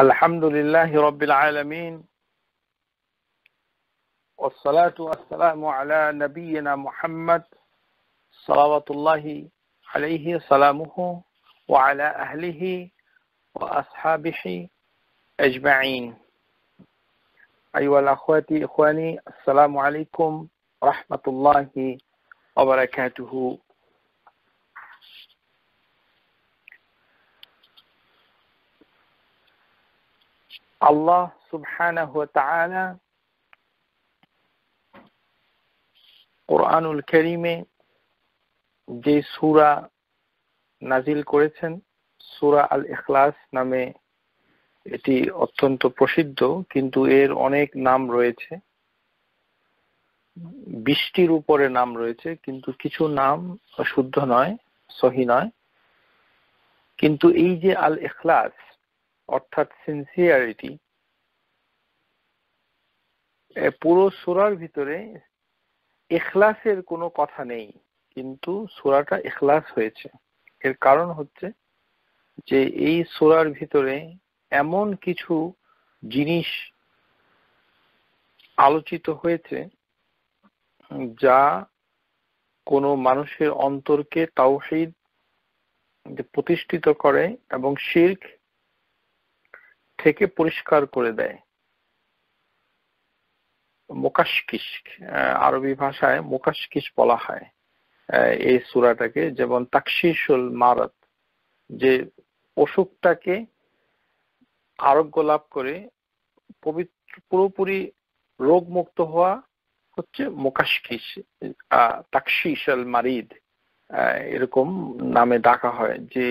الحمد لله رب العالمين والصلاة والسلام على نبينا محمد صلوات الله عليه سلامه وعلى أهله وأصحابه أجمعين. أيها الأخوات إخواني السلام عليكم ورحمة الله وبركاته. আল্লাহ সুবহানাহু ওয়া তাআলা কোরআনুল কারীমে যে সূরা নাজিল করেছেন, সূরা আল ইখলাস নামে এটি অত্যন্ত প্রসিদ্ধ, কিন্তু এর অনেক নাম রয়েছে। বৃষ্টির উপরে নাম রয়েছে, কিন্তু কিছু নাম শুদ্ধ নয়, সহি নয়। কিন্তু এই যে আল ইখলাস অর্থাৎ সিনসিয়ারিটি পুরো সুরার ভিতরে এখলাসের কোনো কথা নেই, কিন্তু সুরাটা ইখলাস হয়েছে। এর কারণ হচ্ছে যে এই সুরার ভিতরে এমন কিছু জিনিস আলোচিত হয়েছে যা কোনো মানুষের অন্তরকে তাওহিদ প্রতিষ্ঠিত করে এবং শির্ক থেকে পরিষ্কার করে দেয়। মোকাশকিস আরবি ভাষায় মোকাশকিস বলা হয়। এই সুরাটাকে, যেমন তাকশিসুল মারাত যে অসুখটাকে আরোগ্য লাভ করে, পবিত্র, পুরোপুরি রোগ মুক্ত হওয়া হচ্ছে মোকাশকিস তাকশিস মারিদ এরকম নামে ডাকা হয়, যে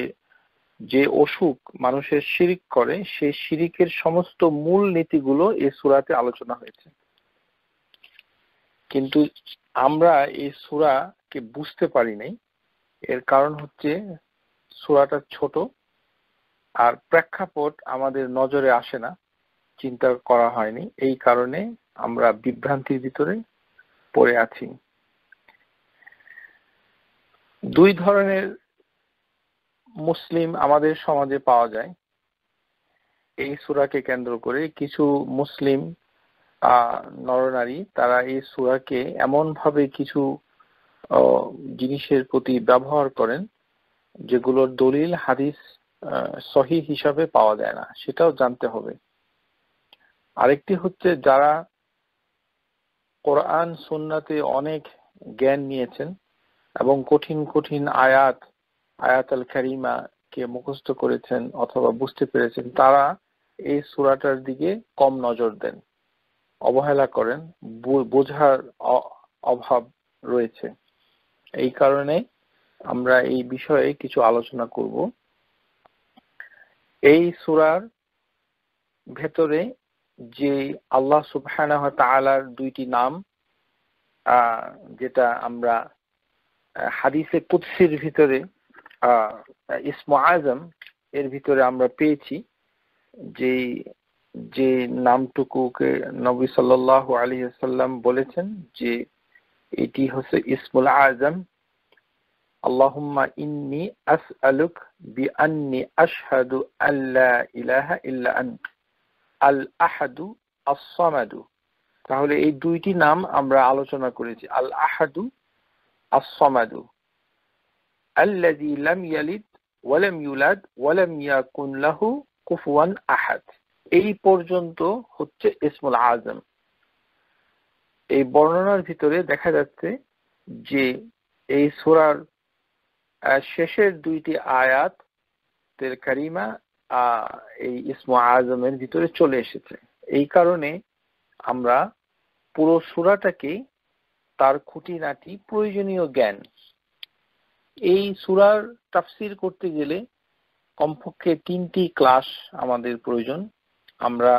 যে অসুখ মানুষের শিরিক করে, সেই শিরিকের সমস্ত মূল নীতিগুলো এই সুরাতে আলোচনা হয়েছে। কিন্তু আমরা এই সুরাকে বুঝতে পারি নাই। এর কারণ হচ্ছে সুরাটা ছোট আর প্রেক্ষাপট আমাদের নজরে আসে না, চিন্তা করা হয়নি। এই কারণে আমরা বিভ্রান্তির ভিতরে পড়ে আছি। দুই ধরনের মুসলিম আমাদের সমাজে পাওয়া যায়। এই সুরাকে কেন্দ্র করে কিছু মুসলিম নরনারী তারা এই সুরাকে এমন ভাবে কিছু জিনিসের প্রতি ব্যবহার করেন যেগুলোর দলিল, হাদিস সহি হিসাবে পাওয়া যায় না। সেটাও জানতে হবে। আরেকটি হচ্ছে যারা কোরআন, সুন্নাতে অনেক জ্ঞান নিয়েছেন এবং কঠিন কঠিন আয়াত আয়াত আল কারিমা কে মুখস্থ করেছেন অথবা বুঝতে পেরেছেন, তারা এই সুরাটার দিকে কম নজর দেন। অবহেলা করেন বোঝার অভাব রয়েছে। এই কারণে আমরা এই বিষয়ে কিছু আলোচনা করব। এই সুরার ভেতরে যে আল্লাহ সুবহানাহু তাআলার দুইটি নাম যেটা আমরা হাদিসে কুদসির ভিতরে ইসমু আজম এর ভিতরে আমরা পেয়েছি যে যে নামটুকুকে নবী সাল্লাহ আলী সাল্লাম বলেছেন যে এটি হচ্ছে ইসমুল আজম। ইন্নি আসআলুক বিআন্নি আশহাদু আল্লা ইলাহা ইল্লা আন্ত আল আহাদু আস-সামাদু। তাহলে এই দুইটি নাম আমরা আলোচনা করেছি। আল আহাদু আস-সামাদু। الذي لم يلد ولم يولد ولم يكن له কুফুয়ান আহাদ এই পর্যন্ত হচ্ছে ইসমুল আজম এই বর্ণনার ভিতরে দেখা যাচ্ছে যে এই সুরার শেষের দুইটি আয়াত তেল কারিমা এই ইসমু আজমের ভিতরে চলে এসেছে এই কারণে আমরা পুরো সুরাটাকে তার খুঁটিনাটি প্রয়োজনীয় জ্ঞান এই সুরার তাফসির করতে গেলে কমপক্ষে তিনটি ক্লাস আমাদের প্রয়োজন। আমরা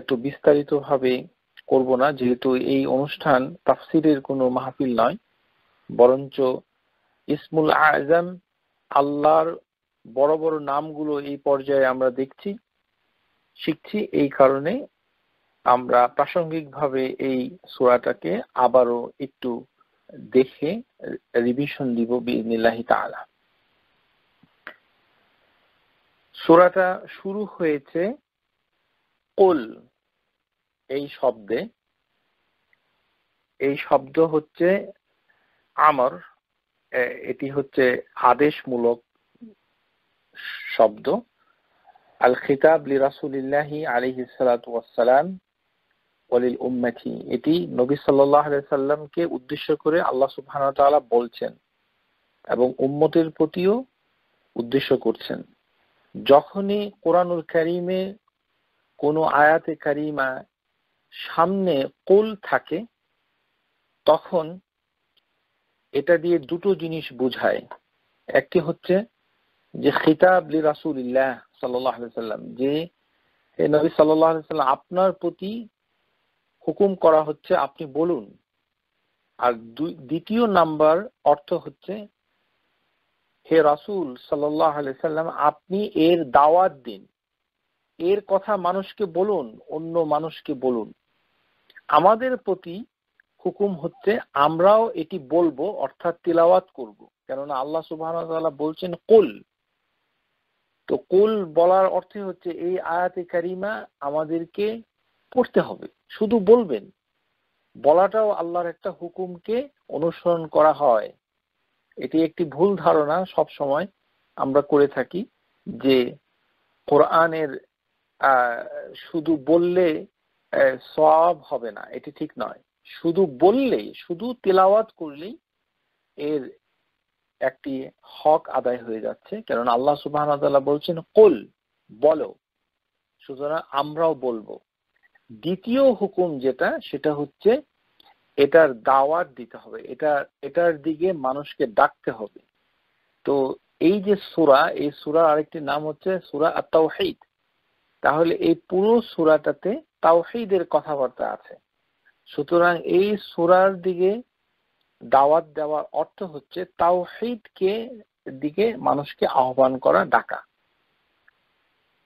এত বিস্তারিতভাবে করব না, যেহেতু এই অনুষ্ঠান তাফসিরের কোনো মাহফিল নয়। বরঞ্চ ইসমুল আজম আল্লাহর বড় বড় নামগুলো এই পর্যায়ে আমরা দেখছি, শিখছি। এই কারণে আমরা প্রাসঙ্গিকভাবে এই সুরাটাকে আবারও একটু দেখে রিভিশন দিব বিনিল্লাহি তাআলা। সুরাটা শুরু হয়েছে, কোল, এই শব্দে। এই শব্দ হচ্ছে আমর এটি হচ্ছে আদেশমূলক শব্দ। আল খিতাব লি রাসুলিল্লাহি আলিহি সালাম ওয়ালিল উম্মাতি। এটি নবী সাল্লাহ সাল্লামকে উদ্দেশ্য করে আল্লাহ সুবহান তাআলা বলছেন এবং উম্মতের প্রতিও উদ্দেশ্য করছেন। যখনই কোরআনুল কারিমে কোনো আয়াতে কারিমা সামনে কোল থাকে, তখন এটা দিয়ে দুটো জিনিস বোঝায়। একটি হচ্ছে যে খিতাব লি রাসুলিল্লাহ সাল্লাম যে নবী সাল্লাম আপনার প্রতি হুকুম করা হচ্ছে, আপনি বলুন। আর দ্বিতীয় নাম্বার অর্থ হচ্ছে, হে রাসুল সাল্লাম আপনি এর দাওয়াত দিন। এর কথা মানুষকে বলুন, অন্য মানুষকে বলুন। আমাদের প্রতি হুকুম হচ্ছে, আমরাও এটি বলব, অর্থাৎ তিলাওয়াত করব। কেননা আল্লাহ সুবাহ বলছেন, কুল। তো কুল বলার অর্থে হচ্ছে, এই আয়াতে কারিমা আমাদেরকে পড়তে হবে। শুধু বলবেন, বলাটাও আল্লাহর একটা হুকুমকে অনুসরণ করা হয়। এটি একটি ভুল ধারণা সব সময় আমরা করে থাকি যে কোরআনের শুধু বললে সব হবে না। এটি ঠিক নয়। শুধু বললেই, শুধু তেলাওয়াত করলেই এর একটি হক আদায় হয়ে যাচ্ছে। কারণ আল্লাহ সুবাহ বলছেন, কোল, বলো। সুতরাং আমরাও বলব। দ্বিতীয় হুকুম যেটা, সেটা হচ্ছে এটার দাওয়াত দিতে হবে। এটা, এটার দিকে মানুষকে ডাকতে হবে। তো এই যে সুরা, এই সুরা আরেকটি নাম হচ্ছে সুরা আত্মাউহিদ তাহলে এই পুরো সুরাটাতে তাওহিদের কথাবার্তা আছে। সুতরাং এই সুরার দিকে দাওয়াত দেওয়ার অর্থ হচ্ছে তাওহিদকে দিকে মানুষকে আহ্বান করা, ডাকা।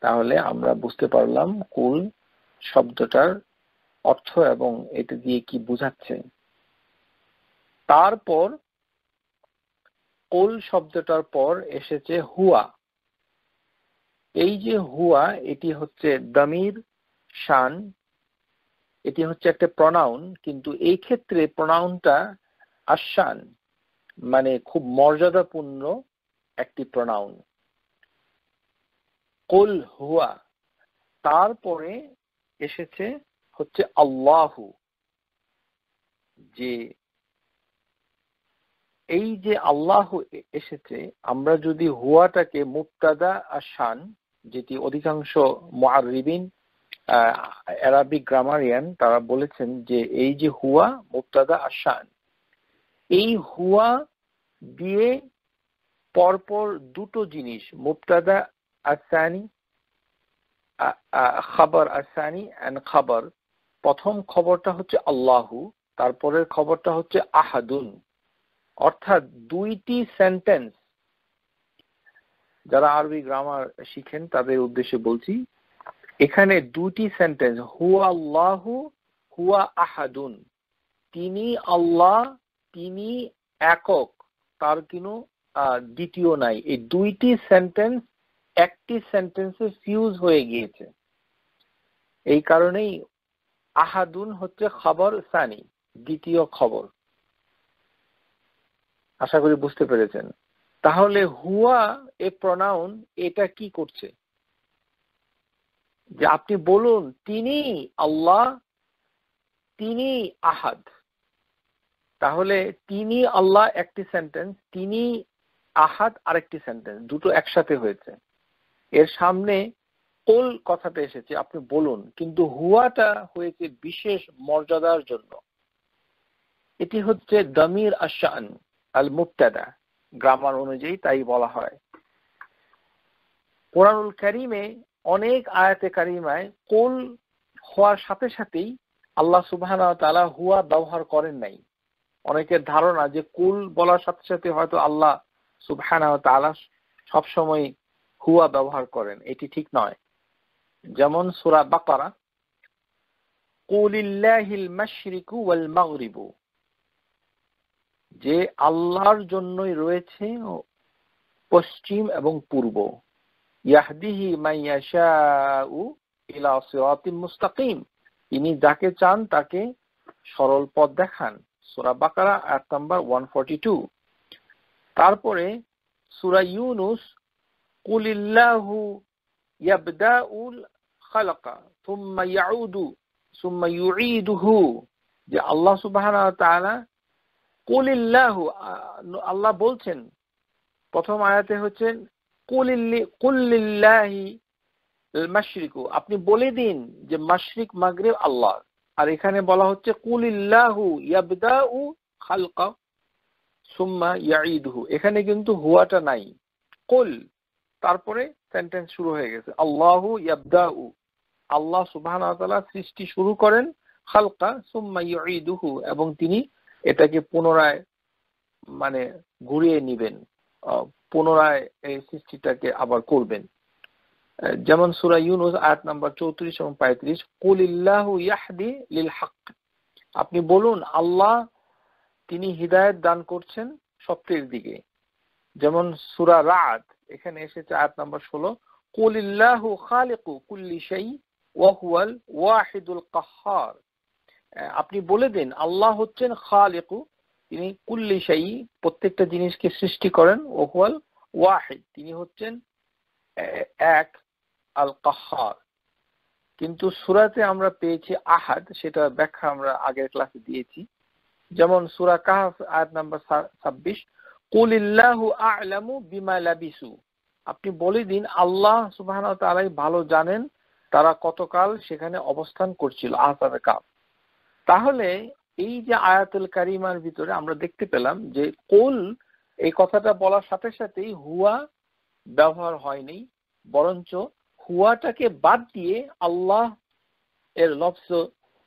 তাহলে আমরা বুঝতে পারলাম, কুল শব্দটার অর্থ এবং এটা দিয়ে কি বুঝাচ্ছে। তারপর কোল শব্দটার পর এসেছে হুয়া। এই যে হুয়া, এটি হচ্ছে দামির শান, এটি হচ্ছে একটা প্রনাউন কিন্তু এই ক্ষেত্রে প্রনাউনটা আসান মানে খুব মর্যাদাপূর্ণ একটি প্রনাউন কোল হুয়া, তারপরে এসেছে হচ্ছে আল্লাহু। যে এই যে আল্লাহ এসেছে, আমরা যদি হুয়াটাকে মুক্তাদা আসান যেটি অধিকাংশ মুআরিবিন অ্যারাবিক গ্রামারিয়ান, তারা বলেছেন যে এই যে হুয়া মুক্তাদা আসান এই হুয়া দিয়ে পরপর দুটো জিনিস মুক্তাদা আসানি খাবার আসানি অ্যান্ড খাবার, প্রথম খবরটা হচ্ছে আল্লাহু, তারপরের খবরটা হচ্ছে আহাদুন। অর্থাৎ দুইটি সেন্টেন্স যারা আরবি গ্রামার শিখেন, তাদের উদ্দেশ্যে বলছি, এখানে দুটি সেন্টেন্স হুয়া আল্লাহু, হুয়া আহাদুন। তিনি আল্লাহ, তিনি একক, তার কোনো দ্বিতীয় নাই। এই দুইটি সেন্টেন্স একটি সেন্টেন্সে ফিউজ হয়ে গিয়েছে। এই কারণেই আহাদুন হচ্ছে খবর সানি, দ্বিতীয় খবর। আশা করি বুঝতে পেরেছেন। তাহলে হুয়া এ প্রনাউন এটা কি করছে? যে আপনি বলুন, তিনি আল্লাহ, তিনি আহাদ। তাহলে তিনি আল্লাহ একটি সেন্টেন্স তিনি আহাদ আরেকটি সেন্টেন্স দুটো একসাথে হয়েছে। এর সামনে কোল কথাটা এসেছে, আপনি বলুন, কিন্তু হুয়াটা হয়েছে বিশেষ মর্যাদার জন্য। এটি হচ্ছে দমির আশান আল মুক্তাদা গ্রামার অনুযায়ী তাই বলা হয়। কোরআনুল কারিমে অনেক আয়াতে কারিমায় কোল হওয়ার সাথে সাথেই আল্লাহ সুবাহ তালা হুয়া ব্যবহার করেন নাই। অনেকের ধারণা যে কুল বলার সাথে সাথে হয়তো আল্লাহ সুবহানা তালা সবসময় হুয়া ব্যবহার করেন, এটি ঠিক নয়। যেমন সুরা বাকারা যে আল্লাহর জন্যই রয়েছে পশ্চিম এবং পূর্ব। ইয়াহদিহি ইলা মুস্তাকিম তিনি যাকে চান তাকে সরল পথ দেখান। সূরা বাকারা, আয়াত নাম্বার 142 তারপরে সূরা ইউনুস কুলিল্লাহু ইয়াবদাউল খালাকা, সুম্মা ইয়াউদু, সুম্মা ইউঈদুহু। যে আল্লাহ তাআলা কুলিল্লাহু আল্লাহ বলছেন, প্রথম আয়াতে হচ্ছেন কুল্লিল্লাহি মাশরিকু। আপনি বলে দিন যে মাশরিক মাগরিব আল্লাহ। আর এখানে বলা হচ্ছে, কুলিল্লাহু ইয়াবদাউ খালকা, সুম্মা ইয়াঈদুহু। এখানে কিন্তু হুয়াটা নাই। কুল তারপরে সেন্টেন্স শুরু হয়ে গেছে, আল্লাহু ইয়াবদাউ। আল্লাহ সুবহানাহু ওয়া সৃষ্টি শুরু করেন খালকা, সুম্মা ইউঈদুহু, এবং তিনি এটাকে পুনরায় মানে ঘুরিয়ে নিবেন পুনরায় এই সৃষ্টিটাকে আবার করবেন। যেমন সুরা ইউনুস, আয়াত নাম্বার চৌত্রিশ এবং পঁয়ত্রিশ, কুলিল্লাহু ইয়াহদি লিল হক। আপনি বলুন, আল্লাহ তিনি হিদায়ত দান করছেন সত্যের দিকে। যেমন সুরা রাত এখানে এসেছে আয়াত নাম্বার ষোলো। কুলিল্লাহু খালিকু কুল্লি শাই ওয়াহুয়াল ওয়াহিদুল কাহার। আপনি বলে দিন, আল্লাহ হচ্ছেন খালিকু, তিনি কুল্লি শাই, প্রত্যেকটা জিনিসকে সৃষ্টি করেন ওহুয়াল ওয়াহিদ, তিনি হচ্ছেন এক আল কাহার। কিন্তু সুরাতে আমরা পেয়েছি আহাদ, সেটা ব্যাখ্যা আমরা আগের ক্লাসে দিয়েছি। যেমন সুরা কাহাফ আয়াত নাম্বার ছাব্বিশ কুলিল্লাহু আ'লামু বিমা লাবিসু। আপনি বলে দিন, আল্লাহ ওয়া তাআলাই ভালো জানেন তারা কতকাল সেখানে অবস্থান করছিল আহসাবে কাফ তাহলে এই যে আয়াতুল কারিমার ভিতরে আমরা দেখতে পেলাম যে, কুল এই কথাটা বলার সাথে সাথেই হুয়া ব্যবহার হয়নি, বরঞ্চ হুয়াটাকে বাদ দিয়ে আল্লাহ এর লফস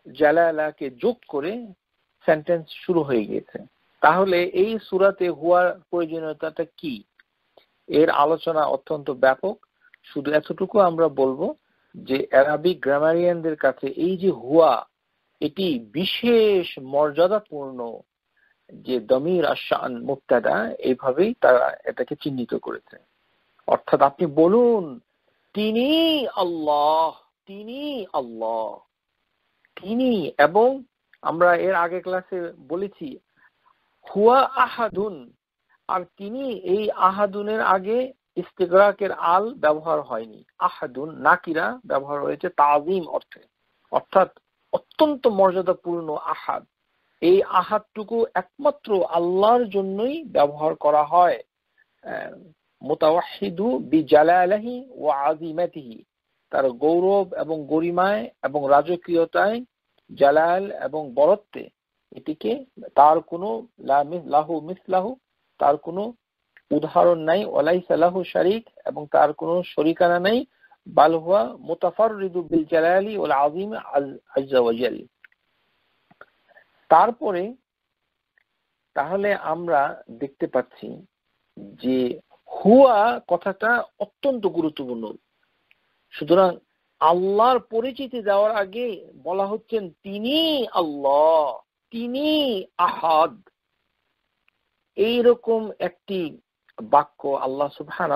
জালালাকে যোগ করে সেন্টেন্স শুরু হয়ে গিয়েছে। তাহলে এই সুরাতে হুয়ার প্রয়োজনীয়তাটা কি? এর আলোচনা অত্যন্ত ব্যাপক। শুধু এতটুকু আমরা বলব যে অ্যারাবিক গ্রামারিয়ানদের কাছে এই যে হুয়া, এটি বিশেষ মর্যাদাপূর্ণ যে দমির আশান মুক্তাদা এইভাবেই তারা এটাকে চিহ্নিত করেছে। অর্থাৎ আপনি বলুন, তিনি আল্লাহ তিনি আল্লাহ, তিনি এবং আমরা এর আগে ক্লাসে বলেছি হুয়া আহাদুন। আর তিনি এই আহাদুনের আগে ইস্তেগরাকের আল ব্যবহার হয়নি। আহাদুন, নাকিরা ব্যবহার হয়েছে তাজিম অর্থে। অর্থাৎ অত্যন্ত মর্যাদাপূর্ণ আহাদ। এই আহাদটুকু একমাত্র আল্লাহর জন্যই ব্যবহার করা হয়। মোতাওয়াহিদু বি জালালাহি ও আজিমাতিহি তার গৌরব এবং গরিমায় এবং রাজকীয়তায় জালাল এবং বরত্বে। এটিকে তার কোনো লাহু মিসলাহু তার কোনো উদাহরণ নাই ওলাই সালাহু শারিক, এবং তার কোনো শরিকানা নাই বালহুয়া মুতাফাররিদু বিল জালালি ওয়াল আযীম আজ্জা ওয়াজাল তারপরে, তাহলে আমরা দেখতে পাচ্ছি যে হুয়া কথাটা অত্যন্ত গুরুত্বপূর্ণ। সুতরাং আল্লাহর পরিচিতি দেওয়ার আগে বলা হচ্ছেন তিনি আল্লাহ। তিনি আহাদ। এইরকম একটি বাক্য আল্লাহ সুবহান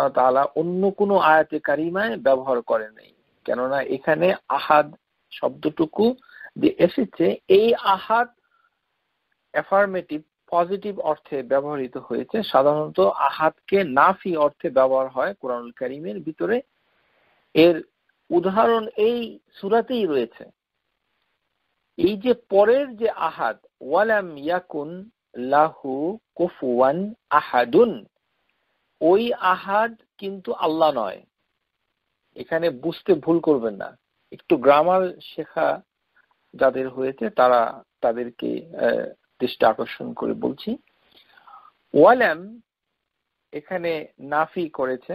অন্য কোনো আয়াতে কারিমায় ব্যবহার করে নাই। কেননা এখানে আহাদ শব্দটুকু যে এসেছে। এই আহাদ অ্যাফার্মেটিভ পজিটিভ অর্থে ব্যবহৃত হয়েছে। সাধারণত আহাদকে নাফি অর্থে ব্যবহার হয় কোরআনুল কারিমের ভিতরে। এর উদাহরণ এই সুরাতেই রয়েছে। এই যে পরের যে আহাদ, ওয়ালাম ইয়াকুন লাহু কুফুয়ান আহাদুন, ওই আহাদ কিন্তু আল্লাহ নয়। এখানে বুঝতে ভুল করবেন না। একটু গ্রামার শেখা যাদের হয়েছে, তারা তাদেরকে দৃষ্টি আকর্ষণ করে বলছি। ওয়ালাম এখানে নাফি করেছে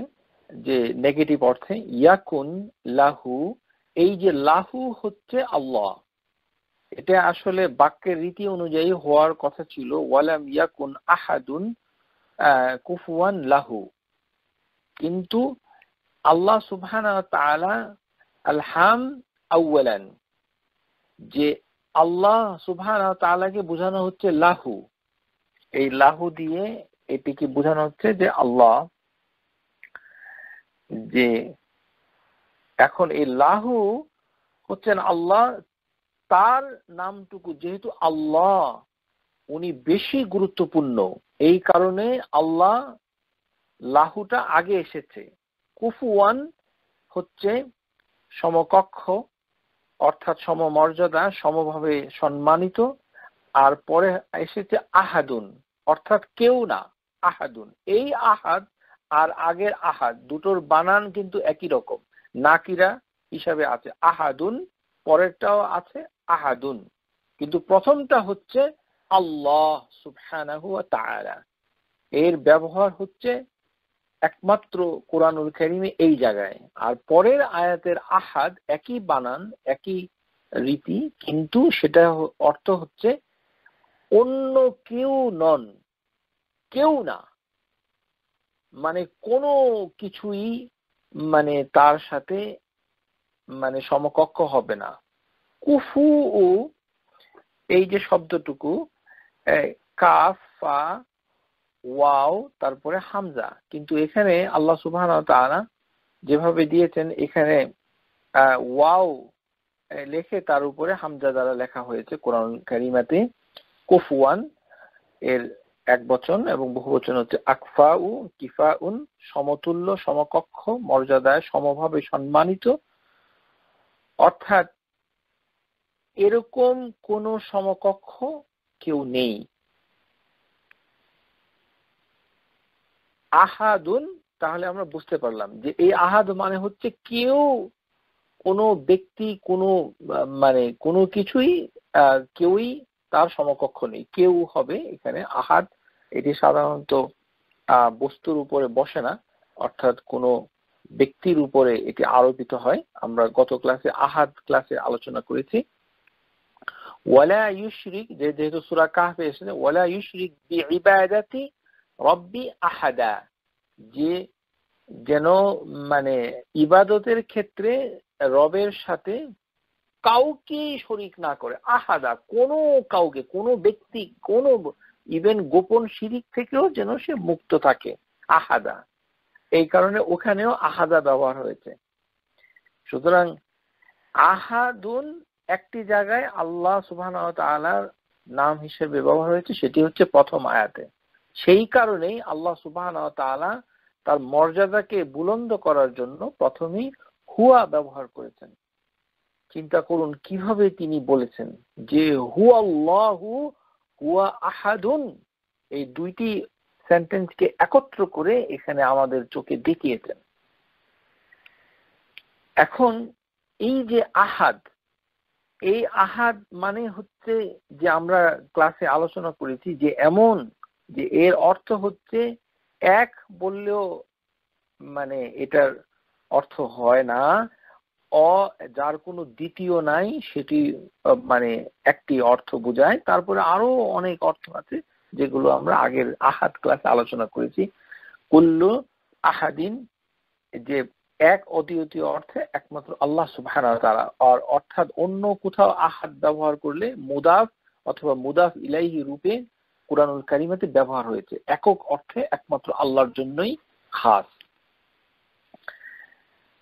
যে নেগেটিভ অর্থে, ইয়াকুন লাহু, এই যে লাহু হচ্ছে আল্লাহ। এটা আসলে বাক্যের রীতি অনুযায়ী হওয়ার কথা ছিল, ওয়ালাম ইয়াকুন আহাদুন কুফুয়ান লাহু। কিন্তু আল্লাহ সুবহান তাআলা আলহাম আউ্লান যে আল্লাহ সুবহান তাআলাকে বোঝানো হচ্ছে লাহু। এই লাহু দিয়ে এটিকে বোঝানো হচ্ছে যে আল্লাহ, যে এখন এই লাহু হচ্ছেন আল্লাহ তার নামটুকু যেহেতু আল্লাহ, উনি বেশি গুরুত্বপূর্ণ। এই কারণে আল্লাহ লাহুটা আগে এসেছে। কুফুয়ান হচ্ছে সমকক্ষ, অর্থাৎ সমমর্যাদা, সমভাবে সম্মানিত, আর পরে এসেছে আহাদুন, অর্থাৎ কেউ না, আহাদুন। এই আহাদ আর আগের আহাদ, দুটোর বানান কিন্তু একই রকম। নাকিরা হিসাবে আছে, আহাদুন, পরেরটাও আছে আহাদুন। কিন্তু প্রথমটা হচ্ছে আল্লাহ সুবহানাহু ওয়া এর ব্যবহার হচ্ছে একমাত্র কোরআনুল করিমে এই জায়গায়। আর পরের আয়াতের আহাদ একই বানান, একই রীতি, কিন্তু সেটা অর্থ হচ্ছে অন্য কেউ নন, কেউ না। মানে কোনো কিছুই মানে তার সাথে মানে সমকক্ষ হবে না। কুফু ও এই যে শব্দটুকু কাফ ওয়াও, তারপরে হামজা। কিন্তু এখানে আল্লাহ সুবহান তাআলা যেভাবে দিয়েছেন, এখানে ওয়াও লেখে তার উপরে হামজা দ্বারা লেখা হয়েছে কোরআন কারিমাতে। কুফুয়ান এর এক বচন এবং বহু বচন হচ্ছে আকফা উ, কিফা উন, সমতুল্য, সমকক্ষ, মর্যাদায়, সমভাবে সম্মানিত। অর্থাৎ এরকম কোন সমকক্ষ কেউ নেই। আহাদুন, তাহলে আমরা বুঝতে পারলাম যে এই আহাদ মানে হচ্ছে কেউ কোনো ব্যক্তি, কোনো মানে কোনো কিছুই কেউই তার সমকক্ষ নেই। কেউ হবে এখানে আহাদ। এটি সাধারণত বস্তুর উপরে বসে না, অর্থাৎ কোনো ব্যক্তির উপরে এটি আরোপিত হয়। আমরা গত ক্লাসে আহাদ ক্লাসে আলোচনা করেছি। ওয়ালা ইউশরিক যেহেতু সুরা এসেছে ওয়ালা ইউশরিক বি ইবাদাতি রব্বি আহাদা যে যেন মানে ইবাদতের ক্ষেত্রে রবের সাথে কাউকে শরিক না করে। আহাদা, কোনো কাউকে, কোনো ব্যক্তি, কোনো ইভেন গোপন শিরিক থেকেও যেন সে মুক্ত থাকে। আহাদা, এই কারণে ওখানেও আহাদা ব্যবহার হয়েছে। সুতরাং আহাদুন একটি জায়গায় আল্লাহ সুবাহ তালার নাম হিসেবে ব্যবহার হয়েছে, সেটি হচ্ছে প্রথম আয়াতে। সেই কারণেই আল্লাহ সুবাহ তালা তার মর্যাদাকে বুলন্দ করার জন্য প্রথমেই হুয়া ব্যবহার করেছেন। চিন্তা করুন, কীভাবে তিনি বলেছেন যে হু আল্লাহু হুয়া আহাদুন? এই দুইটি সেন্টেন্সকে একত্র করে এখানে আমাদের চোখে দেখিয়েছেন। এখন এই যে আহাদ এই আহাদ মানে হচ্ছে যে আমরা ক্লাসে আলোচনা করেছি যে এমন যে এর অর্থ হচ্ছে এক বললেও মানে এটার অর্থ হয় না, অ যার কোনো দ্বিতীয় নাই সেটি মানে একটি অর্থ বোঝায়। তারপরে আরও অনেক অর্থ আছে যেগুলো আমরা আগের আহাদ ক্লাসে আলোচনা করেছি। কুল্লু আহাদিন যে এক অদ্বিতীয় অর্থে একমাত্র আল্লাহ সুবাহ তারা আর অর্থাৎ অন্য কোথাও আহাদ ব্যবহার করলে মুদাফ অথবা মুদাফ ইলাইহি রূপে কোরআনুল কারিমাতে ব্যবহার হয়েছে। একক অর্থে একমাত্র আল্লাহর জন্যই খাস।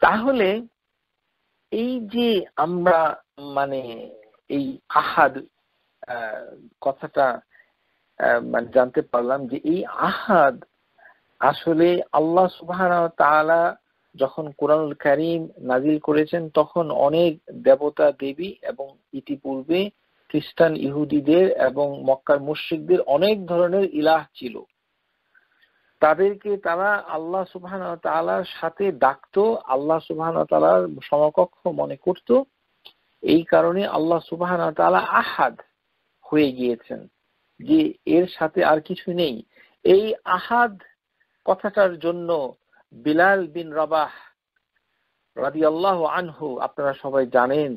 তাহলে এই যে আমরা মানে এই আহাদ কথাটা মানে জানতে পারলাম যে এই আহাদ আসলে আল্লাহ সুবাহ তাআলা যখন কোরআনুল কারিম নাজিল করেছেন, তখন অনেক দেবতা দেবী এবং ইতিপূর্বে খ্রিস্টান ইহুদিদের এবং মক্কার মুশ্রিকদের অনেক ধরনের ইলাহ ছিল। তাদেরকে তারা আল্লাহ সুবহান তালার সাথে ডাকত, আল্লাহ সুবহান তালার সমকক্ষ মনে করত। এই কারণে আল্লাহ সুবহান তালা আহাদ হয়ে গিয়েছেন যে এর সাথে আর কিছু নেই। এই আহাদ কথাটার জন্য বিলাল বিন রবাহ রাদি আল্লাহ আনহু, আপনারা সবাই জানেন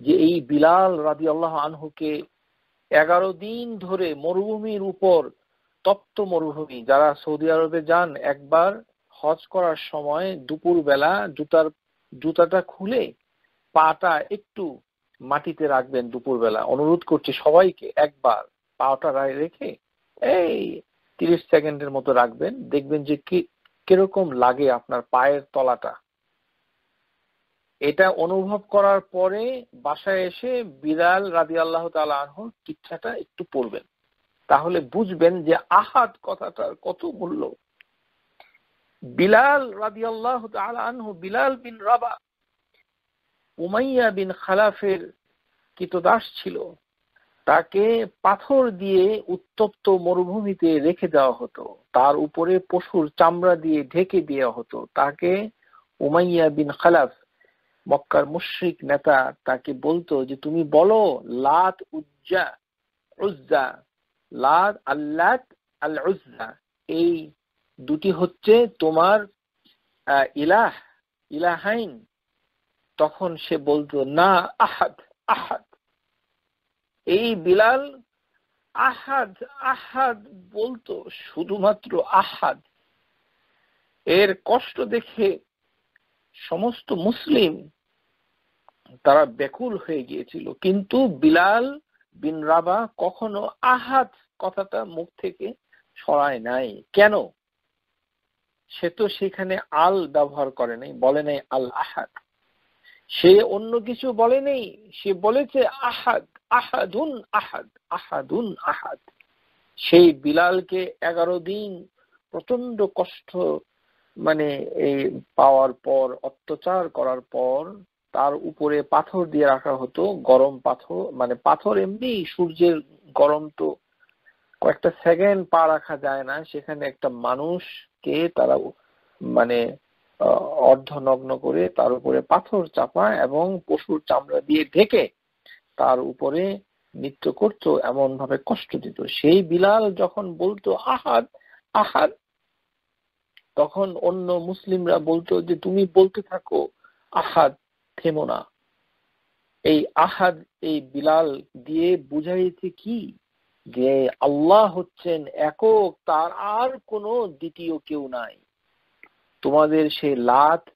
যে এই বিলাল রাদি আল্লাহ আনহুকে এগারো দিন ধরে মরুভূমির উপর তপ্ত মরুভূমি, যারা সৌদি আরবে যান একবার হজ করার সময় দুপুর বেলা জুতার, জুতাটা খুলে পাটা একটু মাটিতে রাখবেন দুপুর বেলা অনুরোধ করছি সবাইকে একবার পাটা রেখে এই তিরিশ সেকেন্ডের মতো রাখবেন। দেখবেন যে কি কীরকম লাগে আপনার পায়ের তলাটা? এটা অনুভব করার পরে বাসায় এসে বিড়াল রাজি আল্লাহ আনহুর কিচ্ছাটা একটু পড়বেন। তাহলে বুঝবেন যে আহাদ কথাটার কত মূল্য। বিলাল রাজি আল্লাহ আনহু, বিলাল বিন রাবা, উমাইয়া বিন খালাফের কিতদাস ছিল। তাকে পাথর দিয়ে উত্তপ্ত মরুভূমিতে রেখে দেওয়া হতো। তার উপরে পশুর চামড়া দিয়ে ঢেকে দেওয়া হতো। তাকে উমাইয়া বিন খালাফ, মক্কার মুশ্রিক নেতা, তাকে বলতো যে, তুমি বলো, লাত উজ্জা উজ্জা, লাত আল্লাত আল উজ্জা, এই দুটি হচ্ছে তোমার ইলাহ, ইলাহাইন। তখন সে বলতো, না, আহাদ আহাদ এই বিলাল আহাদ আহাদ বলতো শুধুমাত্র আহাদ। এর কষ্ট দেখে সমস্ত মুসলিম তারা বেকুল হয়ে গিয়েছিল। কিন্তু বিলাল বিন রাবা কখনো আহাদ কথাটা মুখ থেকে সরায় নাই। কেন? সে তো সেখানে আল ব্যবহার করে নাই, বলে নাই আল আহাদ। সে অন্য কিছু বলে নেই সে বলেছে, আহাদ, আহাদুন আহাদ আহাদুন, আহাদ। সেই বিলালকে এগারো দিন প্রচণ্ড কষ্ট মানে এই পাওয়ার পর, অত্যাচার করার পর তার উপরে পাথর দিয়ে রাখা হতো, গরম পাথর মানে পাথর এমনি সূর্যের গরম তো কয়েকটা সেকেন্ড পা রাখা যায় না। সেখানে একটা মানুষকে তারা মানে অর্ধনগ্ন করে তার উপরে পাথর চাপা এবং পশুর চামড়া দিয়ে ঢেকে তার উপরে নৃত্য করত এমন ভাবে কষ্ট দিত। সেই বিলাল যখন বলতো আহাদ আহাদ তখন অন্য মুসলিমরা বলতো যে, তুমি বলতে থাকো আহাদ থেমো না। এই আহাদ এই বিলাল দিয়ে বুঝাইছে কি? যে, আল্লাহ হচ্ছেন একক, তার আর কোনো দ্বিতীয় কেউ নাই। তোমাদের সেই লাত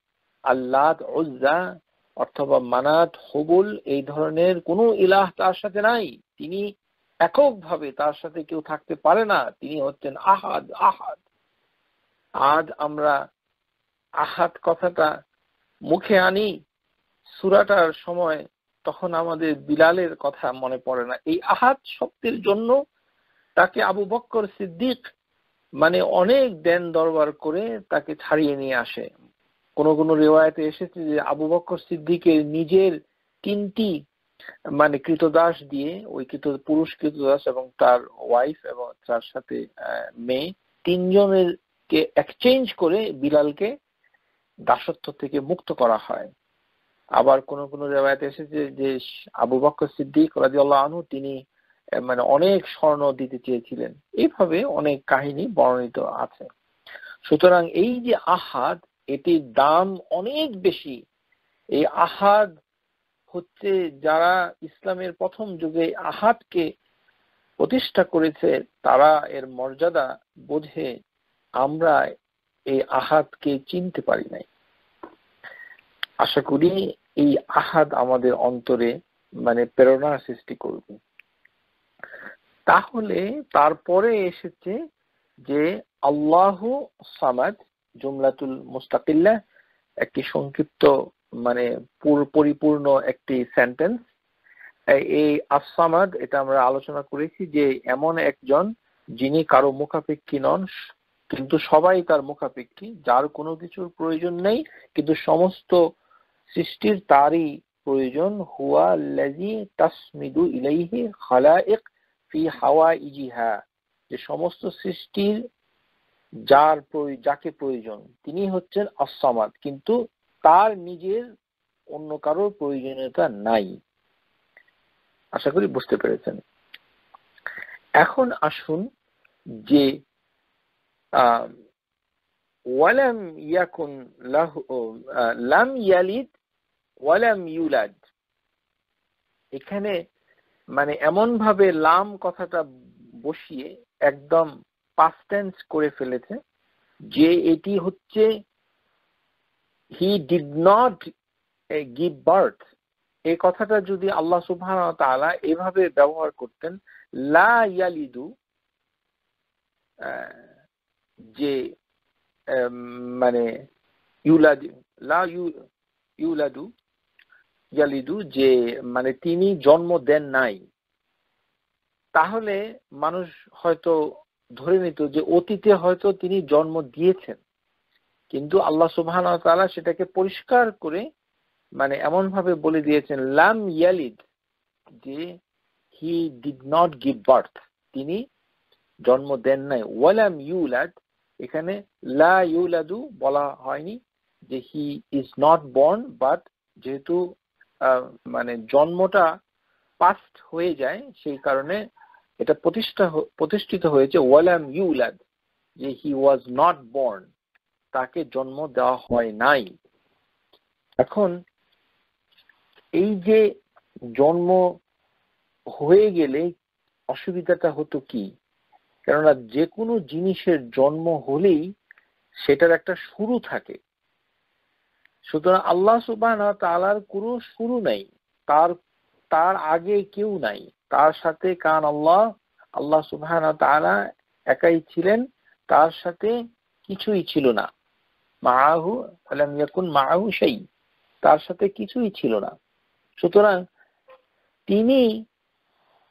আল্লাদ ওজ্জা অথবা মানাত, হবুল, এই ধরনের কোনো ইলাহ তার সাথে নাই। তিনি এককভাবে তার সাথে কেউ থাকতে পারে না। তিনি হচ্ছেন আহাদ আহাদ। আজ আমরা আহাদ কথাটা মুখে আনি। সুরাটার সময় তখন আমাদের বিলালের কথা মনে পড়ে না। এই আহাদ শব্দের জন্য তাকে আবু বক্কর সিদ্দিক মানে অনেক দেন দরবার করে তাকে ছাড়িয়ে নিয়ে আসে। কোন কোন রেওয়ায়তে এসেছে যে আবু বক্কর সিদ্দিকের নিজের তিনটি মানে কৃতদাস দিয়ে, ওই কৃত, পুরুষ কৃতদাস এবং তার ওয়াইফ এবং তার সাথে মেয়ে তিনজনের কে এক্সচেঞ্জ করে বিলালকে দাসত্ব থেকে মুক্ত করা হয়। আবার কোন কোন রেওয়ায়তে এসেছে যে আবু বক্কর সিদ্দিক রাজিউল্লাহ আনহু, তিনি মানে অনেক স্বর্ণ দিতে চেয়েছিলেন। এইভাবে অনেক কাহিনী বর্ণিত আছে। সুতরাং এই যে আহাদ, এটির দাম অনেক বেশি। এই আহাদ হচ্ছে যারা ইসলামের প্রথম যুগে আহাদকে প্রতিষ্ঠা করেছে, তারা এর মর্যাদা বোঝে, আমরা এই আহাদকে চিনতে পারি নাই। আশা করি এই আহাদ আমাদের অন্তরে মানে প্রেরণার সৃষ্টি করবে। তাহলে তারপরে এসেছে যে আল্লাহ সামাদ, জুমলাতুল মুস্তাকিল্লা একটি সংক্ষিপ্ত মানে পরিপূর্ণ একটি সেন্টেন্স এই আসামাদ এটা আমরা আলোচনা করেছি যে এমন একজন যিনি কারও মুখাপেক্ষী নন, কিন্তু সবাই তার মুখাপেক্ষী, যার কোনো কিছুর প্রয়োজন নেই, কিন্তু সমস্ত সৃষ্টির তারই প্রয়োজন। হুয়া লেজি তাসমিদু ইলাইহি খালাইক ফি হাওয়া ইজিহা, যে সমস্ত সৃষ্টির যার যাকে প্রয়োজন, তিনি হচ্ছেন আসামাদ কিন্তু তার নিজের অন্য কারোর প্রয়োজনীয়তা নাই। আশা করি বুঝতে পেরেছেন। এখন আসুন যে ওয়ালাম ইয়াকুন লাম ইয়ালিদ ওয়ালাম ইউলাদ। এখানে মানে এমন ভাবে লাম কথাটা বসিয়ে একদম পাস্টেন্স করে ফেলেছে যে এটি হচ্ছে he did not give birth এই কথাটা যদি আল্লাহ সুবহান তাআলা এভাবে ব্যবহার করতেন, লা ইয়ালিদু যে মানে ইউলাদু, লা ইউলাদু ইয়ালিদু যে মানে তিনি জন্ম দেন নাই, তাহলে মানুষ হয়তো ধরে নিত যে অতীতে হয়তো তিনি জন্ম দিয়েছেন। কিন্তু আল্লাহ সুবাহ সেটাকে পরিষ্কার করে মানে এমন ভাবে বলে দিয়েছেন, লাম ইয়ালিদ যে he did not give birth, তিনি জন্ম দেন নাই। ওয়ালাম ইউলাদ এখানে লা ইউলাদু বলা হয়নি যে he is not born, but যেহেতু মানে জন্মটা পাস্ট হয়ে যায়, সেই কারণে এটা প্রতিষ্ঠা প্রতিষ্ঠিত হয়েছে ওয়ালাম ইউলাদ, যে হি ওয়াজ নট বর্ন তাকে জন্ম দেওয়া হয় নাই। এখন এই যে জন্ম হয়ে গেলে অসুবিধাটা হতো কি? কেননা যে কোনো জিনিসের জন্ম হলেই সেটার একটা শুরু থাকে। সুতরাং আল্লাহ সুবাহ তালার কোনো শুরু নাই। তার তার আগে কেউ নাই। তার সাথে কান আল্লাহ আল্লাহ সুবাহ তালা একাই ছিলেন। তার সাথে কিছুই ছিল না। মাহু আলাম মাহু সেই তার সাথে কিছুই ছিল না। সুতরাং তিনি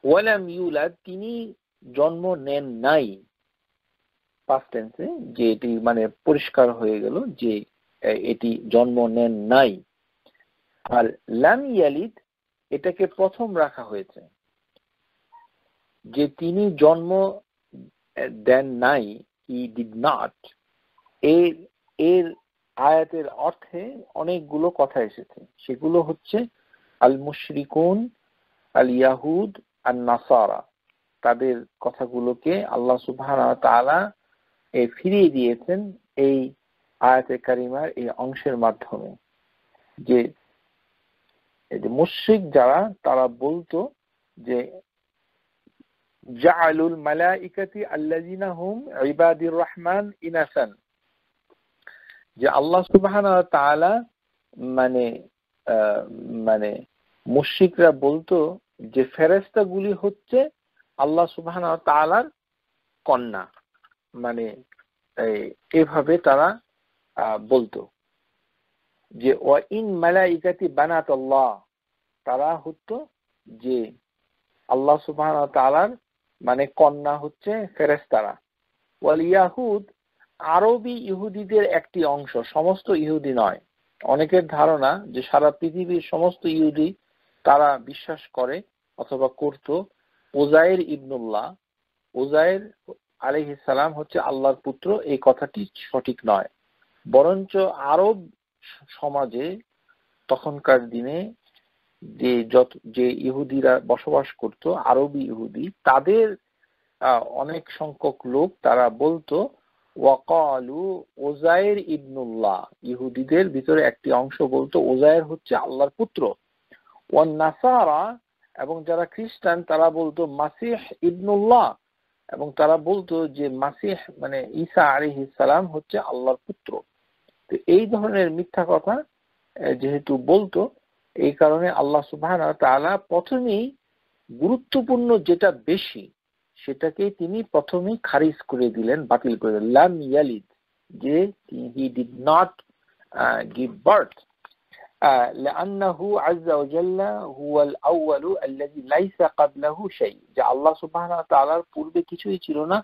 ওয়ালাম ইউলাদ, তিনি জন্ম নেন নাই। পাস্ট যে এটি মানে পরিষ্কার হয়ে গেল যে এটি জন্ম নেন নাই। আর লাম ইয়ালিদ এটাকে প্রথম রাখা হয়েছে। যে তিনি জন্ম দেন নাই, ই ডিড নট এর এর আয়াতের অর্থে অনেকগুলো কথা এসেছে। সেগুলো হচ্ছে আল মুশরিকুন, আল ইয়াহুদ আর নাসারা। তাদের কথাগুলোকে আল্লাহ সুবাহ তালা ফিরিয়ে দিয়েছেন এই আয়াতে কারিমার এই অংশের মাধ্যমে যে মুশ্রিক যারা, তারা বলতো যে, জাআলুল মালাইকাতি রহমান ইনাসান। যে আল্লাহ মানে মানে বলতো যে হচ্ছে আল্লাহ সুবহানাহু ওয়া কন্যা। মানে এভাবে তারা বলতো যে ইন মালাইকাতি বানাত আল্লাহ। তারা হতো যে, আল্লাহ সুবহানাহু ওয়া তাআলার মানে কন্যা হচ্ছে ফেরেশতারা। ওয়াল ইয়াহুদ আরবি ইহুদিদের একটি অংশ, সমস্ত ইহুদি নয়। অনেকের ধারণা যে, সারা পৃথিবীর সমস্ত ইহুদি তারা বিশ্বাস করে অথবা করত ওজায়ের ইবনুল্লাহ। ওজায়ের আলহিসাল্লাম হচ্ছে আল্লাহর পুত্র, এই কথাটি সঠিক নয়। বরঞ্চ আরব সমাজে তখনকার দিনে যে যত, যে ইহুদিরা বসবাস করত, আরবি ইহুদি, তাদের অনেক সংখ্যক লোক তারা বলতো, ওয়াকালু ওজায়ের ইবনুল্লাহ। ইহুদিদের ভিতরে একটি অংশ বলতো ওজায়ের হচ্ছে আল্লাহর পুত্র। ওয়ান নাসারা, এবং যারা খ্রিস্টান তারা বলতো, মাসিহ ইবনুল্লাহ। এবং তারা বলতো যে, মাসিহ মানে ঈসা আলী সালাম হচ্ছে আল্লাহর পুত্র। তো এই ধরনের মিথ্যা কথা যেহেতু বলতো এই কারণে আল্লাহ সুবাহ তাআলা প্রথমেই গুরুত্বপূর্ণ যেটা বেশি সেটাকে তিনি প্রথমেই খারিজ করে দিলেন বাতিল করে দিলেন লাম ইয়ালিদ যে he did not give birth لأنه عز وجل هو الأول الذي ليس قبله شيء যে আল্লাহ সুবহানাহু ওয়া তাআলার পূর্বে কিছুই ছিল না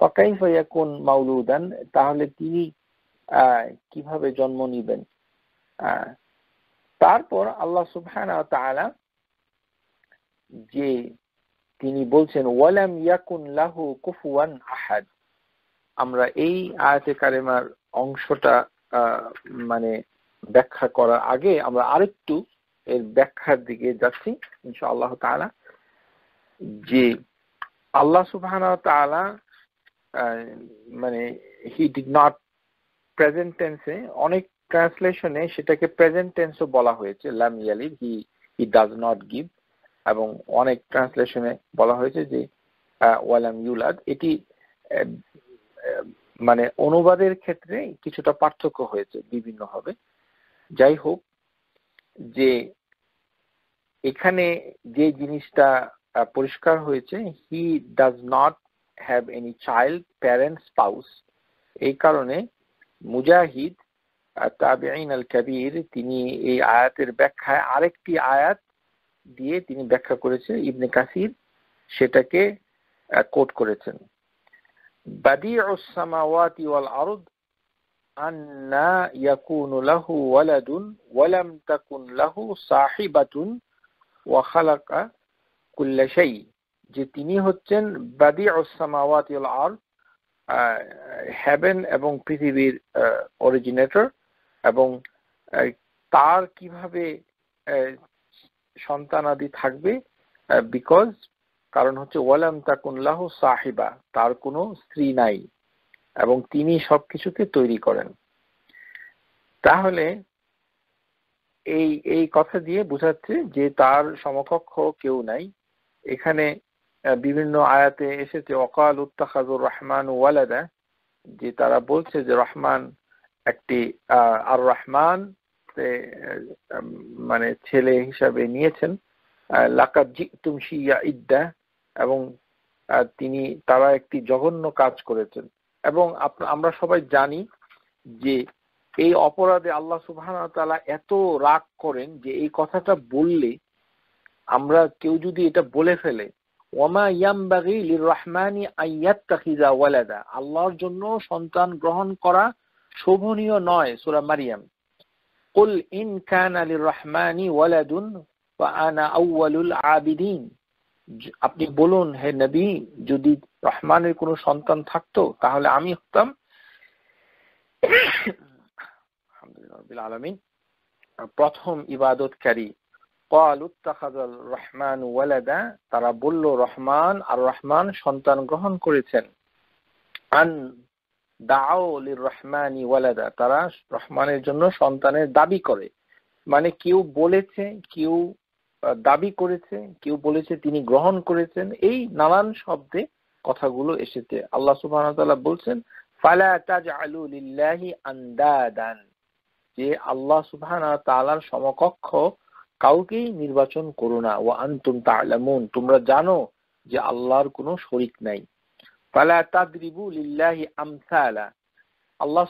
فكيف يكون مولودا তাহলে তিনি কীভাবে জন্ম নিবেন? তারপর আল্লাহ সুবহানাহু ওয়া যে তিনি বলছেন, ওয়ালাম ইয়াকুন লাহু কুফুয়ান আহাদ। আমরা এই আয়াতে কালেমার অংশটা মানে ব্যাখ্যা করার আগে আমরা আরেকটু এর ব্যাখ্যার দিকে যাচ্ছি, ইনশাআল্লাহ তাআলা। যে আল্লাহ সুবহানাহু ওয়া তাআলা মানে হি ডিড নট প্রেজেন্ট টেন্সে অনেক ট্রান্সলেশনে সেটাকে প্রেজেন্ট টেন্সও বলা হয়েছে লাম ইয়ালিদ he he does not give এবং অনেক ট্রান্সলেশনে বলা হয়েছে যে ওয়ালাম ইউলাদ এটি মানে অনুবাদের ক্ষেত্রে কিছুটা পার্থক্য হয়েছে বিভিন্নভাবে। যাই হোক, যে এখানে যে জিনিসটা পরিষ্কার হয়েছে he does not have any child parent spouse এই কারণে মুজাহিদ তাবিআইন আল কবির তিনি এই আয়াতের ব্যাখ্যায় আরেকটি আয়াত দিয়ে তিনি ব্যাখ্যা করেছেন ইবনে কাসির, সেটাকে কোট করেছেন। ওয়ালাদুন ওয়ালাম তাকুন লাহু সাহিবাতুন ওয়া খালাকা যে তিনি হচ্ছেন বাদিউস সামাওয়াতি ওয়াল আরদ হ্যাভেন এবং পৃথিবীর অরিজিনেটর এবং তার কীভাবে সন্তানাদি থাকবে বিকজ কারণ হচ্ছে ওয়ালাম তাকুল্লাহ সাহিবা, তার কোনো স্ত্রী নাই এবং তিনি সবকিছুকে তৈরি করেন। তাহলে এই এই কথা দিয়ে বোঝাচ্ছে যে তার সমকক্ষ কেউ নাই। এখানে বিভিন্ন আয়াতে এসেছে অকাল উত্তাখাজুর রহমান ওয়ালাদা, যে তারা বলছে যে রহমান একটি আর রহমান মানে ছেলে হিসাবে নিয়েছেন লাকাত জিতুম শিয়া ইদ্দা, এবং তিনি, তারা একটি জঘন্য কাজ করেছেন। এবং আমরা সবাই জানি যে এই অপরাধে আল্লাহ সুবহান তালা এত রাগ করেন যে এই কথাটা বললে আমরা কেউ যদি এটা বলে ফেলে আল্লাহর জন্য সন্তান গ্রহণ করা শোভনীয় নয়, সূরা মারিয়াম। কুল ইন কানা লির রহমানি ওয়ালাদুন আউয়ালুল আবিদিন। আপনি বলুন, হে নবী, যদি রহমানের কোনো সন্তান থাকতো, তাহলে আমি হতাম। আলমিন। প্রথম ইবাদতকারী রহমান ওয়ালাদা তারা বলল, রহমান আর রহমান সন্তান গ্রহণ করেছেন। রহমানি ওয়ালাদা, তারা রহমানের জন্য সন্তানের দাবি করে। মানে কেউ বলেছে, কেউ দাবি করেছে, কেউ বলেছে তিনি গ্রহণ করেছেন। এই নানান শব্দে কথাগুলো এসেছে। আল্লাহ সুবহানাহু বলছেন, ফালা তাজআলু লিল্লাহি যে আল্লাহ তাআলার সমকক্ষ কাউকেই নির্বাচন করো না। ও আনতুম তা'লামুন, তোমরা জানো যে আল্লাহর কোনো শরিক নাই। লিল্লাহি আমসালা, আল্লাহ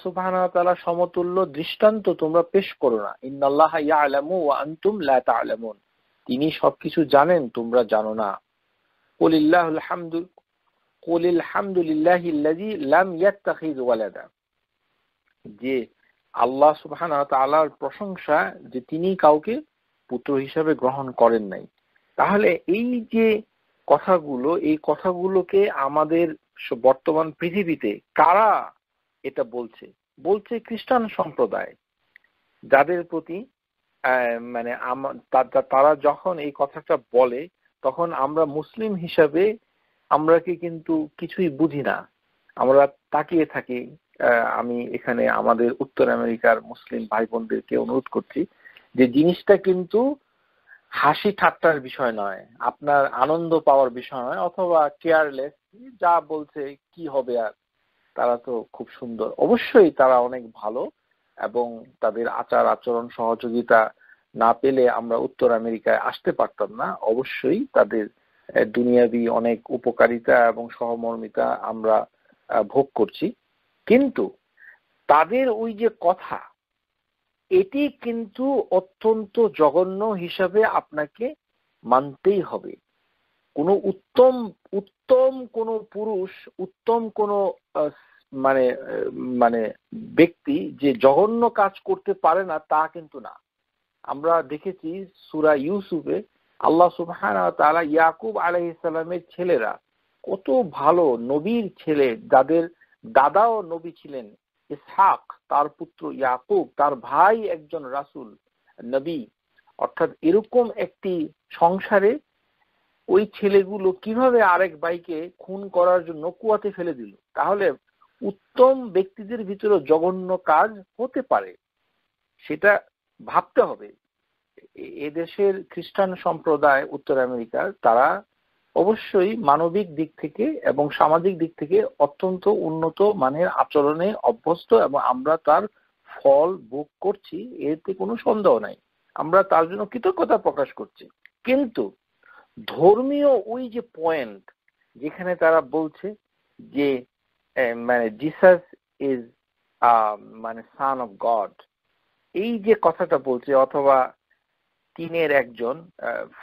সমতুল্য দৃষ্টান্ত তোমরা পেশ করো না। ইয়ালামু ওয়া লা তা'লামুন, তিনি সবকিছু জানেন, তোমরা জানো না। কুলিল্লাহুল হামদু কুলিল হামদুলিল্লাহিল্লাযী লাম ইয়াত্তাখিজ ওয়ালাদা, যে আল্লাহ সুবহানাহু তাআলার প্রশংসা যে তিনি কাউকে পুত্র হিসাবে গ্রহণ করেন নাই। তাহলে এই যে কথাগুলো, এই কথাগুলোকে আমাদের বর্তমান পৃথিবীতে কারা এটা বলছে? বলছে খ্রিস্টান সম্প্রদায়। যাদের প্রতি মানে তারা যখন এই কথাটা বলে, তখন আমরা মুসলিম হিসাবে আমরা কি কিন্তু কিছুই বুঝি না। আমরা তাকিয়ে থাকি আমি এখানে আমাদের উত্তর আমেরিকার মুসলিম ভাই বোনদেরকে অনুরোধ করছি যে জিনিসটা কিন্তু হাসি ঠাট্টার বিষয় নয়, আপনার আনন্দ পাওয়ার বিষয় নয়, অথবা কেয়ারলেস যা বলছে কি হবে আর, তারা তো খুব সুন্দর। অবশ্যই তারা অনেক ভালো এবং তাদের আচার, আচরণ, সহযোগিতা না পেলে আমরা উত্তর আমেরিকায় আসতে পারতাম না। অবশ্যই তাদের দুনিয়াবি অনেক উপকারিতা এবং সহমর্মিতা আমরা ভোগ করছি। কিন্তু তাদের ওই যে কথা এটি কিন্তু অত্যন্ত জঘন্য হিসাবে আপনাকে মানতেই হবে। কোনো উত্তম উত্তম কোনো পুরুষ, উত্তম কোনো মানে মানে ব্যক্তি যে জঘন্য কাজ করতে পারে না, তা কিন্তু না। আমরা দেখেছি সুরা ইউসুফে আল্লাহ সুবহান তারা ইয়াকুব আলাইহিসসালামের ছেলেরা কত ভালো নবীর ছেলে, যাদের দাদাও নবী ছিলেন। ইসহাক তার পুত্র ইয়াকুব তার ভাই একজন রাসুল নবী অর্থাৎ এরকম একটি সংসারে ওই ছেলেগুলো কীভাবে আরেক ভাইকে খুন করার জন্য কুয়াতে ফেলে দিল তাহলে উত্তম ব্যক্তিদের ভিতরে জঘন্য কাজ হতে পারে সেটা ভাবতে হবে এদেশের খ্রিস্টান সম্প্রদায় উত্তর আমেরিকার তারা অবশ্যই মানবিক দিক থেকে এবং সামাজিক দিক থেকে অত্যন্ত উন্নত মানের আচরণে অভ্যস্ত এবং আমরা তার ফল ভোগ করছি, এতে কোনো সন্দেহ নাই। আমরা তার জন্য কৃতজ্ঞতা প্রকাশ করছি। কিন্তু ধর্মীয় ওই যে পয়েন্ট যেখানে তারা বলছে যে মানে জিসাস ইজ মানে সান অফ গড এই যে কথাটা বলছে অথবা তিনের একজন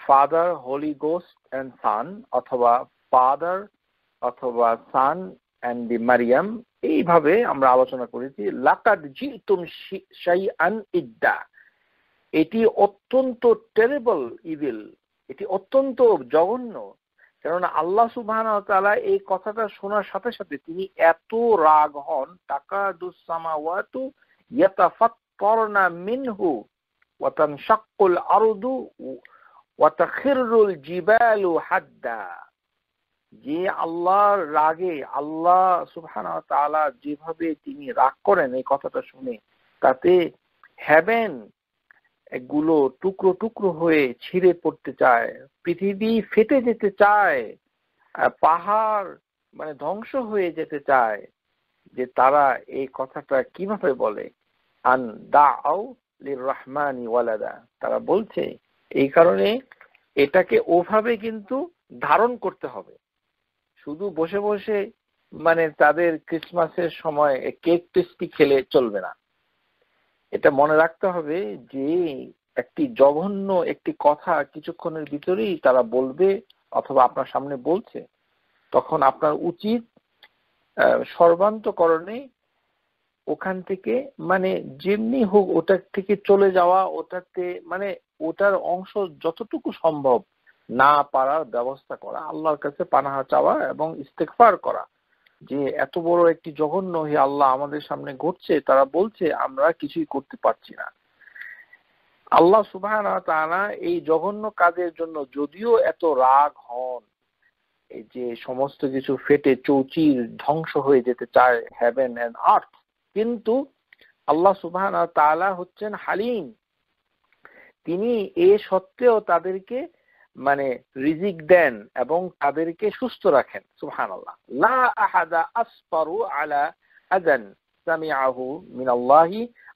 father holy ghost and son অথবা ফাদার অথবা সান অ্যান্ড দি মারিয়াম এইভাবে আমরা আলোচনা করেছি। লাকাদ জিতুম শাই আন ইদ্দা। এটি অত্যন্ত টেরেবল ইভিল এটি অত্যন্ত জঘন্য। কেননা আল্লাহ সুবাহ এই কথাটা শোনার সাথে সাথে তিনি এত রাগ হন, টাকা দুসামাওয়াতু ইয়াতাফাত্তরনা মিনহু যে আল্লাহর রাগে, আল্লাহ সুবহান যেভাবে তিনি রাগ করেন, এই কথাটা শুনে, তাতে হ্যাভেন এগুলো টুকরো টুকরো হয়ে ছিঁড়ে পড়তে চায়, পৃথিবী ফেটে যেতে চায় পাহাড় মানে ধ্বংস হয়ে যেতে চায়, যে তারা এই কথাটা কীভাবে বলে? আন তারা বলছে, এই কারণে এটাকে ওভাবে কিন্তু ধারণ করতে হবে। শুধু বসে বসে মানে তাদের ক্রিসমাসের সময় কেক টেস্টি খেলে চলবে না। এটা মনে রাখতে হবে যে, একটি জঘন্য একটি কথা কিছুক্ষণের ভিতরেই তারা বলবে অথবা আপনার সামনে বলছে। তখন আপনার উচিত সর্বান্তকরণে ওখান থেকে মানে যেমনি হোক ওটার থেকে চলে যাওয়া, ওটাতে মানে ওটার অংশ যতটুকু সম্ভব না পারার ব্যবস্থা করা, আল্লাহর কাছে পানাহা চাওয়া এবং ইস্তেকফার করা। যে এত বড় একটি জঘন্য হে আল্লাহ আমাদের সামনে ঘটছে, তারা বলছে, আমরা কিছুই করতে পারছি না। আল্লাহ সুবাহ এই জঘন্য কাজের জন্য যদিও এত রাগ, হন যে সমস্ত কিছু ফেটে, চৌচির ধ্বংস হয়ে যেতে চায় হ্যাভেন অ্যান্ড আর্থ কিন্তু আল্লাহ সুবাহ তালা হচ্ছেন হালিম। তিনি এ সত্ত্বেও তাদেরকে মানে রিজিক দেন এবং তাদেরকে সুস্থ রাখেন সুহান আল্লাহ আলা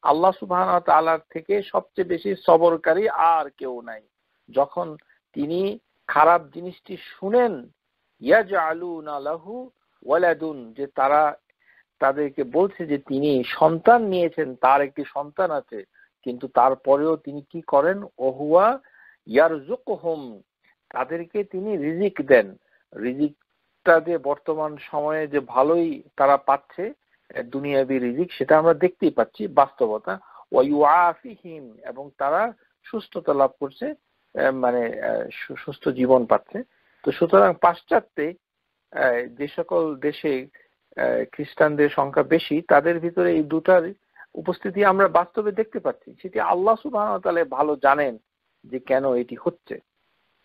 আল্লাহ সুবহানাহু ওয়া তাআলার থেকে সবচেয়ে বেশি সবরকারী আর কেউ নাই। যখন তিনি খারাপ জিনিসটি শুনেন, ইয়াজআলুনা লাহু ওয়ালাদুন, যে তারা তাদেরকে বলছে যে তিনি সন্তান নিয়েছেন, তার একটি সন্তান আছে, কিন্তু তারপরেও তিনি কি করেন? ওহুয়া ইয়ারজুকহুম তাদেরকে তিনি রিজিক দেন। রিজিকটা যে বর্তমান সময়ে যে ভালোই তারা পাচ্ছে দুনিয়াবি রিজিক, সেটা আমরা দেখতেই পাচ্ছি বাস্তবতা। ওয়াইউআফিহিম এবং তারা সুস্থতা লাভ করছে মানে সুস্থ জীবন পাচ্ছে। তো সুতরাং পাশ্চাত্যে যে সকল দেশে খ্রিস্টানদের সংখ্যা বেশি, তাদের ভিতরে এই দুটার উপস্থিতি আমরা বাস্তবে দেখতে পাচ্ছি। সেটি আল্লাহ সুবাহ ভালো জানেন যে কেন এটি হচ্ছে।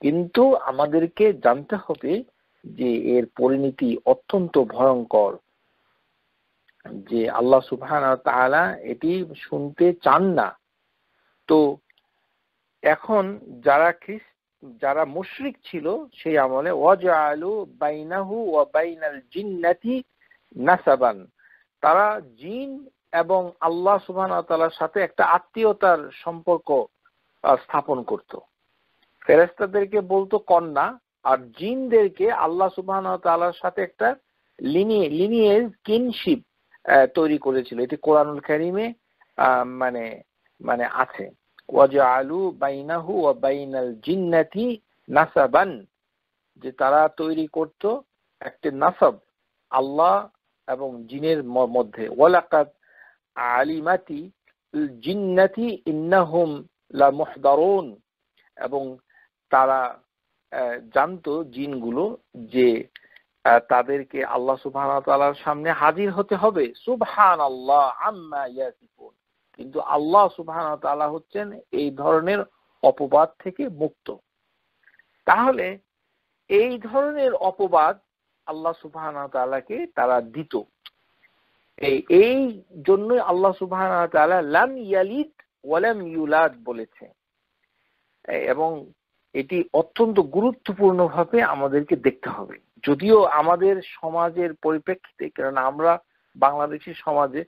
কিন্তু আমাদেরকে জানতে হবে যে এর পরিণতি অত্যন্ত ভয়ঙ্কর। যে আল্লাহ তাআলা এটি শুনতে চান না। তো এখন যারা খ্রিস যারা মুশরিক ছিল, সেই আমলে ওয়াজআলু বাইনাহু ওয়া বাইনাল জিন্নাতি নাসাবান। তারা জিন এবং আল্লাহ সুবহানাহু ওয়া তাআলার সাথে একটা আত্মীয়তার সম্পর্ক স্থাপন করত। ফেরেস্তাদেরকে বলতো কন্যা, আর জিনদেরকে আল্লাহ সুবাহ তালার সাথে একটা লিনিয়ে লিনিয়েজ কিনশিপ তৈরি করেছিল। এটি কোরআনুল কারিমে মানে মানে আছে। আলু বাইনাহু ও বাইনাল জিন্নাতি নাসাবান। যে তারা তৈরি করত একটি নাসাব, আল্লাহ এবং জিনের মধ্যে। ওয়ালাকাত আলিমাতি জিন্নাতি ইন্নাহুম লা এবং তারা জানতো জিনগুলো যে তাদেরকে আল্লাহ সুবহান সামনে হাজির হতে হবে। সুবহান আল্লাহ আম্মা ইয়াসিফুন। কিন্তু আল্লাহ সুবহান তাআলা হচ্ছেন এই ধরনের অপবাদ থেকে মুক্ত। তাহলে এই ধরনের অপবাদ আল্লাহ তাআলাকে তারা দিত। এই জন্যই আল্লাহ ওয়ালাম ইউলাদ বলেছে। এবং এটি অত্যন্ত গুরুত্বপূর্ণভাবে আমাদেরকে দেখতে হবে। যদিও আমাদের সমাজের পরিপ্রেক্ষিতে, কেননা আমরা বাংলাদেশি সমাজে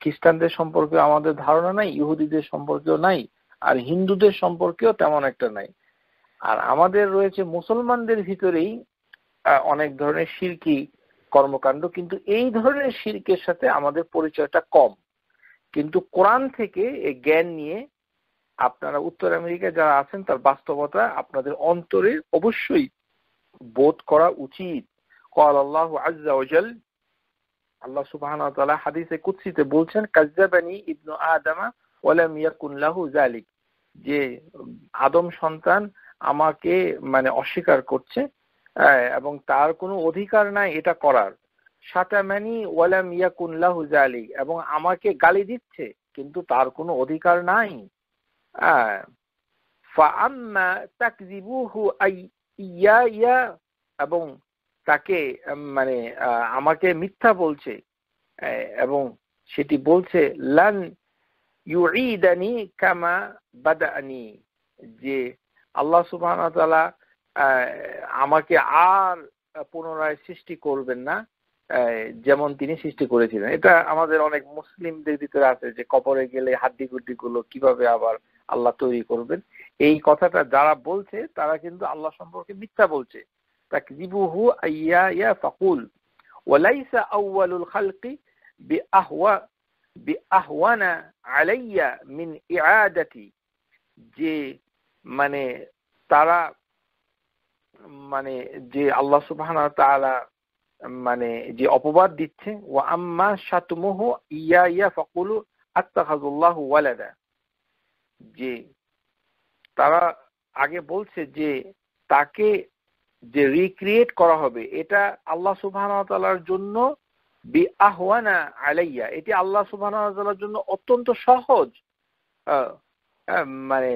খ্রিস্টানদের সম্পর্কে আমাদের ধারণা নাই, ইহুদিদের সম্পর্কেও নাই, আর হিন্দুদের সম্পর্কেও তেমন একটা নাই। আর আমাদের রয়েছে মুসলমানদের ভিতরেই অনেক ধরনের শিরকি কর্মকাণ্ড, কিন্তু এই ধরনের শিরকের সাথে আমাদের পরিচয়টা কম। কিন্তু কোরআন থেকে এই জ্ঞান নিয়ে আপনারা উত্তর আমেরিকায় যারা আছেন, তার বাস্তবতা আপনাদের অন্তরে অবশ্যই বোধ করা উচিত। কল আল্লাহ আজ্জাওয়াজাল আল্লাহ তাআলা হাদিসে কুদসিতে বলছেন কাজ্জাবানি ইবনু আদামা ওয়ালাম ইয়াকুন লাহু যালিক। যে আদম সন্তান আমাকে মানে অস্বীকার করছে এবং তার কোনো অধিকার নাই এটা করার। সাতামানি ওয়ালাম ইয়াকুন লাহু যালিক, এবং আমাকে গালি দিচ্ছে, কিন্তু তার কোনো অধিকার নাই। তাকযিবুহু ইয়া এবং তাকে মানে আমাকে মিথ্যা বলছে এবং সেটি বলছে, লান ইউঈদানি কামা বাদানি যে আল্লাহ তাআলা আমাকে আর পুনরায় সৃষ্টি করবেন না যেমন তিনি সৃষ্টি করেছিলেন। এটা আমাদের অনেক মুসলিমদের ভিতরে আছে যে কবরে গেলে হাড্ডি গুড্ডি গুলো কীভাবে আবার আল্লাহ তৈরি করবেন। এই কথাটা যারা বলছে, তারা কিন্তু আল্লাহ সম্পর্কে মিথ্যা বলছে। আইয়া ইয়া ওয়ালাইসা মিন যে মানে তারা মানে যে আল্লাহ ওয়া মানে যে অপবাদ দিচ্ছে ও আম্মা শাতমুহু ইয়া ইয়া ফাকুলু আত্তাখাযুল্লাহু ওয়ালাদা। যে তারা আগে বলছে যে তাকে যে রিক্রিয়েট করা হবে, এটা আল্লাহ তাআলার জন্য বি আহওয়ানা আলাইয়া। এটি আল্লাহ তাআলার জন্য অত্যন্ত সহজ মানে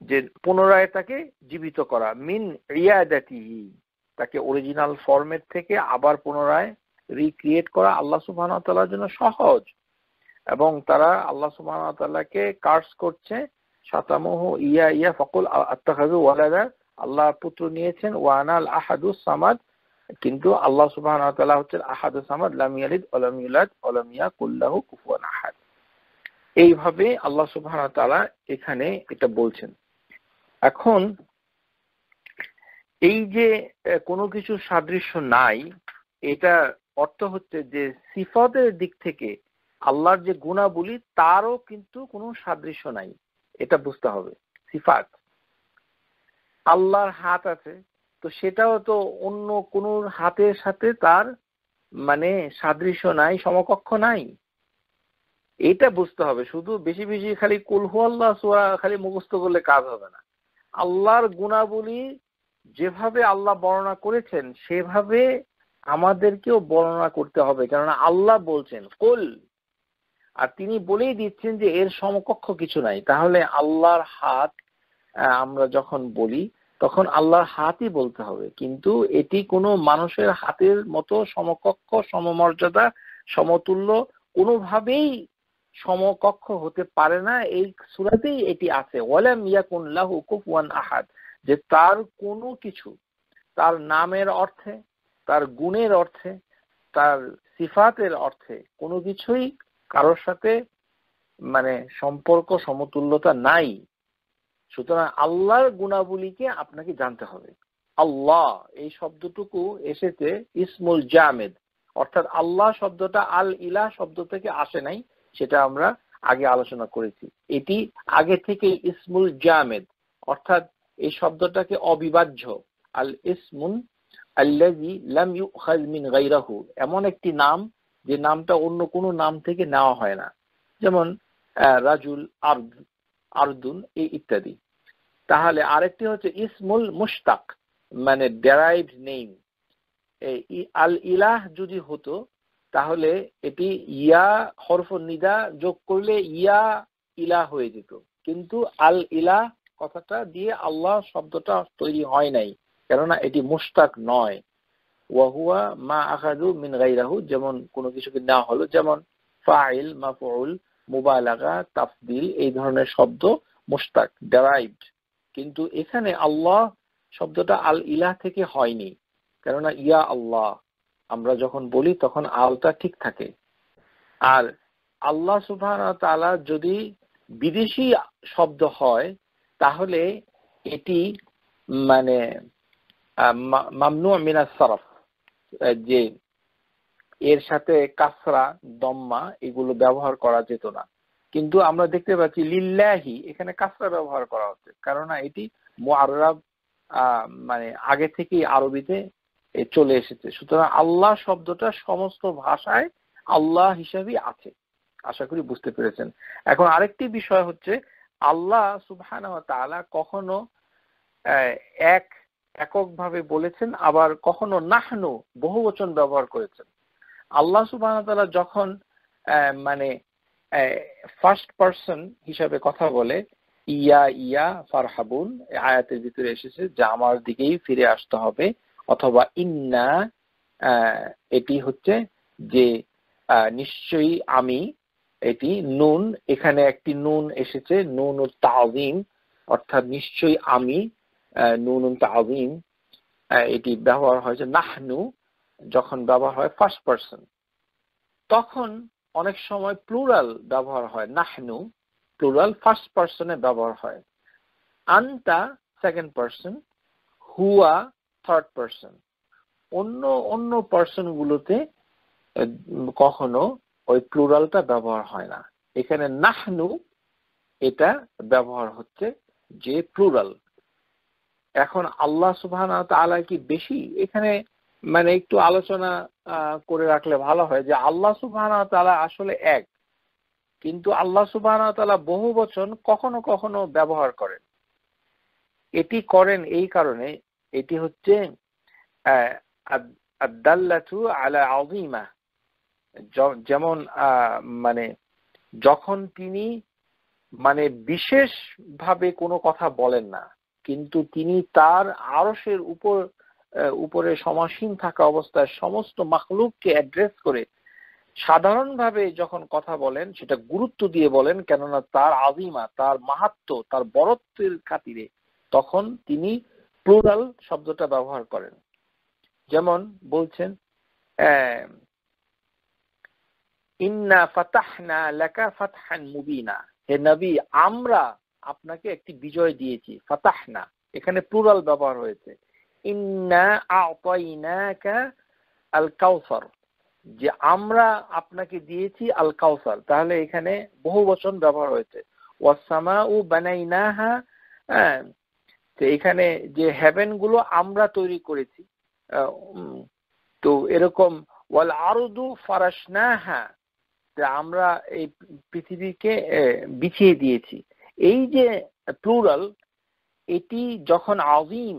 যে পুনরায় তাকে জীবিত করা। মিন রিয়াদাতিহি, তাকে অরিজিনাল ফর্মেট থেকে আবার পুনরায় রিক্রিয়েট করা আল্লাহ তাআলার জন্য সহজ। এবং তারা আল্লাহ সুবহানাহু তাআলাকে কার্স করছে। শাতামুহ ইয়া ইয়া ফকুল আত্তাখাযু ওয়ালাদা আল্লাহ পুত্র নিয়েছেন। ওয়ানাল আহাদু সামাদ, কিন্তু আল্লাহ ওয়া তাআলা হচ্ছেন আহাদু সামাদ, লাম ইয়ালিদ ওয়া লাম ইউলাদ ওয়া লাম কুফুয়ান আহাদ। এইভাবে আল্লাহ সুবহানাহু ওয়া তাআলা এখানে এটা বলছেন। এখন এই যে কোনো কিছু সাদৃশ্য নাই, এটা অর্থ হচ্ছে যে সিফতের দিক থেকে আল্লাহর যে গুণাবলী, তারও কিন্তু কোনো সাদৃশ্য নাই। এটা বুঝতে হবে, সিফাত। আল্লাহর হাত আছে, তো সেটাও তো অন্য কোন হাতের সাথে তার মানে সাদৃশ্য নাই, সমকক্ষ নাই। এটা বুঝতে হবে, শুধু বেশি বেশি খালি কুলহু আল্লাহ খালি মুখস্থ করলে কাজ হবে না। আল্লাহর গুণাবলী যেভাবে আল্লাহ বর্ণনা করেছেন, সেভাবে আমাদেরকেও বর্ণনা করতে হবে। কেননা আল্লাহ বলছেন, কুল। আর তিনি বলেই দিচ্ছেন যে, এর সমকক্ষ কিছু নাই। তাহলে আল্লাহর হাত আমরা যখন বলি, তখন আল্লাহর হাতই বলতে হবে। কিন্তু এটি কোনো মানুষের হাতের মতো সমকক্ষ, সমমর্যাদা, সমতুল্য কোনোভাবেই সমকক্ষ হতে পারে না, এই সুরাতেই এটি আছে। ওয়ালাম ইয়াকুন লাহু কুফুয়ান আহাদ। যে তার কোনো কিছু, তার নামের অর্থে, তার গুণের অর্থে, তার সিফাতের অর্থে কোনো কিছুই কারোর সাথে মানে সম্পর্ক, সমতুল্যতা নাই। সুতরাং আল্লাহর গুণাবলীকে আপনাকে জানতে হবে। আল্লাহ, এই শব্দটুকু এসেছে ইসমুল জামেদ। অর্থাৎ আল্লাহ শব্দটা আল ইলা শব্দ থেকে আসে নাই। সেটা আমরা আগে আলোচনা করেছি। এটি আগে থেকে ইসমুল জামেদ, অর্থাৎ এই শব্দটাকে অবিভাজ্য। আল ইসমুন আল্লাজি লাম ইউখাজ মিন গাইরাহু এমন একটি নাম, যে নামটা অন্য কোনো নাম থেকে নেওয়া হয় না। যেমন রাজুল, আর্দ, আর্দুন, এই ইত্যাদি। তাহলে আরেকটি হচ্ছে ইসমুল মুশতাক মানে ডেরাইভ নেম আল ইলাহ যদি হতো তাহলে এটি ইয়া হরফ নিদা যোগ করলে ইয়া ইলা হয়ে যেত। কিন্তু আল ইলাহ কথাটা দিয়ে আল্লাহ শব্দটা তৈরি হয় নাই, কেননা এটি মুস্তাক নয়। ওয়াহুয়া মা আখাদু মিন গাইরাহু যেমন কোনো কিছুকে নেওয়া হলো, যেমন ফাইল, মাফউল, মুবালাগা, তাফদিল, এই ধরনের শব্দ মুস্তাক ডেরাইভড। কিন্তু এখানে আল্লাহ শব্দটা আল ইলাহ থেকে হয়নি, কেননা ইয়া আল্লাহ। আমরা যখন বলি, তখন আলটা ঠিক থাকে। আর আল্লাহ সুবহান তাআলা যদি বিদেশি শব্দ হয়, তাহলে এটি মানে মামনু মিনাস সরফ যে এর সাথে কাসরা, দম্মা এগুলো ব্যবহার করা যেত না। কিন্তু আমরা দেখতে পাচ্ছি লিল্লাহি, এখানে কাসরা ব্যবহার করা হচ্ছে। কারণ এটি মোয়ারব মানে আগে থেকেই আরবিতে চলে এসেছে। সুতরাং আল্লাহ শব্দটা সমস্ত ভাষায় আল্লাহ হিসাবেই আছে। আশা করি বুঝতে পেরেছেন। এখন আরেকটি বিষয় হচ্ছে, আল্লাহ সুবহান কখনো এক, এককভাবে বলেছেন, আবার কখনো নাহনু বহু বচন ব্যবহার করেছেন। আল্লাহ সুবহান তাআলা যখন মানে ফার্স্ট পার্সন হিসাবে কথা বলে, ইয়া ইয়া ফারহাবুন আয়াতের ভিতরে এসেছে যে আমার দিকেই ফিরে আসতে হবে অথবা ইন্না এটি হচ্ছে যে নিশ্চয়ই আমি, এটি নুন, এখানে একটি নুন এসেছে, নুন তাজিম অর্থাৎ নিশ্চয়ই আমি নুন তাজিম এটি ব্যবহার হয়েছে নাহনু, যখন ব্যবহার হয় ফার্স্ট পার্সন তখন অনেক সময় প্লুরাল ব্যবহার হয়, নাহনু প্লুরাল ফার্স্ট পার্সনে ব্যবহার হয়। আন্তা সেকেন্ড পার্সন হুয়া থার্ড পার্সন অন্য অন্য পার্সন গুলোতে কখনো ওই প্লুরালটা ব্যবহার হয় না। এখানে নাহনু, এটা ব্যবহার হচ্ছে যে প্লুরাল। এখন আল্লাহ সুবহান তাআলা কি বেশি? এখানে মানে একটু আলোচনা করে রাখলে ভালো হয় যে আল্লাহ সুবহান তাআলা আসলে এক। কিন্তু আল্লাহ সুবহান তাআলা বহু বচন কখনো কখনো ব্যবহার করেন। এটি করেন এই কারণে এটি হচ্ছে যেমন মানে যখন তিনি মানে বিশেষ ভাবে কোনো কথা বলেন না, কিন্তু তিনি তার আরসের উপর উপরে সমাসীন থাকা অবস্থায় সমস্ত মাখলুককে অ্যাড্রেস করে সাধারণভাবে যখন কথা বলেন, সেটা গুরুত্ব দিয়ে বলেন, কেননা তার আজিমা তার মাহাত্ম তার বরত্বের খাতিরে, তখন তিনি প্লুরাল শব্দটা ব্যবহার করেন। যেমন বলছেন ইন্না ফাতাহনা লাকা ফাতহান মুবিনা। হে নবী, আমরা আপনাকে একটি বিজয় দিয়েছি, ফাতাহনা। এখানে প্লুরাল ব্যবহার হয়েছে। ইন্না আতাইনাকা আল কাউসার যে আমরা আপনাকে দিয়েছি আল কাউসার তাহলে এখানে বহু বচন ব্যবহার হয়েছে। ওয়াসামা ও বানাইনাহা তো এখানে যে হ্যাভেনগুলো আমরা তৈরি করেছি তো এরকম, ওয়াল আরদু ফারাসনাহা আমরা এই পৃথিবীকে বিছিয়ে দিয়েছি। এই যে প্লুরাল এটি যখন আজিম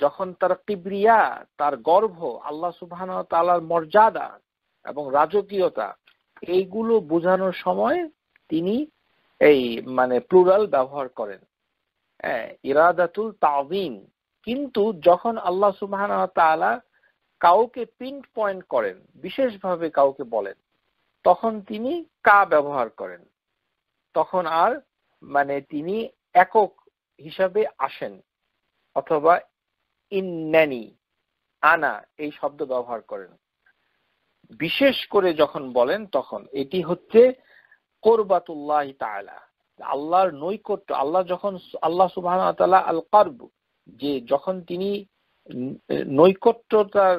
যখন তার কিবরিয়া, তার গর্ভ, আল্লাহ সুবহান তালার মর্যাদা এবং রাজকীয়তা, এইগুলো বোঝানোর সময় তিনি এই মানে প্লুরাল ব্যবহার করেন। ইরাদাতুল তাজিম কিন্তু যখন আল্লাহ সুবহান তালা কাউকে পিন্ট পয়েন্ট করেন, বিশেষভাবে কাউকে বলেন, তখন তিনি কা ব্যবহার করেন? তখন আর মানে তিনি একক হিসাবে আসেন, অথবা ইন্নানি, আনা এই শব্দ ব্যবহার করেন। বিশেষ করে যখন বলেন, তখন এটি হচ্ছে কোরবাতুল্লাহ তাআলা। আল্লাহর নৈকট্য, আল্লাহ যখন আল্লাহ সুবাহ আল কার্ব যে যখন তিনি নৈকট্যতার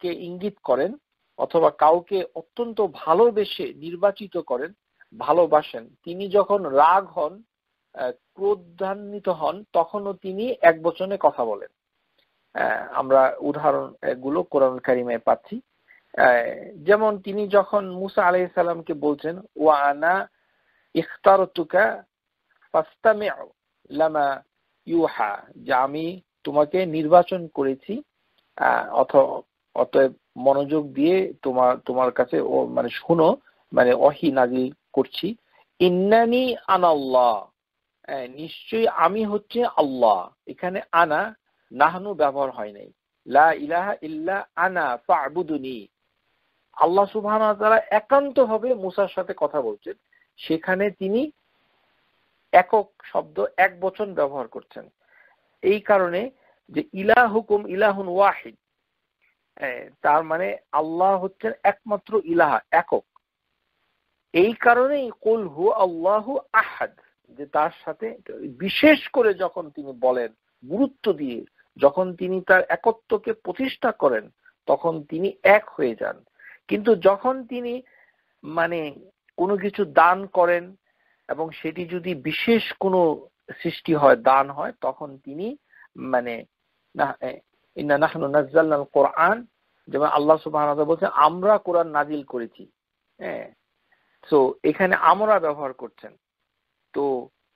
কে ইঙ্গিত করেন অথবা কাউকে অত্যন্ত ভালোবেসে নির্বাচিত করেন, ভালোবাসেন, তিনি যখন রাগ হন ক্রোধান্বিত হন, তখনও তিনি এক বচনে কথা বলেন। আমরা উদাহরণগুলো কোরআন কারিমে পাচ্ছি। যেমন তিনি যখন মুসা আলাই সাল্লামকে বলছেন, ওয়া আনা ইখতারতুকা ফাস্তামি লামা ইউহা যে আমি তোমাকে নির্বাচন করেছি অতএব মনোযোগ দিয়ে তোমার তোমার কাছে ও মানে শুনো মানে অহি নাজিল করছি। ইন্নানি আনাল্লাহ নিশ্চয়ই আমি হচ্ছে আল্লাহ। এখানে আনা, নাহানু ব্যবহার হয় নাই। লা ইলাহা ইল্লা আনা ফাবুদুনি। আল্লাহ সুবহান তারা একান্ত ভাবে মুসার সাথে কথা বলছেন। সেখানে তিনি একক শব্দ এক বচন ব্যবহার করছেন। এই কারণে যে ইলাহ হুকুম ইলাহুন ওয়াহিদ তার মানে আল্লাহ হচ্ছেন একমাত্র ইলাহা, একক। এই কারণেই কুল হু আল্লাহু আহাদ, যে তার সাথে বিশেষ করে যখন তিনি বলেন, গুরুত্ব দিয়ে যখন তিনি তার একত্বকে প্রতিষ্ঠা করেন, তখন তিনি এক হয়ে যান। কিন্তু যখন তিনি মানে কোনো কিছু দান করেন এবং সেটি যদি বিশেষ কোনো সৃষ্টি হয়, দান হয়, তখন তিনি মানে কোরআন যেমন আল্লাহ সুবাহ বলছেন, আমরা কোরআন নাজিল করেছি। হ্যাঁ তো এখানে আমরা ব্যবহার করছেন। তো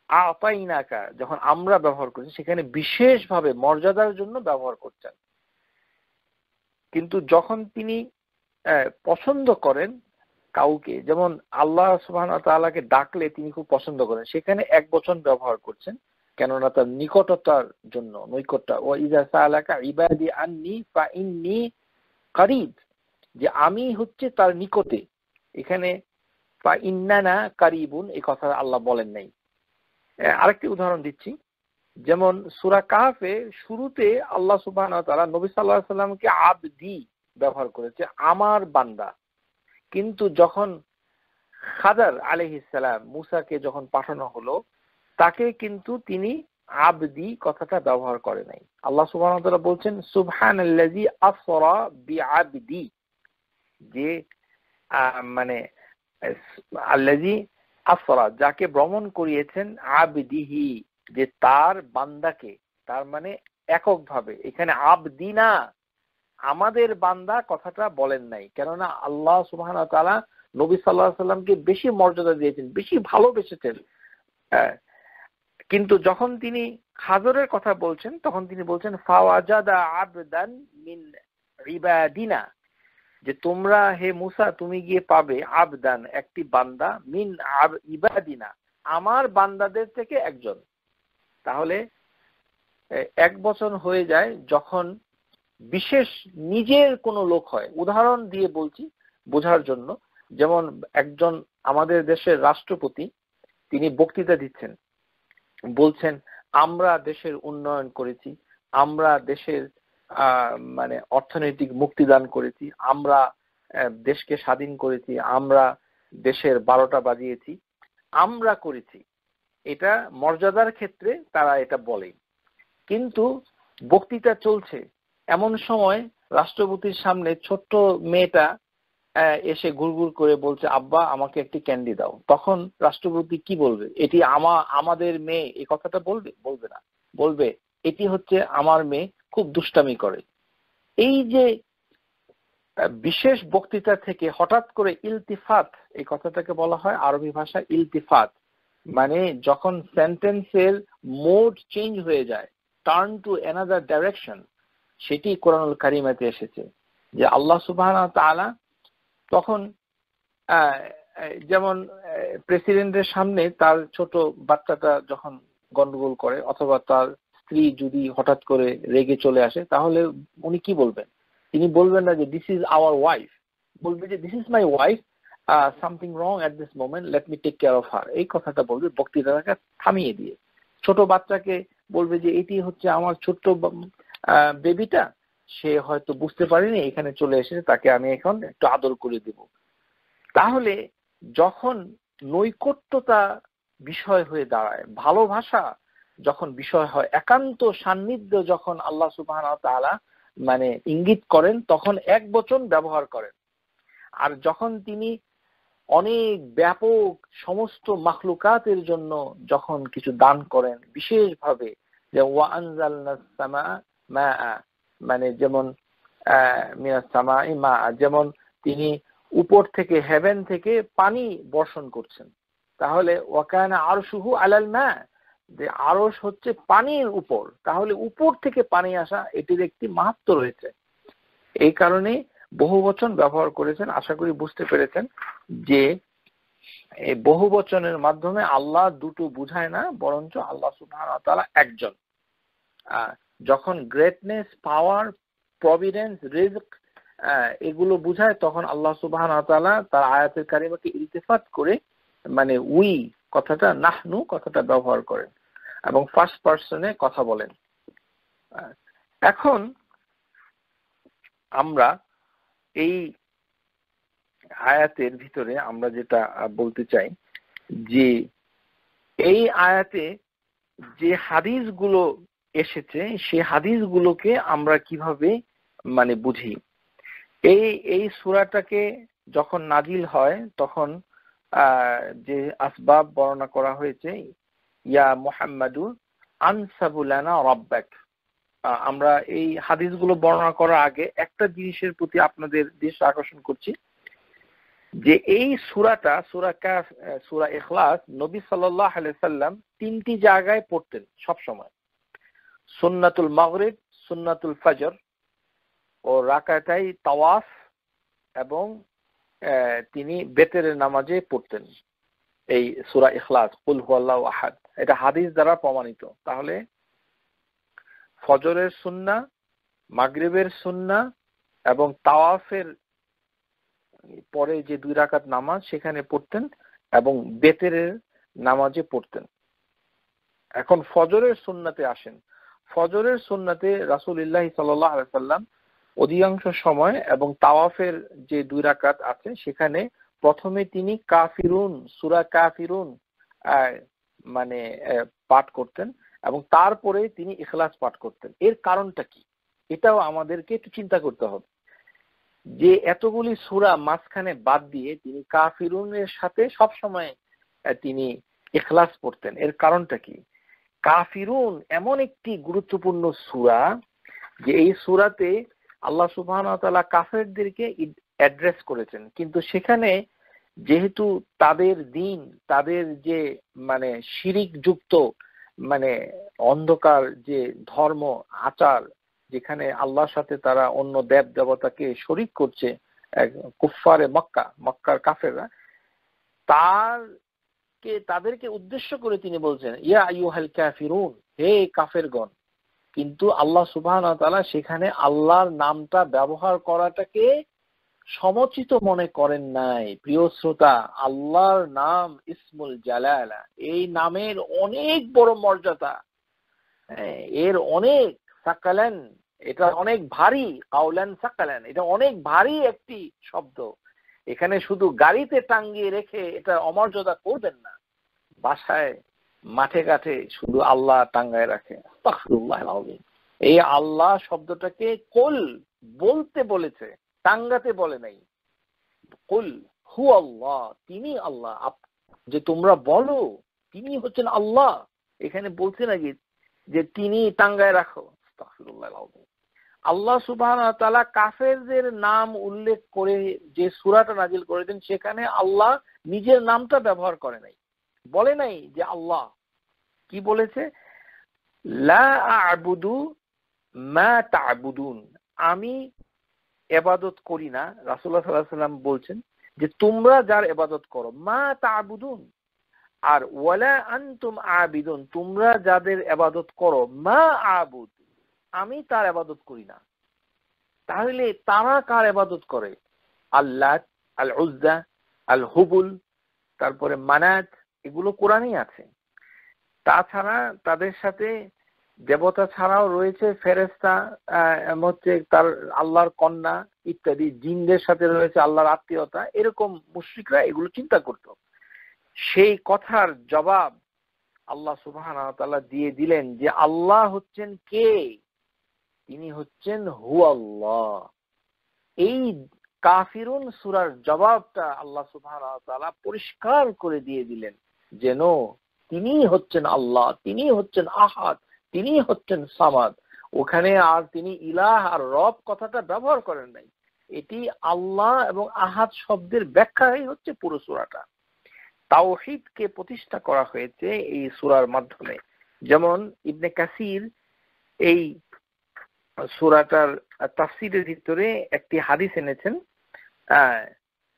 আপাইনাকা যখন আমরা ব্যবহার করছি, সেখানে বিশেষভাবে মর্যাদার জন্য ব্যবহার করছেন। কিন্তু যখন তিনি পছন্দ করেন কাউকে, যেমন আল্লাহ সুবাহ তাআলাকে ডাকলে তিনি খুব পছন্দ করেন। সেখানে এক বচন ব্যবহার করছেন, কেননা তার নিকটতার জন্য, নৈকট্য। ও ইজা ইবাদি আননি ইন্নি যে আমি হচ্ছে তার নিকটে। এখানে ইন্নানা কারিবুন, এই কথা আল্লাহ বলেন নাই। আরেকটি উদাহরণ দিচ্ছি। যেমন সুরা কাহাফে শুরুতে আল্লাহ সুবাহ নবী সাল্লাহ সাল্লামকে আবদি ব্যবহার করেছে, আমার বান্দা। কিন্তু যখন খাদার আলহিসাল্লাম মুসাকে যখন পাঠানো হলো, তাকে কিন্তু তিনি আবদি কথাটা ব্যবহার করে নাই। আল্লাহ সুবাহ বলছেন সুবহান যে মানে আল্লাজি আসরা যাকে ভ্রমণ করিয়েছেন আবদিহি, যে তার বান্দাকে, তার মানে এককভাবে, এখানে আবদি না আমাদের বান্দা কথাটা বলেন নাই। কেননা আল্লাহ সুবাহ নবী সাল্লাহ সাল্লামকে বেশি মর্যাদা দিয়েছেন, বেশি ভালোবেসেছেন। কিন্তু যখন তিনি খাজরের কথা বলছেন, তখন তিনি বলছেন, ফাওয়াজাদা আবদান মিন ইবাদিনা। যে তোমরা হে মুসা, তুমি গিয়ে পাবে আবদান, একটি বান্দা মিন আব ইবাদিনা। আমার বান্দাদের থেকে একজন। তাহলে এক বছর হয়ে যায় যখন বিশেষ নিজের কোনো লোক হয়। উদাহরণ দিয়ে বলছি বোঝার জন্য, যেমন একজন আমাদের দেশের রাষ্ট্রপতি, তিনি বক্তৃতা দিচ্ছেন। বলছেন, আমরা দেশের উন্নয়ন করেছি, আমরা দেশের মানে অর্থনৈতিক মুক্তিদান করেছি, আমরা দেশকে স্বাধীন করেছি, আমরা দেশের বারোটা বাজিয়েছি, আমরা করেছি। এটা মর্যাদার ক্ষেত্রে তারা এটা বলে কিন্তু বক্তৃতা চলছে এমন সময় রাষ্ট্রপতির সামনে ছোট্ট মেয়েটা এসে ঘুরঘুর করে বলছে, আব্বা, আমাকে একটি ক্যান্ডি দাও। তখন রাষ্ট্রপতি কি বলবে? এটি আমা, আমাদের মেয়ে এই কথাটা বলবে? বলবে না। বলবে, এটি হচ্ছে আমার মেয়ে, খুব দুষ্টামি করে। এই যে বিশেষ বক্তৃতা থেকে হঠাৎ করে ইলতিফাত, এই কথাটাকে বলা হয় আরবি ভাষা ইলতিফাত মানে যখন সেন্টেন্সের মোড চেঞ্জ হয়ে যায়, টার্ন টু অ্যানাদার ডাইরেকশন সেটি কোরআনুল কারিমাতে এসেছে। যে আল্লাহ সুবাহ তাআলা তখন যেমন প্রেসিডেন্টের সামনে তার ছোট বাচ্চাটা যখন গন্ডগোল করে অথবা তার স্ত্রী যদি হঠাৎ করে রেগে চলে আসে, তাহলে উনি কি বলবেন? তিনি বলবেন না যে দিস ইজ আওয়ার ওয়াইফ বলবে যে this is my wife something wrong at this moment let me take care of her এই কথাটা বলবে, বক্তৃতাটাকে থামিয়ে দিয়ে। ছোট বাচ্চাকে বলবে যে, এটি হচ্ছে আমার ছোট্ট বেবিটা সে হয়তো বুঝতে পারেনি, এখানে চলে এসেছে, তাকে আমি এখন একটু আদর করে দেব। তাহলে যখন নৈকট্যতা বিষয় হয়ে দাঁড়ায় ভালোবাসা যখন বিষয় হয়, একান্ত সান্নিধ্য যখন আল্লাহ সুবাহ তাআলা মানে ইঙ্গিত করেন, তখন এক বচন ব্যবহার করেন। আর যখন তিনি অনেক ব্যাপক সমস্ত মাখলুকাতের জন্য যখন কিছু দান করেন, বিশেষভাবে যে ওয়ানজালনা মানে যেমন যেমন তিনি উপর থেকে, হেভেন থেকে পানি বর্ষণ করছেন। তাহলে ওয়াকানা আরশুহু আলাল মা, যে আরস হচ্ছে পানির উপর। তাহলে উপর থেকে পানি আসা, এটির একটি মাহাত্ম রয়েছে। এই কারণে বহু বচন ব্যবহার করেছেন, আশা করি বুঝতে পেরেছেন, যে বহু বচনের মাধ্যমে আল্লাহ দুটো বুঝায় না, বরঞ্চ আল্লাহ তাআলা একজন। যখন গ্রেটনেস পাওয়ার প্রভিডেন্স রিস্ক এগুলো বুঝায়, তখন আল্লাহ তাআলা তার আয়াতের কারিমাকে ইলতিফাত করে মানে উই কথাটা, নাহনু কথাটা ব্যবহার করেন এবং ফার্স্ট পার্সনে কথা বলেন। এখন আমরা এই আয়াতের ভিতরে আমরা যেটা বলতে চাই যে এই আয়াতে যে হাদিসগুলো এসেছে সে হাদিসগুলোকে আমরা কীভাবে মানে বুঝি? এই এই সুরাটাকে যখন নাজিল হয়, তখন যে আসবাব বর্ণনা করা হয়েছে, ইয়া মোহাম্মদু আনসাবুলানা রব্বাক। আমরা এই হাদিসগুলো বর্ণনা করার আগে একটা জিনিসের প্রতি আপনাদের দৃষ্টি আকর্ষণ করছি, যে এই সুরাটা, সুরা সুরা এখলাস নবী সাল্লাম তিনটি জায়গায় পড়তেন সব সময় সুন্নাতুল মগরিব, সুন্নাতুল ফজর, ও রাকাটাই তাওয়াফ এবং তিনি বেতের নামাজে পড়তেন। এই সুরা ইখলাস, কুল হুয়াল্লাহ আহাদ। এটা হাদিস দ্বারা প্রমাণিত। তাহলে ফজরের সুন্না, মাগরিবের সুন্না এবং তাওয়াফের পরে যে দুই রাকাত নামাজ সেখানে পড়তেন এবং বেতের নামাজে পড়তেন। এখন ফজরের সুন্নাতে আসেন। ফজরের সুন্নাতে রাসুলিল্লাহ সাল্লাহ সাল্লাম অধিকাংশ সময় এবং তাওয়াফের যে দুই রাকাত আছে, সেখানে প্রথমে তিনি কাফিরুন, সুরা কাফিরুন মানে পাঠ করতেন এবং তারপরে তিনি ইখলাস পাঠ করতেন। এর কারণটা কি? এটাও আমাদেরকে একটু চিন্তা করতে হবে। যে এতগুলি সুরা মাঝখানে বাদ দিয়ে তিনি কাফিরুনের সাথে সব সময় তিনি ইখলাস পড়তেন। এর কারণটা কি? কাফিরুন এমন একটি গুরুত্বপূর্ণ সুরা যে এই সুরাতে আল্লাহ সুবাহ কাফেরদেরকে অ্যাড্রেস করেছেন। কিন্তু সেখানে যেহেতু তাদের দিন, তাদের যে মানে শিরিক যুক্ত মানে অন্ধকার যে ধর্ম, আচার, যেখানে আল্লাহর সাথে তারা অন্য দেব দেবতাকে শরিক করছে কুফারে মক্কা, মক্কার কাফেররা, তার কে তাদেরকে উদ্দেশ্য করে তিনি বলছেন ইয়া আইয়ুহাল কাফিরুন হে কাফেরগণ কিন্তু আল্লাহ সুবহান তাআলা সেখানে আল্লাহর নামটা ব্যবহার করাটাকে সমচিত মনে করেন নাই। প্রিয় শ্রোতা আল্লাহর নাম ইসমুল জালালা এই নামের অনেক বড় মর্যাদা। হ্যাঁ, এর অনেক সাকালেন এটা অনেক ভারী কাউলেন সাকালেন এটা অনেক ভারী একটি শব্দ। এখানে শুধু গাড়িতে টাঙ্গিয়ে রেখে এটা অমর্যাদা করবেন না। বাসায়, মাঠে ঘাটে শুধু আল্লাহ টাঙ্গায় রাখে। এই আল্লাহ শব্দটাকে কোল বলতে বলেছে, টাঙ্গাতে বলে নাই। কুল হু আল্লাহ তিনি আল্লাহ। যে তোমরা বলো তিনি হচ্ছেন আল্লাহ। এখানে বলছে নাকি যে তিনি টাঙ্গায় রাখো। আল্লাহ সুবাহ তালা কাফেরদের নাম উল্লেখ করে যে সুরাটা নাজিল করেছেন সেখানে আল্লাহ নিজের নামটা ব্যবহার করে নাই। বলে নাই যে আল্লাহ। কি বলেছে? আমি এবাদত করি না রাসুল্লাহ সাল্লাহ সাল্লাম বলছেন যে তোমরা যার এবাদত করো, মা তাবুদুন। আর ওয়ালা আনতুম আবিদুন। তোমরা যাদের এবাদত করো, মা আবুদ। আমি তার এবাদত করি না। তাহলে তারা কার এবাদত করে? আল্লাহ আল উজ্জা আল হুবুল তারপরে মানাত, এগুলো কোরআনই আছে। তাছাড়া তাদের সাথে দেবতা ছাড়াও রয়েছে ফেরেস্তা হচ্ছে তার আল্লাহর কন্যা ইত্যাদি, জিনদের সাথে রয়েছে আল্লাহর আত্মীয়তা। এরকম মুশ্রিকরা এগুলো চিন্তা করত। সেই কথার জবাব আল্লাহ সুবাহ দিয়ে দিলেন যে আল্লাহ হচ্ছেন কে? তিনি হচ্ছেন হু আল্লাহ এই কাফিরুন সুরার জবাবটা আল্লাহ সুবাহ পরিষ্কার করে দিয়ে দিলেন যেন তিনি হচ্ছেন আল্লাহ, তিনি হচ্ছেন আহাদ, তিনি হচ্ছেন সামাদ। ওখানে আর তিনি ইলাহ আর রব কথাটা ব্যবহার করেন নাই। এটি আল্লাহ এবং আহাদ শব্দের ব্যাখ্যাই হচ্ছে পুরো সুরাটা। তাওহিদকে প্রতিষ্ঠা করা হয়েছে এই সুরার মাধ্যমে। যেমন ইবনে কাসির এই সুরাটার তাফসিরের ভিতরে একটি হাদিস এনেছেন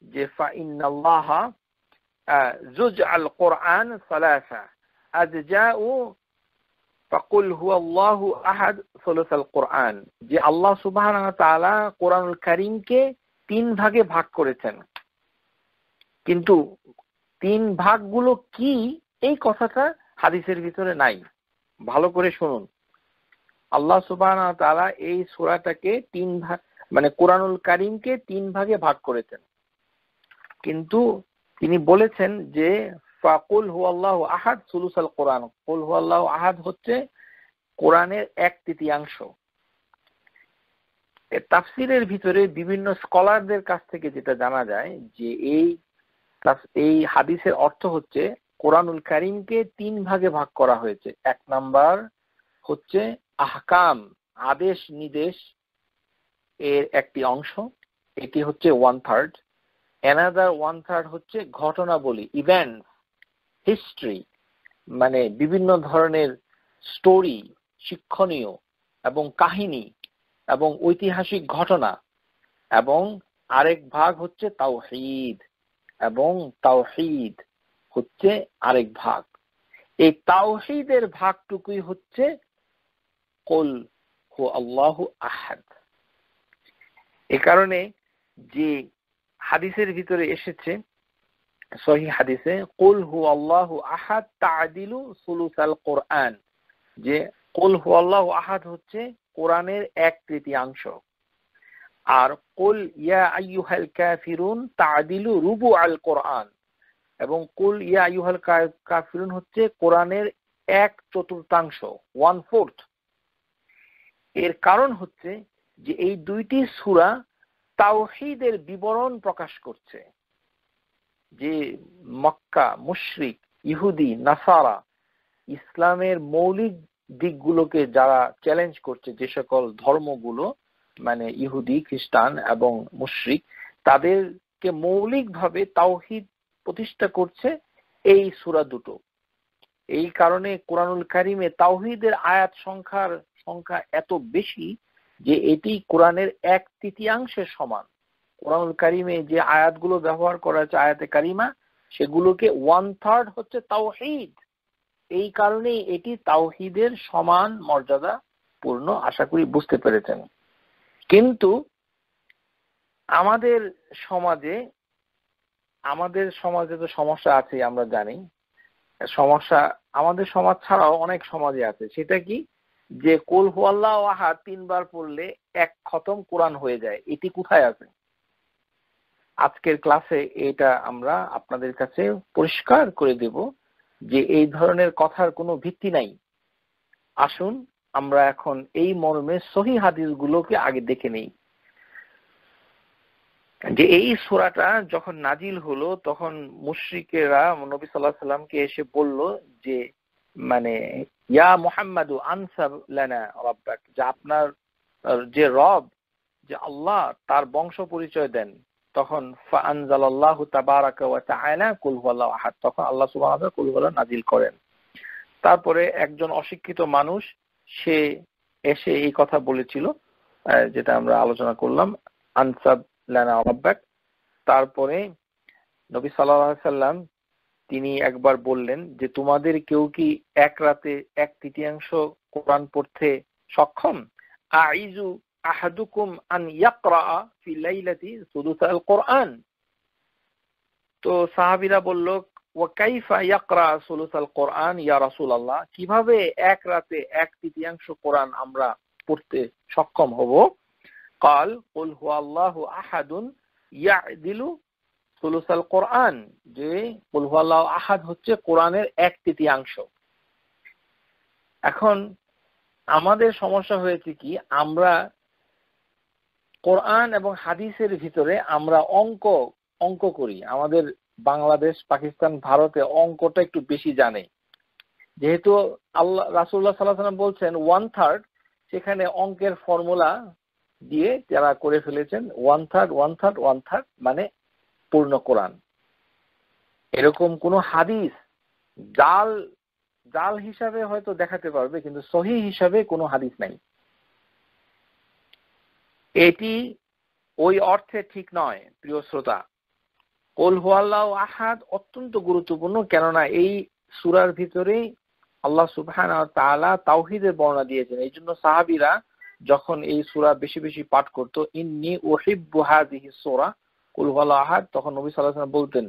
যে কোরআন যে আল্লাহ সুবাহ তাআলা তিন ভাগে ভাগ করেছেন। কিন্তু তিন ভাগগুলো কি? এই কথাটা হাদিসের ভিতরে নাই। ভালো করে শুনুন। আল্লাহ সুবাহ তাআলা এই সূরাটাকে তিন ভাগ মানে কোরআনুল কারীমকে তিন ভাগে ভাগ করেছেন। কিন্তু তিনি বলেছেন যে, ফাকুল হু আল্লাহ আহাদ সুলুসাল কোরআন। কুল হু আল্লাহ আহাদ হচ্ছে কোরআনের এক তৃতীয়াংশ। তাফসিরের ভিতরে বিভিন্ন স্কলারদের কাছ থেকে যেটা জানা যায় যে এই এই হাদিসের অর্থ হচ্ছে, কোরআনুল করিমকে তিন ভাগে ভাগ করা হয়েছে। এক নাম্বার হচ্ছে আহকাম, আদেশ নির্দেশ এর একটি অংশ। এটি হচ্ছে one third another one third হচ্ছে ঘটনাবলী ইভেন্ট হিস্ট্রি মানে বিভিন্ন ধরনের স্টোরি শিক্ষণীয় এবং কাহিনী এবং ঐতিহাসিক ঘটনা এবং আরেক ভাগ হচ্ছে তাওহিদ এবং তাওহিদ হচ্ছে আরেক ভাগ। এই তাওহিদের ভাগটুকুই হচ্ছে কল হু আল্লাহ আহাদ। এ কারণে যে হাদিসের ভিতরে এসেছে, সহি হাদিসে, কুল হু আল্লাহ আহাদ তাদিলু সুলুসাল কোরআন, যে কুল হু আল্লাহ আহাদ হচ্ছে কোরআনের এক তৃতীয়াংশ। আর কুল ইয়া আইয়ুহাল কাফিরুন তাদিলু রুবু আল কোরআন, এবং কুল ইয়া আইয়ুহাল কাফিরুন হচ্ছে কোরআনের এক চতুর্থাংশ ওয়ান ফোর্থ এর কারণ হচ্ছে যে এই দুইটি সুরা তাওহিদের বিবরণ প্রকাশ করছে। যে মক্কা, মুশরিক, ইহুদি, নাসারা, ইসলামের মৌলিক দিকগুলোকে যারা চ্যালেঞ্জ করছে যে সকল ধর্মগুলো মানে ইহুদি, খ্রিস্টান এবং মুশরিক, তাদেরকে মৌলিকভাবে তাওহিদ প্রতিষ্ঠা করছে এই সুরা দুটো। এই কারণে কোরআনুল কারিমে তাওহিদের আয়াত সংখ্যার সংখ্যা এত বেশি যে এটি কোরআনের এক তৃতীয়াংশের সমান। কোরআনুল কারিমে যে আয়াতগুলো ব্যবহার করা হয়েছে, আয়াতে কারিমা, সেগুলোকে ওয়ান থার্ড হচ্ছে তাওহিদ। এই কারণেই এটি তাওহিদের সমান মর্যাদা পূর্ণ, আশা করি বুঝতে পেরেছেন। কিন্তু আমাদের সমাজে আমাদের সমাজে তো সমস্যা আছে আমরা জানি। সমস্যা আমাদের সমাজ ছাড়াও অনেক সমাজে আছে। সেটা কি? যে কোল হুয়াল্লাহ তিনবার পড়লে এক খতম কোরআন হয়ে যায়, এটি কোথায় আছে? আজকের ক্লাসে এটা আমরা আপনাদের কাছে পরিষ্কার করে দেব যে এই ধরনের কথার কোনো ভিত্তি নাই। আসুন, আমরা এখন এই মর্মে সহি হাদিসগুলোকে আগে দেখে নেই। যে এই সুরাটা যখন নাজিল হলো, তখন মুশ্রিকেরা নবী সাল্লাহ সাল্লামকে এসে বলল যে মানে ইয়া মোহাম্মদু আনসাব লানা রব্বাক যে আপনার যে রব, যে আল্লাহ, তার বংশ পরিচয় দেন। তখন আনজালাল্লাহ তাবারাকা ওয়া তাআলা, কুল আহাদ তখন আল্লাহ সুবহানাহু ওয়া তাআলা কুল নাজিল করেন। তারপরে একজন অশিক্ষিত মানুষ, সে এসে এই কথা বলেছিল যেটা আমরা আলোচনা করলাম আনসাব লানা রব্বাক তারপরে নবী সাল্লাল্লাহু সাল্লাম তিনি একবার বললেন যে তোমাদের কেউ কি এক রাতে এক তৃতীয়াংশ কোরআন পড়তে সক্ষম আইজু আহাদুকুম আন ইয়াকরা ফি লাইলাতি সুদুসাল কোরআন তো সাহাবীরা বলল ওয়া কাইফা ইয়াকরা সুলুসাল কোরআন ইয়া রাসূলুল্লাহ কিভাবে এক রাতে এক তৃতীয়াংশ কোরআন আমরা পড়তে সক্ষম হব قال قل هو الله احد يعدل সুলুসাল কোরআন, যে কুলহুয়াল্লাহ আহাদ হচ্ছে কোরআনের এক তৃতীয়াংশ। এখন আমাদের সমস্যা হয়েছে কি, আমরা কোরআন এবং হাদিসের ভিতরে আমরা অঙ্ক অঙ্ক করি। আমাদের বাংলাদেশ, পাকিস্তান, ভারতে অঙ্কটা একটু বেশি জানে। যেহেতু আল্লাহ রাসুল্লাহ সাল্লাহ সাল্লাম বলছেন, ওয়ান থার্ড সেখানে অঙ্কের ফর্মুলা দিয়ে যারা করে ফেলেছেন, one third one third one third মানে পূর্ণ কোরআন। এরকম কোনো হাদিস জাল জাল হিসাবে হয়তো দেখাতে পারবে, কিন্তু সহি হিসাবে কোনো হাদিস নাই। এটি ওই অর্থে ঠিক নয়, প্রিয় শ্রোতা। কোল হুয়াল্লাহ আহাদ অত্যন্ত গুরুত্বপূর্ণ, কেননা এই সুরার ভিতরে আল্লাহ সুবহান তাআলা তাওহিদের বর্ণনা দিয়েছেন। এই জন্য সাহাবিরা যখন এই সুরা বেশি বেশি পাঠ করতো, ইন্নি ওহিব্বু সূরা আহাদ, তখন নবী আলাইহি বলতেন,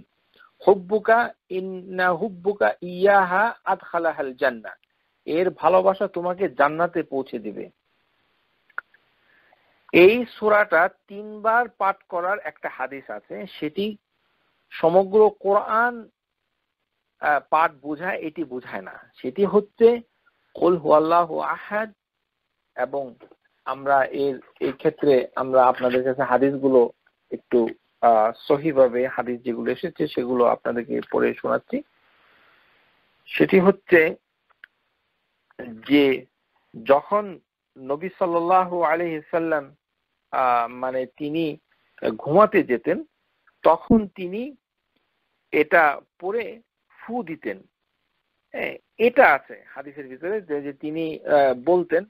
হুব্বুকা ইন্না হুব্বুকা ইয়াহা আদখালাহাল জান্নাহ এর ভালোবাসা তোমাকে জান্নাতে পৌঁছে দিবে। এই সূরাটা তিনবার পাঠ করার একটা হাদিস আছে, সেটি সমগ্র কোরআন পাঠ বোঝায়, এটি বোঝায় না। সেটি হচ্ছে, কুল হুয়াল্লাহু আহাদ, এবং আমরা এর এই ক্ষেত্রে আমরা আপনাদের কাছে হাদিসগুলো একটু সহিভাবে হাদিস যেগুলো এসেছে, সেগুলো আপনাদেরকে পড়ে শোনাচ্ছি। সেটি হচ্ছে যে যখন নবী সাল্লাহ আলহিসাল্লাম মানে তিনি ঘুমাতে যেতেন, তখন তিনি এটা পরে ফু দিতেন। এটা আছে হাদিসের ভিতরে যে তিনি বলতেন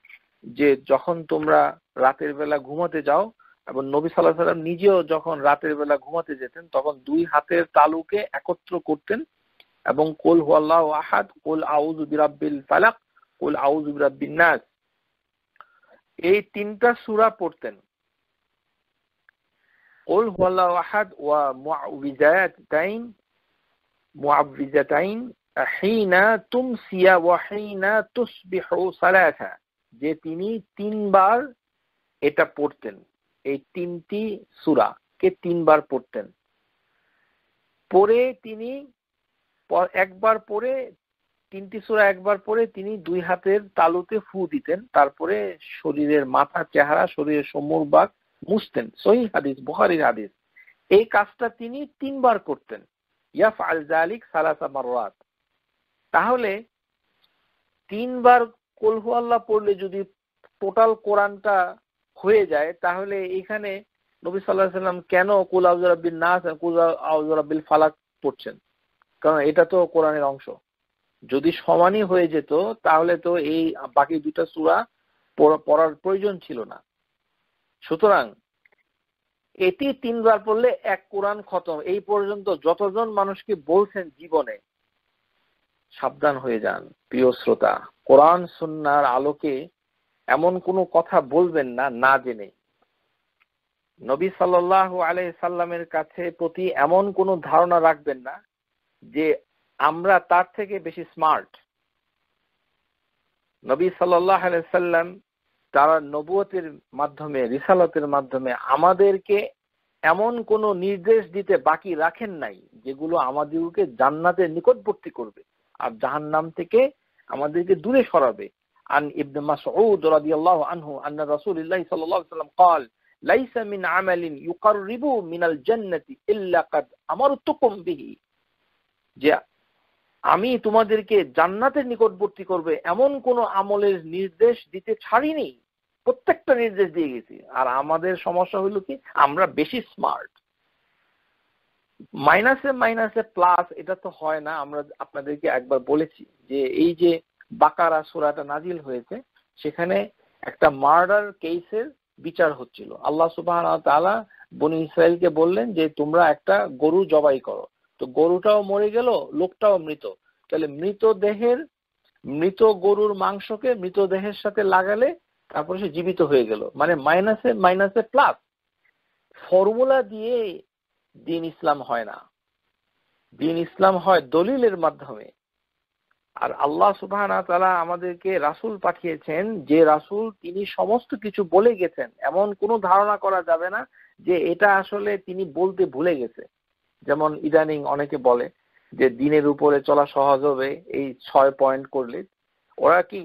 যে, যখন তোমরা রাতের বেলা ঘুমাতে যাও এবং নবী সাল্লাহ সাল্লাম নিজেও যখন রাতের বেলা ঘুমাতে যেতেন, তখন দুই হাতের তালুকে একত্র করতেন এবং কোল হুয়াল্লাহ আহাদ, কোল আউজ বিরাব্বিল ফালাক, কোল আউজ বিরাব্বিন নাস। এই তিনটা সুরা পড়তেন। কোল হুয়াল্লাহ আহাদ ওয়া মুআউযিজাতাইন মুআউযিজাতাইন হিনা তুমসিয়া ওয়া হিনা তুসবিহু সালাসা যে তিনি তিনবার এটা পড়তেন। এই তিনটি সুরা কে তিনবার পড়তেন। পরে তিনি একবার পরে তিনটি সুরা একবার পরে তিনি দুই হাতের তালুতে ফু দিতেন, তারপরে শরীরের মাথা, চেহারা, শরীরের সমুর বাঘ মুছতেন। সহি হাদিস, বুখারির হাদিস। এই কাজটা তিনি তিনবার করতেন। ইয়াফ আল জালিক সালাসা মারাত তাহলে তিনবার কলহু আল্লাহ পড়লে যদি টোটাল কোরআনটা হয়ে যায়, তাহলে এখানে নবী সাল্লাহ সাল্লাম কেন কুল আউজরাবিন নাস কুল আউজরাবিল ফালাক পড়ছেন? কারণ এটা তো কোরআনের অংশ। যদি সমানই হয়ে যেত, তাহলে তো এই বাকি দুটা সুরা পড়ার প্রয়োজন ছিল না। সুতরাং এটি তিনবার পড়লে এক কোরআন খতম। এই পর্যন্ত যতজন মানুষকে বলছেন জীবনে, সাবধান হয়ে যান, প্রিয় শ্রোতা। কোরআন, সুন্নার আলোকে এমন কোনো কথা বলবেন না না জেনে। নবী সাল্লাহ আলাই সাল্লামের কাছে প্রতি এমন কোনো ধারণা রাখবেন না যে আমরা তার থেকে বেশি স্মার্ট নবী সাল্লাহ সাল্লাম তারা নবুয়তের মাধ্যমে, রিসালতের মাধ্যমে আমাদেরকে এমন কোনো নির্দেশ দিতে বাকি রাখেন নাই যেগুলো আমাদেরকে জান্নাতের নিকটবর্তী করবে। আর জাহান্নাম থেকে আমাদেরকে দূরে সরাবে। عن ابن مسعود رضي الله عنه أن رسول الله صلى الله عليه وسلم قال ليس من عمل يقرب من الجنة إلا قد أمرتكم به যে আমি তোমাদেরকে জান্নাতের নিকটবর্তী করবে এমন কোন আমলের নির্দেশ দিতে ছাড়িনি প্রত্যেকটা নির্দেশ দিয়ে গেছি আর আমাদের সমস্যা হলো কি আমরা বেশি স্মার্ট মাইনাসে মাইনাসে প্লাস এটা তো হয় না আমরা আপনাদেরকে একবার বলেছি যে এই যে বাকারা সুরাটা নাজিল হয়েছে, সেখানে একটা মার্ডার কেসের বিচার হচ্ছিল। আল্লাহ সুবাহ তালা বনি ইসরায়েলকে বললেন যে, তোমরা একটা গরু জবাই করো। তো গরুটাও মরে গেল, লোকটাও মৃত। তাহলে মৃতদেহের মৃত গরুর মাংসকে মৃতদেহের সাথে লাগালে তারপরে সে জীবিত হয়ে গেল। মানে মাইনাসে মাইনাসে প্লাস। ফর্মুলা দিয়ে দিন ইসলাম হয় না। দিন ইসলাম হয় দলিলের মাধ্যমে। আর আল্লাহ সুবাহ তালা আমাদেরকে রাসুল পাঠিয়েছেন, যে রাসুল তিনি সমস্ত কিছু বলে গেছেন। এমন কোনো ধারণা করা যাবে না যে এটা আসলে তিনি বলতে ভুলে গেছে। যেমন ইদানিং অনেকে বলে যে দিনের উপরে চলা সহজ হবে এই ছয় পয়েন্ট করলে। ওরা কি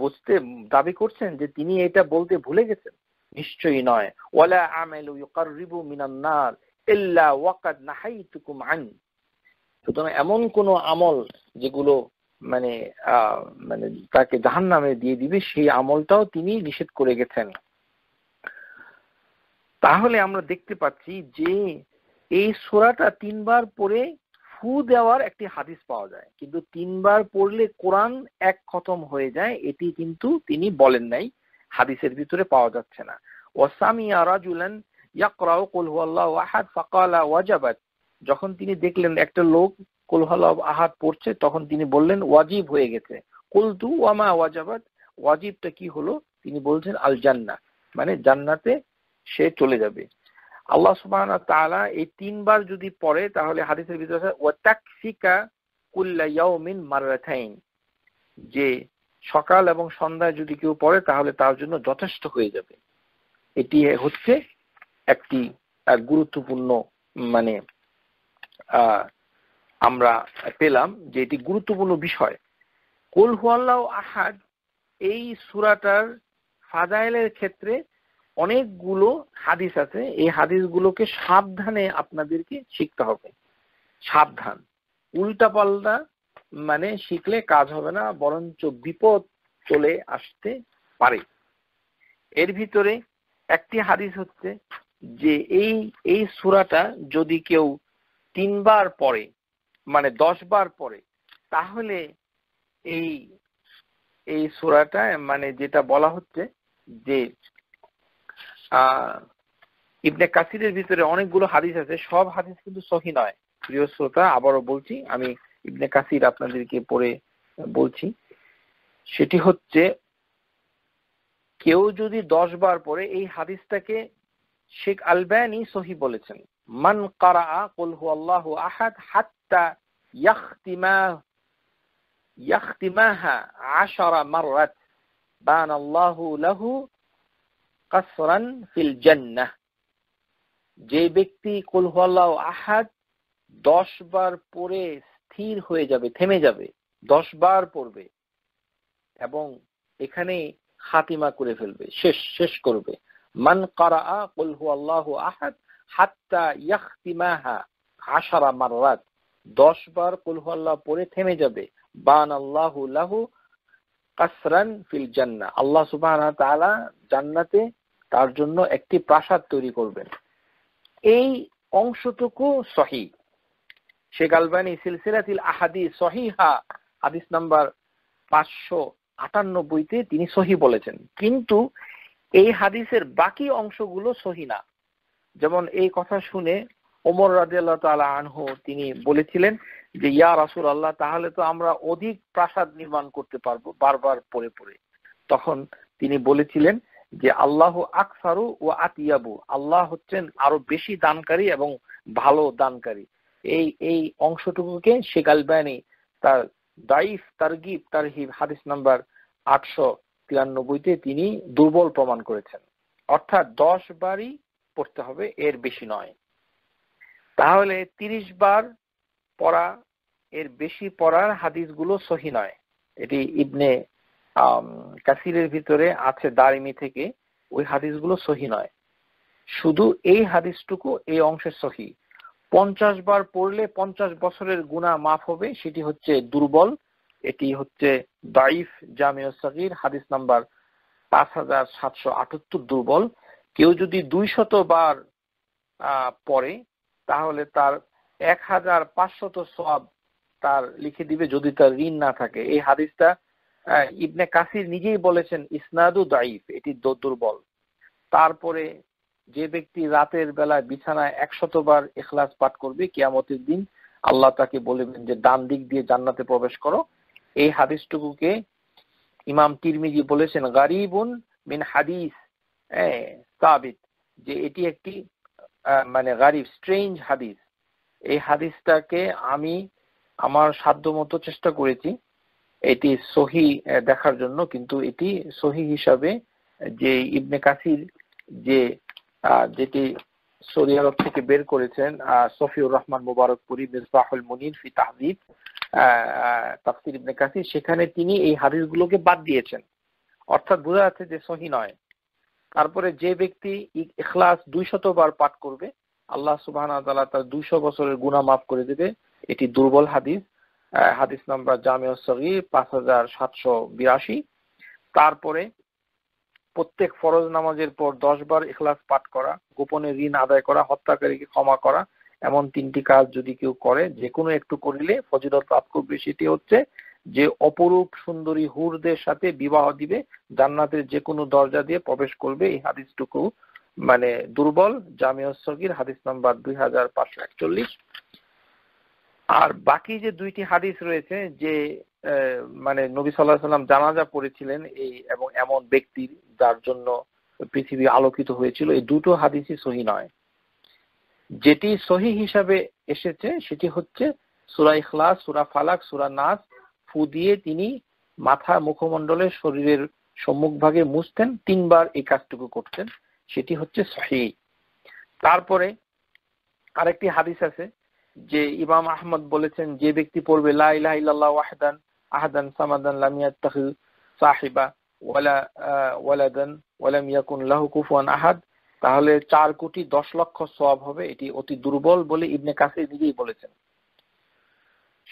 বুঝতে দাবি করছেন যে তিনি এটা বলতে ভুলে গেছেন? নিশ্চয়ই নয়। ওয়ালা আমেলু ইউকাররিবু মিনান নার ইল্লা ওয়াকাদ নাহাইতুকুম আন। সুতরাং এমন কোন আমল যেগুলো মানে মানে তাকে জাহান নামে দিয়ে দিবে, সেই আমলটাও তিনি নিষেধ করে গেছেন। তাহলে আমরা দেখতে পাচ্ছি যে, এই সোরাটা তিনবার পরে ফু দেওয়ার একটি হাদিস পাওয়া যায়। কিন্তু তিনবার পড়লে কোরআন এক খতম হয়ে যায়, এটি কিন্তু তিনি বলেন নাই, হাদিসের ভিতরে পাওয়া যাচ্ছে না। ওয়াসামিয়া রাজুলান ইয়াকরাউ, কুল হুয়াল্লাহু আহাদ, ফাকালা ওয়াজাবাত। যখন তিনি দেখলেন একটা লোক কুলহাল আহাত পড়ছে, তখন তিনি বললেন, ওয়াজিব হয়ে গেছে। কুলতু ওয়ামা ওয়াজাবাত। ওয়াজিবটা কি হলো? তিনি বলছেন আল জান্না মানে জান্নাতে সে চলে যাবে। আল্লাহ সুবাহ তাআলা এই তিনবার যদি পড়ে, তাহলে হাদিসের ভিতরে ওয়াতাকফিকা কুল্লা ইয়াউমিন মাররাতাইন। যে সকাল এবং সন্ধ্যায় যদি কেউ পড়ে, তাহলে তার জন্য যথেষ্ট হয়ে যাবে। এটি হচ্ছে একটি গুরুত্বপূর্ণ মানে আমরা পেলাম যে এটি গুরুত্বপূর্ণ বিষয়। কুল হুয়াল্লাহ আহাদ, এই সুরাটার ফাজাইলের ক্ষেত্রে অনেকগুলো হাদিস আছে। এই হাদিসগুলোকে সাবধানে আপনাদেরকে শিখতে হবে। সাবধান। উল্টা পাল্টা মানে শিখলে কাজ হবে না, বরঞ্চ বিপদ চলে আসতে পারে। এর ভিতরে একটি হাদিস হচ্ছে যে এই এই সুরাটা যদি কেউ তিনবার পড়ে মানে দশ বার পড়ে তাহলে এই এই সুরাটা মানে যেটা বলা হচ্ছে যে ইবনে কাসিরের ভিতরে অনেকগুলো হাদিস আছে, সব হাদিস কিন্তু সহি নয়। প্রিয় শ্রোতা, আবারও বলছি, আমি ইবনে কাসির আপনাদেরকে পড়ে বলছি। সেটি হচ্ছে, কেউ যদি দশ বার পরে এই হাদিসটাকে শেখ আলবানি সহি বলেছেন। মান কারা কুল হুয়াল্লাহু আহাদ জান্নাহ। যে ব্যক্তি আহাদ দশ বার পরে স্থির হয়ে যাবে, থেমে যাবে, দশ বার পড়বে এবং এখানে খাতিমা করে ফেলবে, শেষ শেষ করবে। মান কারা আহাদ হাত্তা আশারা মাররাত। দশ বার কুল হুয়াল্লাহ পড়ে থেমে যাবে। বান আল্লাহু লাহু কাসরান ফিল জান্নাহ। আল্লাহ সুবহানাহু তাআলা জান্নাতে তার জন্য একটি প্রাসাদ তৈরি করবেন। এই অংশটুকু সহি। শেখ আলবানী সিলসিলাতিল আহাদি সহিহা, হাদিস নাম্বার পাঁচশো আটানব্বইতে তিনি সহি বলেছেন। কিন্তু এই হাদিসের বাকি অংশগুলো সহি না। যেমন এই কথা শুনে ওমর রাজিয়াল্লাহ তালা আনহু তিনি বলেছিলেন যে, ইয়া রাসুল আল্লাহ তাহলে তো আমরা অধিক প্রাসাদ নির্মাণ করতে পারব, বারবার পরে পরে তখন তিনি বলেছিলেন যে, আল্লাহ আকসারু ও আতিয়াবু, আল্লাহ হচ্ছেন আরও বেশি দানকারী এবং ভালো দানকারী। এই এই অংশটুকুকে শেখ আলবানি তার দাইফ তারগিব, তারহিব হাদিস নাম্বার আটশো তিরানব্বইতে তিনি দুর্বল প্রমাণ করেছেন। অর্থাৎ দশ বারই পড়তে হবে, এর বেশি নয়। তাহলে তিরিশ বার পড়া, এর বেশি পড়ার হাদিসগুলো সহি নয়। এটি ইবনে কাসিরের ভিতরে আছে দারিমি থেকে, ওই হাদিসগুলো সহি নয়। শুধু এই হাদিসটুকু, এই অংশের সহি। পঞ্চাশ বার পড়লে পঞ্চাশ বছরের গুণা মাফ হবে, সেটি হচ্ছে দুর্বল। এটি হচ্ছে দাইফ জামিয়া সগির, হাদিস নাম্বার পাঁচ হাজার সাতশো আটাত্তর দুর্বল। কেউ যদি দুই শত বার পড়ে তাহলে তার এক হাজার পাঁচশত সব তার লিখে দিবে যদি তার ঋণ না থাকে। এই হাদিসটা ইবনে কাসির নিজেই বলেছেন, ইসনাদু দাইফ এটি দুর্বল। তারপরে যে ব্যক্তি রাতের বেলায় বিছানায় একশত বার এখলাস পাঠ করবে, কিয়ামতের দিন আল্লাহ তাকে বলবেন যে, ডান দিক দিয়ে জান্নাতে প্রবেশ করো। এই হাদিসটুকুকে ইমাম তিরমিজি বলেছেন, গারিবুন মিন হাদিস যে এটি একটি মানে গারিব স্ট্রেঞ্জ হাদিস এই হাদিসটাকে আমি আমার সাধ্য মতো চেষ্টা করেছি। এটি সহি দেখার জন্য, কিন্তু এটি সহি হিসাবে যে ইবনে কাসির যে যেটি সৌদি আরব থেকে বের করেছেন সফিউর রহমান মুবারকপুরি মিসবাহুল মুনির ফি তাহদিব তাফসির ইবনে কাসির, সেখানে তিনি এই হাদিসগুলোকে বাদ দিয়েছেন। অর্থাৎ বোঝা যাচ্ছে যে সহি নয়। তারপরে যে ব্যক্তি ইখলাস দুইশত বার পাঠ করবে, আল্লাহ সুবাহ তার দুইশো বছরের গুণা মাফ করে দেবে। এটি দুর্বল হাদিস হাদিস নাম্বার জামিয়া সগির, পাঁচ হাজার সাতশো বিরাশি। তারপরে প্রত্যেক ফরজ নামাজের পর দশ বার ইখলাস পাঠ করা, গোপনে ঋণ আদায় করা, হত্যাকারীকে ক্ষমা করা, এমন তিনটি কাজ যদি কেউ করে, যে কোনো একটু করিলে ফজিলত লাভ করবে সেটি হচ্ছে যে অপরূপ সুন্দরী হুরদের সাথে বিবাহ দিবে, জান্নাতের যে কোনো দরজা দিয়ে প্রবেশ করবে, এই হাদিসটুকু মানে দুর্বল। জামিয়া সগির, হাদিস নাম্বার দুই হাজার পাঁচশো একচল্লিশ। আর বাকি যে দুইটি হাদিস রয়েছে, যে মানে নবী সাল্লাহ সাল্লাম জানাজা পড়েছিলেন, এই এবং এমন ব্যক্তির যার জন্য পৃথিবী আলোকিত হয়েছিল, এই দুটো হাদিসই সহি নয়। যেটি সহি হিসাবে এসেছে, সেটি হচ্ছে সুরা ইখলাস, সুরা ফালাক, সুরা নাস ফু দিয়ে তিনি মাথা মুখমণ্ডলের শরীরের সম্মুখ ভাগে মুছতেন, তিনবার এই কাজটুকু করতেন। সেটি হচ্ছে সহি তারপরে আরেকটি হাদিস আছে যে ইমাম আহমদ বলেছেন, যে ব্যক্তি পড়বে লাহ আহাদান সামাদান সাহিবা আহাদ, তাহলে চার কোটি দশ লক্ষ সব হবে। এটি অতি দুর্বল বলে ইবনে কাসির নিজেই বলেছেন।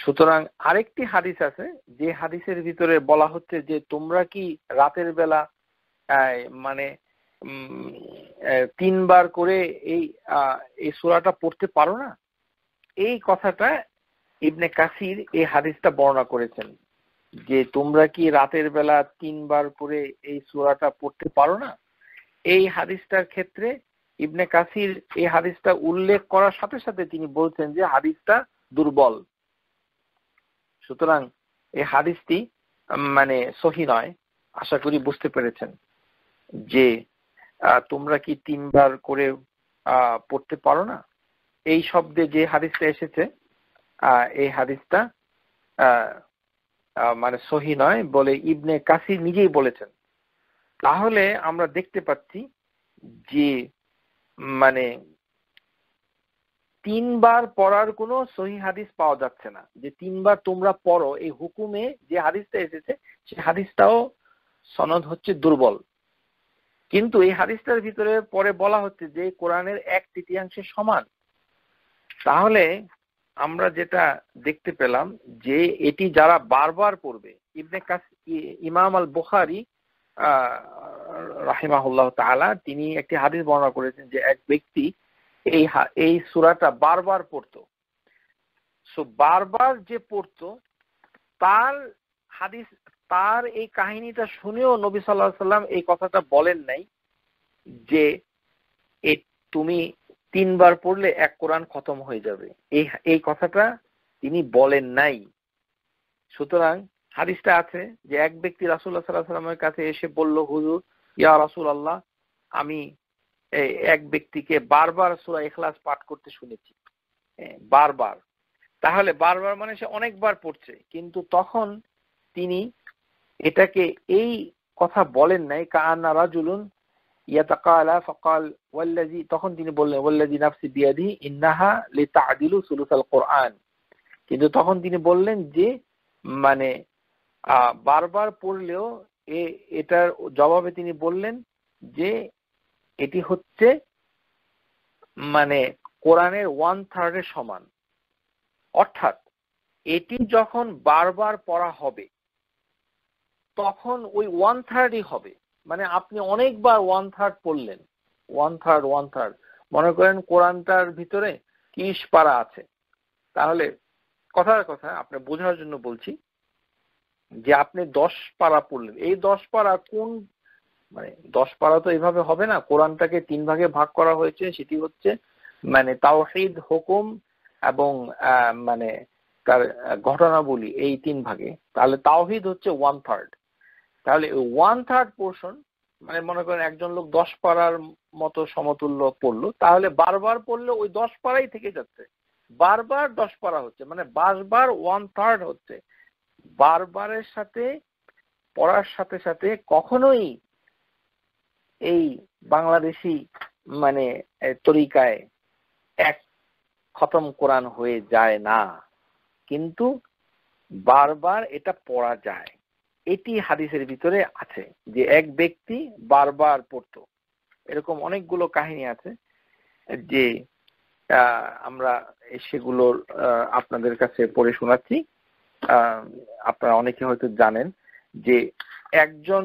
সুতরাং আরেকটি হাদিস আছে, যে হাদিসের ভিতরে বলা হচ্ছে যে তোমরা কি রাতের বেলা মানে তিনবার করে এই এই সুরাটা পড়তে পারো না? এই কথাটা ইবনে কাসির এই হাদিসটা বর্ণনা করেছেন, যে তোমরা কি রাতের বেলা তিনবার করে এই সুরাটা পড়তে পারো না? এই হাদিসটার ক্ষেত্রে ইবনে কাসির এই হাদিসটা উল্লেখ করার সাথে সাথে তিনি বলছেন যে হাদিসটা দুর্বল। সুতরাং এই হাদিসটি মানে সহি নয়। আশা করি বুঝতে পেরেছেন যে তোমরা কি তিনবার করে পড়তে পারো না? এই শব্দে যে হাদিসটা এসেছে এই হাদিসটা মানে সহি নয় বলে ইবনে কাসির নিজেই বলেছেন। তাহলে আমরা দেখতে পাচ্ছি যে মানে তিনবার পড়ার কোনো সহি হাদিস পাওয়া যাচ্ছে না। যে তিনবার তোমরা পড়ো, এই হুকুমে যে হাদিসটা এসেছে, সে হাদিসটাও সনদ হচ্ছে দুর্বল। কিন্তু এই হাদিসটার ভিতরে পরে বলা হচ্ছে যে কোরআনের এক তৃতীয়াংশে সমান। তাহলে আমরা যেটা দেখতে পেলাম যে এটি যারা বারবার পড়বে, ইবনে কাস ইমাম আল বুখারি রাহিমাহুল্লাহ তাআলা, তিনি একটি হাদিস বর্ণনা করেছেন যে এক ব্যক্তি এই এই সুরাটা বারবার পড়তো। সো বারবার যে পড়তো, তার হাদিস, তার এই কাহিনীটা শুনেও নবী সাল্লাহ সাল্লাম এই কথাটা বলেন নাই যে তুমি তিনবার পড়লে এক কোরআন খতম হয়ে যাবে। এই এই কথাটা তিনি বলেন নাই। সুতরাং হাদিসটা আছে যে, এক ব্যক্তি রাসুল্লাহ সাল্লাহ সাল্লামের কাছে এসে বলল, হুজুর, ইয়া রাসুল আল্লাহ আমি এক ব্যক্তিকে বারবার সুরা এখলাস পাঠ করতে শুনেছি। বারবার। তাহলে বারবার মানে সে অনেকবার পড়ছে, কিন্তু তখন তিনি এটাকে এই কথা বলেন নাই কান্না রাজুলুন ইয়াতাকালা ফকাল ওয়াল্লাজি তখন তিনি বললেন ওয়াল্লাজি নাফসি বিয়াদি ইন্নাহা লি তাদিলু সুলুসাল কোরআন। কিন্তু তখন তিনি বললেন যে মানে বারবার পড়লেও এটার জবাবে তিনি বললেন যে এটি হচ্ছে মানে কোরআনের ওয়ান থার্ডের সমান। অর্থাৎ এটি যখন বারবার পড়া হবে, তখন ওই ওয়ান থার্ডই হবে। মানে আপনি অনেকবার ওয়ান থার্ড পড়লেন ওয়ান থার্ড ওয়ান থার্ড মনে করেন কোরআনটার ভিতরে তিরিশ পারা আছে। তাহলে কথার কথা আপনি বোঝার জন্য বলছি যে আপনি দশ পারা পড়লেন। এই দশ পারা কোন মানে দশ পারা তো এইভাবে হবে না। কোরআনটাকে তিন ভাগে ভাগ করা হয়েছে, সেটি হচ্ছে মানে তাওহিদ হুকুম এবং মানে তার ঘটনাবলী এই তিন ভাগে। তাহলে তাওহিদ হচ্ছে ওয়ান থার্ড তাহলে ওয়ান থার্ড পোর্শন মানে মনে করেন একজন লোক দশ পাড়ার মতো সমতুল্য পড়ল, তাহলে বারবার পড়লে ওই দশ পাড়াই থেকে যাচ্ছে। বারবার দশ পাড়া হচ্ছে মানে বারবার ওয়ান থার্ড হচ্ছে। বারবারের সাথে, পড়ার সাথে সাথে কখনোই এই বাংলাদেশি মানে তরিকায় এক খতম কোরআন হয়ে যায় না। কিন্তু বারবার এটা পড়া যায়। এটি হাদিসের ভিতরে আছে যে এক ব্যক্তি বারবার পড়তো। এরকম অনেকগুলো কাহিনী আছে যে আমরা সেগুলোর আপনাদের কাছে পড়ে শোনাচ্ছি। আপনারা অনেকে হয়তো জানেন যে একজন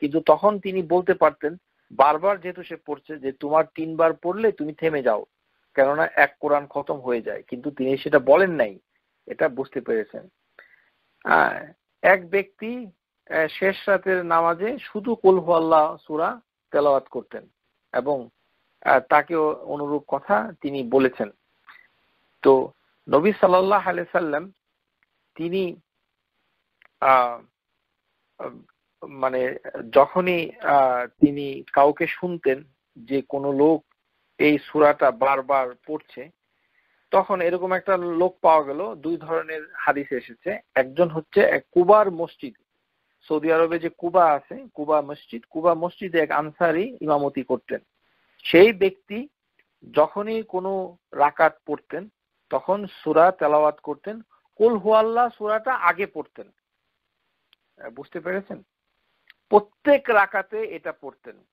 কিন্তু তখন তিনি বলতে পারতেন, বারবার যেহেতু সে পড়ছে, যে তোমার তিনবার পড়লে তুমি থেমে যাও, কেননা এক কোরআন খতম হয়ে যায়। কিন্তু তিনি সেটা বলেন নাই, এটা বুঝতে পেরেছেন। এক ব্যক্তি শেষ রাতের নামাজে শুধু কুলহু আল্লাহ সুরা তেলাওয়াত করতেন এবং তাকেও অনুরূপ কথা তিনি বলেছেন। তো নবী সাল্লাহ সাল্লাম, তিনি মানে যখনই তিনি কাউকে শুনতেন যে কোনো লোক এই সুরাটা বারবার পড়ছে, তখন এরকম একটা লোক পাওয়া গেল, দুই ধরনের হাদিস এসেছে। একজন হচ্ছে কুবার মসজিদ। সৌদি আরবে যে কুবা আছে, কুবা মসজিদ, কুবা মসজিদে এক আনসারি ইমামতি করতেন। সেই ব্যক্তি যখনই কোনো রাকাত পড়তেন, তখন সুরা তেলাওয়াত করতেন। কুল হুয়াল্লাহ, সুরাটা আগে পড়তেন। বুঝতে পেরেছেন? প্রত্যেক রাকাতে এটা পড়তেন।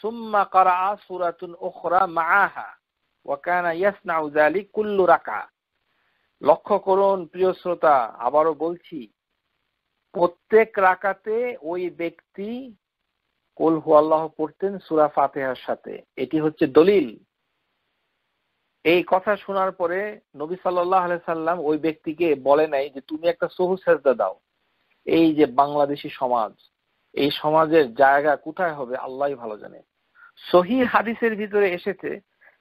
সুম্মা কারা সুরাতুন ওখরা মাহা ওয়াকানা ইয়াসনাউ যালিক কুল্লু রাকা লক্ষ্য করুন, প্রিয় শ্রোতা, আবারও বলছি, প্রত্যেক রাকাতে ওই ব্যক্তি কুল হু আল্লাহ পড়তেন সুরা ফাতেহার সাথে। এটি হচ্ছে দলিল। এই কথা শোনার পরে নবী সাল্লাহ সাল্লাম ওই ব্যক্তিকে বলে নাই যে, তুমি একটা সহু সেজদা দাও। এই যে বাংলাদেশি সমাজ, এই সমাজের জায়গা কোথায় হবে আল্লাহ ভালো জানে। সহি হাদিসের ভিতরে এসেছে,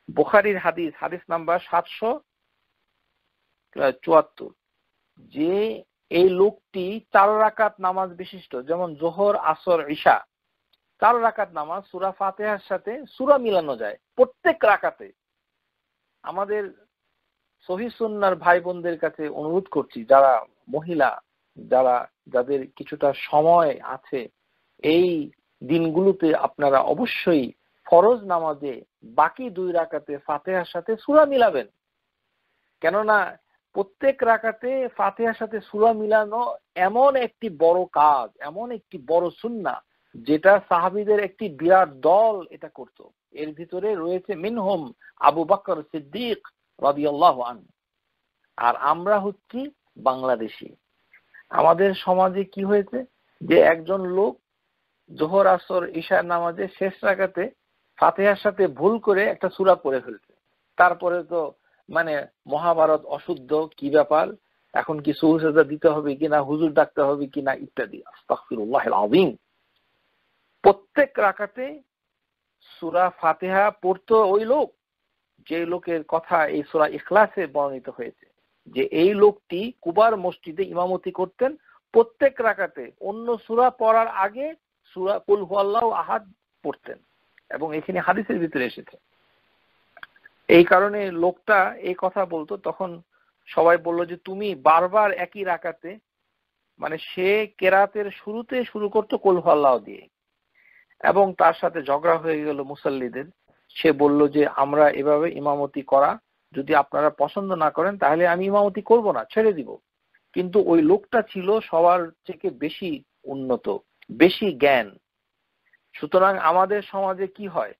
বোখারির হাদিস হাদিস নাম্বার সাতশো চুয়াত্তর। যে এই লোকটি চার রাকাত নামাজ বিশিষ্ট, যেমন জোহর, আসর, ঈশা। চার রাকাত নামাজ, সুরা ফাতেহার সাথে সুরা মিলানো যায়, প্রত্যেক রাকাতে। আমাদের সহিসুন্নার ভাই বোনদের কাছে অনুরোধ করছি, যারা মহিলা, যারা যাদের কিছুটা সময় আছে, এই দিনগুলোতে আপনারা অবশ্যই ফরজ নামাজে বাকি দুই রাকাতে ফাতেহার সাথে সুরা মিলাবেন। কেননা প্রত্যেক রাকাতে ফাতেহার সাথে সুরা মিলানো এমন একটি বড় কাজ, এমন একটি বড় সুন্না যেটা সাহাবিদের একটি বিরাট দল এটা করত। এর ভিতরে রয়েছে মিনহম আবু বাকর সিদ্দিক আন আর আমরা হচ্ছি বাংলাদেশি। আমাদের সমাজে কি হয়েছে? যে একজন লোক জোহর আসর ঈশার নামাজে শেষ রাখাতে ফাতেহার সাথে ভুল করে একটা সুরা পড়ে ফেলছে। তারপরে তো মানে মহাভারত অশুদ্ধ, কি ব্যাপার? এখন কি সুহসাজা দিতে হবে কিনা, হুজুর ডাকতে হবে কিনা, ইত্যাদি। আস্তাফিরুল্লাহ আদিম প্রত্যেক রাখাতে সুরা ফাতেহা পড়তো ওই লোক, যে লোকের কথা এই সুরা ইখলাসে বর্ণিত হয়েছে। যে এই লোকটি কুবার মসজিদে ইমামতি করতেন। প্রত্যেক রাখাতে অন্য সুরা পড়ার আগে সুরা কুল হুয়াল্লাহ আহাদ পড়তেন এবং এখানে হাদিসের ভিতরে এসেছে। এই কারণে লোকটা এই কথা বলতো, তখন সবাই বলল যে, তুমি বারবার একই রাখাতে মানে সে কেরাতের শুরুতে শুরু করতো কোলহাল্লাহ দিয়ে এবং তার সাথে ঝগড়া হয়ে গেল মুসল্লিদের। সে বলল যে, আমরা এভাবে ইমামতি করা যদি আপনারা পছন্দ না করেন, তাহলে আমি ইমামতি করব না, ছেড়ে দিব। কিন্তু ওই লোকটা ছিল সবার থেকে বেশি উন্নত, বেশি জ্ঞান। সুতরাং আমাদের সমাজে কি হয়?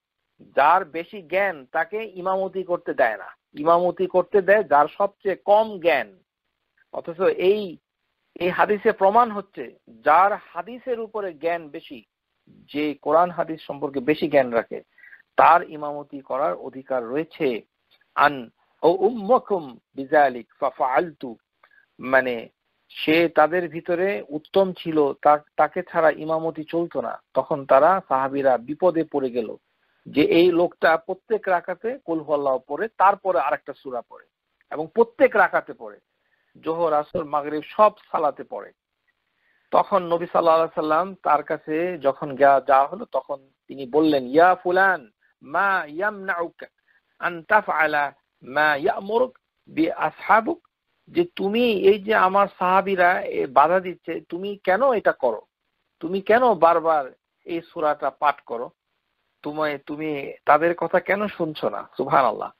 যার বেশি জ্ঞান তাকে ইমামতি করতে দেয় না। ইমামতি করতে দেয় যার সবচেয়ে কম জ্ঞান। অথচ এই এই হাদিসে প্রমাণ হচ্ছে, যার হাদিসের উপরে জ্ঞান বেশি, যে কোরআন হাদিস সম্পর্কে বেশি জ্ঞান রাখে, তার ইমামতি করার অধিকার রয়েছে। আন ও মানে সে তাদের ভিতরে উত্তম ছিল তাকে ছাড়া ইমামতি চলতো না। তখন তারা সাহাবিরা বিপদে পড়ে গেল যে এই লোকটা প্রত্যেক রাখাতে কুলহল্লাহ পড়ে, তারপরে আরেকটা সুরা পড়ে এবং প্রত্যেক রাখাতে পড়ে। জোহর, আসর, মাগরিব সব সালাতে পড়ে। তখন নবী সাল্লাহ সাল্লাম তার কাছে যখন যাওয়া হলো, তখন তিনি বললেন, ইয়া ফুলান, মা ইয়ামনাউকা আন তাফআলা যে তুমি এই যে আমার সাহাবিরা বাধা দিচ্ছে, তুমি কেন এটা করো? তুমি কেন বারবার এই সুরাটা পাঠ করো? তোমায় তুমি তাদের কথা কেন শুনছো না? সুভান আল্লাহ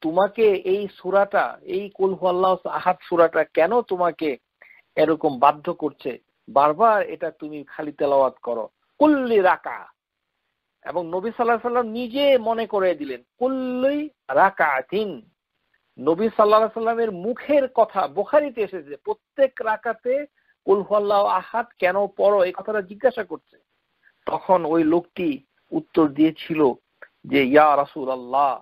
তোমাকে এই সুরাটা, এই আহাদ সুরাটা কেন তোমাকে এরকম বাধ্য করছে? বারবার এটা তুমি খালি তেলাওয়াত করো। কুল্লি রাকা এবং নবী সাল্লাহ সাল্লাম নিজে মনে করে দিলেন কুল্লি রাকা তিন নবী সাল্লাহ সাল্লামের মুখের কথা বোখারিতে এসেছে প্রত্যেক রাকাতে কুলহল্লাহ আহাদ কেন পড়ো? এই কথাটা জিজ্ঞাসা করছে। তখন ওই লোকটি উত্তর দিয়েছিল যে, ইয়া রাসুল আল্লাহ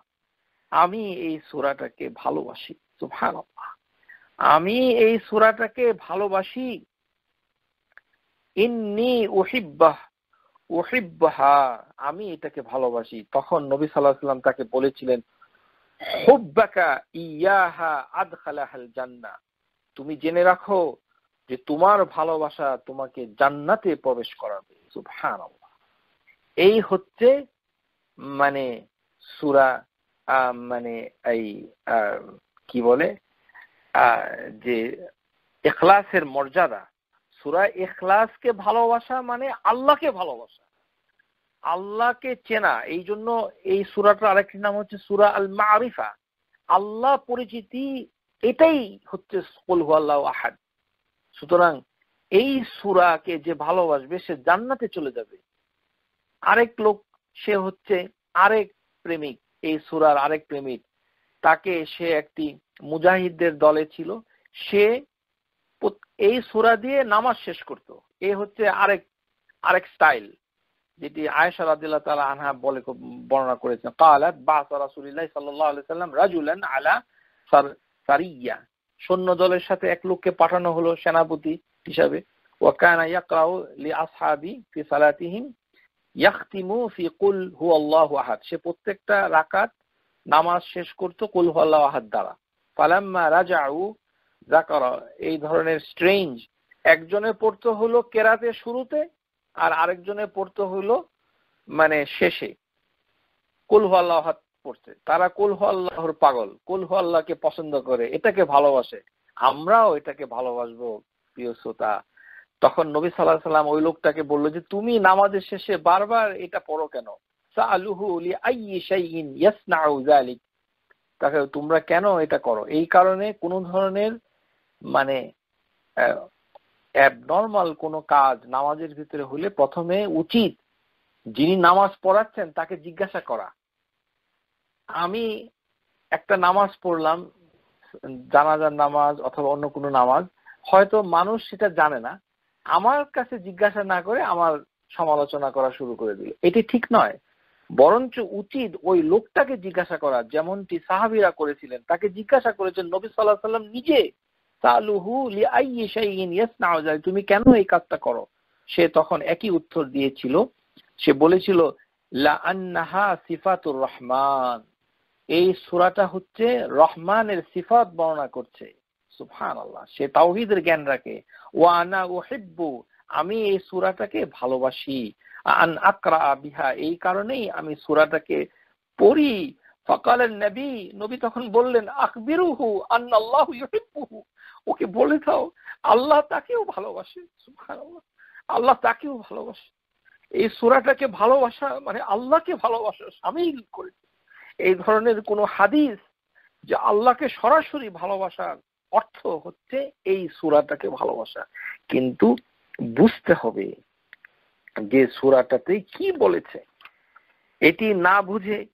আমি এই সুরাটাকে ভালোবাসি। সুফান আমি এই সুরাটাকে ভালোবাসি। ইন্নি ওহিব্বাহ ওহিব্বাহা আমি এটাকে ভালোবাসি। তখন নবী সাল্লাহ সাল্লাম তাকে বলেছিলেন জান্নাহ। তুমি জেনে রাখো যে তোমার ভালোবাসা তোমাকে জান্নাতে প্রবেশ করাবে। এই হচ্ছে মানে সুরা মানে এই কি বলে? যে এখলাসের মর্যাদা। সুরা এখলাসকে ভালোবাসা মানে আল্লাহকে ভালোবাসা। আল্লাহকে চেনা এই জন্য এই সুরাটার আরেকটি নাম হচ্ছে সুরা আল মারিফা আল্লাহ পরিচিতি, এটাই হচ্ছে আহাদ। সুতরাং এই সুরাকে যে ভালোবাসবে, সে জান্নাতে চলে যাবে। আরেক লোক, সে হচ্ছে আরেক প্রেমিক, এই সুরার আরেক প্রেমিক। তাকে সে একটি মুজাহিদদের দলে ছিল। সে এই সুরা দিয়ে নামাজ শেষ করত। এ হচ্ছে আরেক আরেক স্টাইল, যেটি আয়েশা রাদিল্লাহ তালা আনহা বলে বর্ণনা করেছেন। কালাত বাসা রাসূলুল্লাহ সাল্লাল্লাহু আলাইহি সাল্লাম রাজুলান আলা সারিয়া। সৈন্য দলের সাথে এক লোককে পাঠানো হলো সেনাপতি হিসাবে। ওয়াকানা ইয়াকরাউ লি আসহাবি ফি সালাতিহিম ইয়াখতিমু ফি কুল হু আহাদ। সে প্রত্যেকটা রাকাত নামাজ শেষ করতো কুল হু আল্লাহু আহাদ দ্বারা। ফালাম্মা রাজাউ জাকারা এই ধরনের স্ট্রেঞ্জ একজনের পড়তে হলো কেরাতে শুরুতে, আর আরেকজনের পড়তে হলো মানে শেষে। কুল হু আল্লাহ পড়ছে তারা কুল আল্লাহর পাগল। কুল হু আল্লাহকে পছন্দ করে। এটাকে ভালোবাসে। আমরাও এটাকে ভালোবাসবো, প্রিয় শ্রোতা। তখন নবী সাল্লাহ সাল্লাম ওই লোকটাকে বলল যে, তুমি নামাজের শেষে বারবার এটা পড়ো কেন? তাকে তোমরা কেন এটা করো? এই কারণে কোন ধরনের মানে অ্যাবনর্মাল কোনো কাজ নামাজের ভিতরে হলে প্রথমে উচিত যিনি নামাজ পড়াচ্ছেন তাকে জিজ্ঞাসা করা। আমি একটা নামাজ পড়লাম, জানাজার নামাজ অথবা অন্য কোনো নামাজ, হয়তো মানুষ সেটা জানে না। আমার কাছে জিজ্ঞাসা না করে আমার সমালোচনা করা শুরু করে দিল। এটি ঠিক নয়। বরঞ্চ উচিত ওই লোকটাকে জিজ্ঞাসা করা, যেমনটি সাহাবিরা করেছিলেন। তাকে জিজ্ঞাসা করেছেন, নবী সাল্লাহ সাল্লাম নিজে তুমি কেন এই কাজটা করো? সে তখন একই উত্তর দিয়েছিল। সে বলেছিল সিফাতুর রহমান। এই সুরাটা হচ্ছে রহমানের সিফাত বর্ণনা করছে। সুফান আল্লাহ সে তাওহিদের জ্ঞান রাখে। ও আনা ও হেব্বু আমি এই সুরাটাকে ভালোবাসি। আন আকরা বিহা, এই কারণেই আমি সুরাটাকে পড়ি। ফকালের নবী নবী তখন বললেন, আকবিরুহু আল্লাহ ইউহিব্বুহু। ওকে বলে দাও, আল্লাহ তাকেও ভালোবাসে আল্লাহ তাকেও ভালোবাসে। এই সুরাটাকে ভালোবাসা মানে আল্লাহকে ভালোবাসা সামিল করেছে এই ধরনের কোনো হাদিস যে আল্লাহকে সরাসরি ভালোবাসার অর্থ হচ্ছে এই সুরাটাকে ভালোবাসা। কিন্তু বুঝতে হবে যে সুরাটাতে কি বলেছে। এটি না বুঝে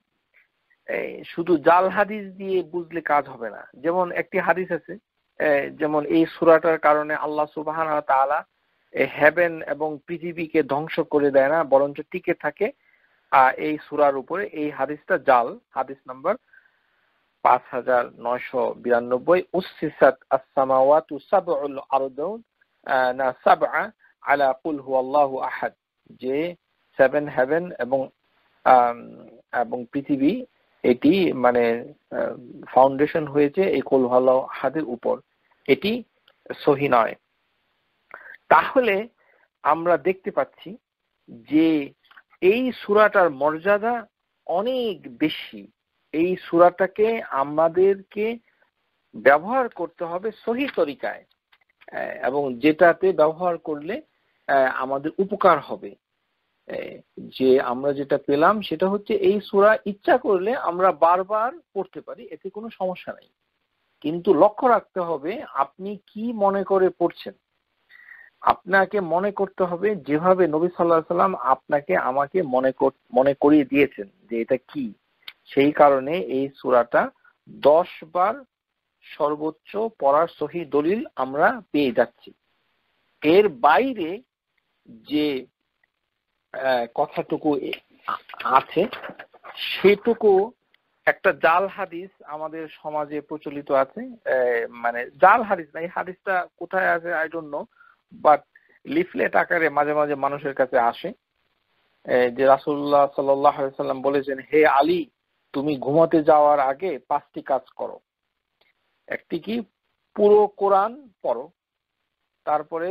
শুধু জাল হাদিস দিয়ে বুঝলে কাজ হবে না। যেমন একটি হাদিস আছে যেমন এই সুরাটার কারণে আল্লাহ সুবাহান তালা হেভেন এবং পৃথিবীকে ধ্বংস করে দেয় না, বরঞ্চ টিকে থাকে। আর এই সুরার উপরে এই হাদিসটা জাল, হাদিস নাম্বার পাঁচ হাজার নয়শো বিরানব্বই যে সেভেন হেভেন এবং এবং পৃথিবী এটি মানে ফাউন্ডেশন হয়েছে এই কুল হুয়াল্লাহু আহাদের উপর। এটি সহি নয়। তাহলে আমরা দেখতে পাচ্ছি যে এই সুরাটার মর্যাদা অনেক বেশি। এই সুরাটাকে আমাদেরকে ব্যবহার করতে হবে সহি তরিকায় এবং যেটাতে ব্যবহার করলে আমাদের উপকার হবে। যে আমরা যেটা পেলাম সেটা হচ্ছে এই সুরা ইচ্ছা করলে আমরা বারবার পড়তে পারি, এতে কোনো সমস্যা নেই। কিন্তু লক্ষ্য রাখতে হবে আপনি কি মনে করে পড়ছেন। আপনাকে মনে করতে হবে যেভাবে নবী সাল্লাহ সাল্লাম আপনাকে আমাকে মনে মনে করিয়ে দিয়েছেন যে এটা কি, সেই কারণে এই সুরাটা দশ বার সর্বোচ্চ পড়ার সহি দলিল আমরা পেয়ে যাচ্ছি। এর বাইরে যে কথাটুকু আছে। সেটুকু একটা জাল হাদিস আমাদের সমাজে প্রচলিত আছে। মানে জাল হাদিস না, এই হাদিসটা কোথায় আছে I don't know but leaflet আকারে মাঝে মাঝে মানুষের কাছে আসে। যে রাসুল্লাহ সাল্লাম বলেছেন, হে আলী, তুমি ঘুমাতে যাওয়ার আগে পাঁচটি কাজ করো। একটি কি? পুরো কোরআন পড়ো। তারপরে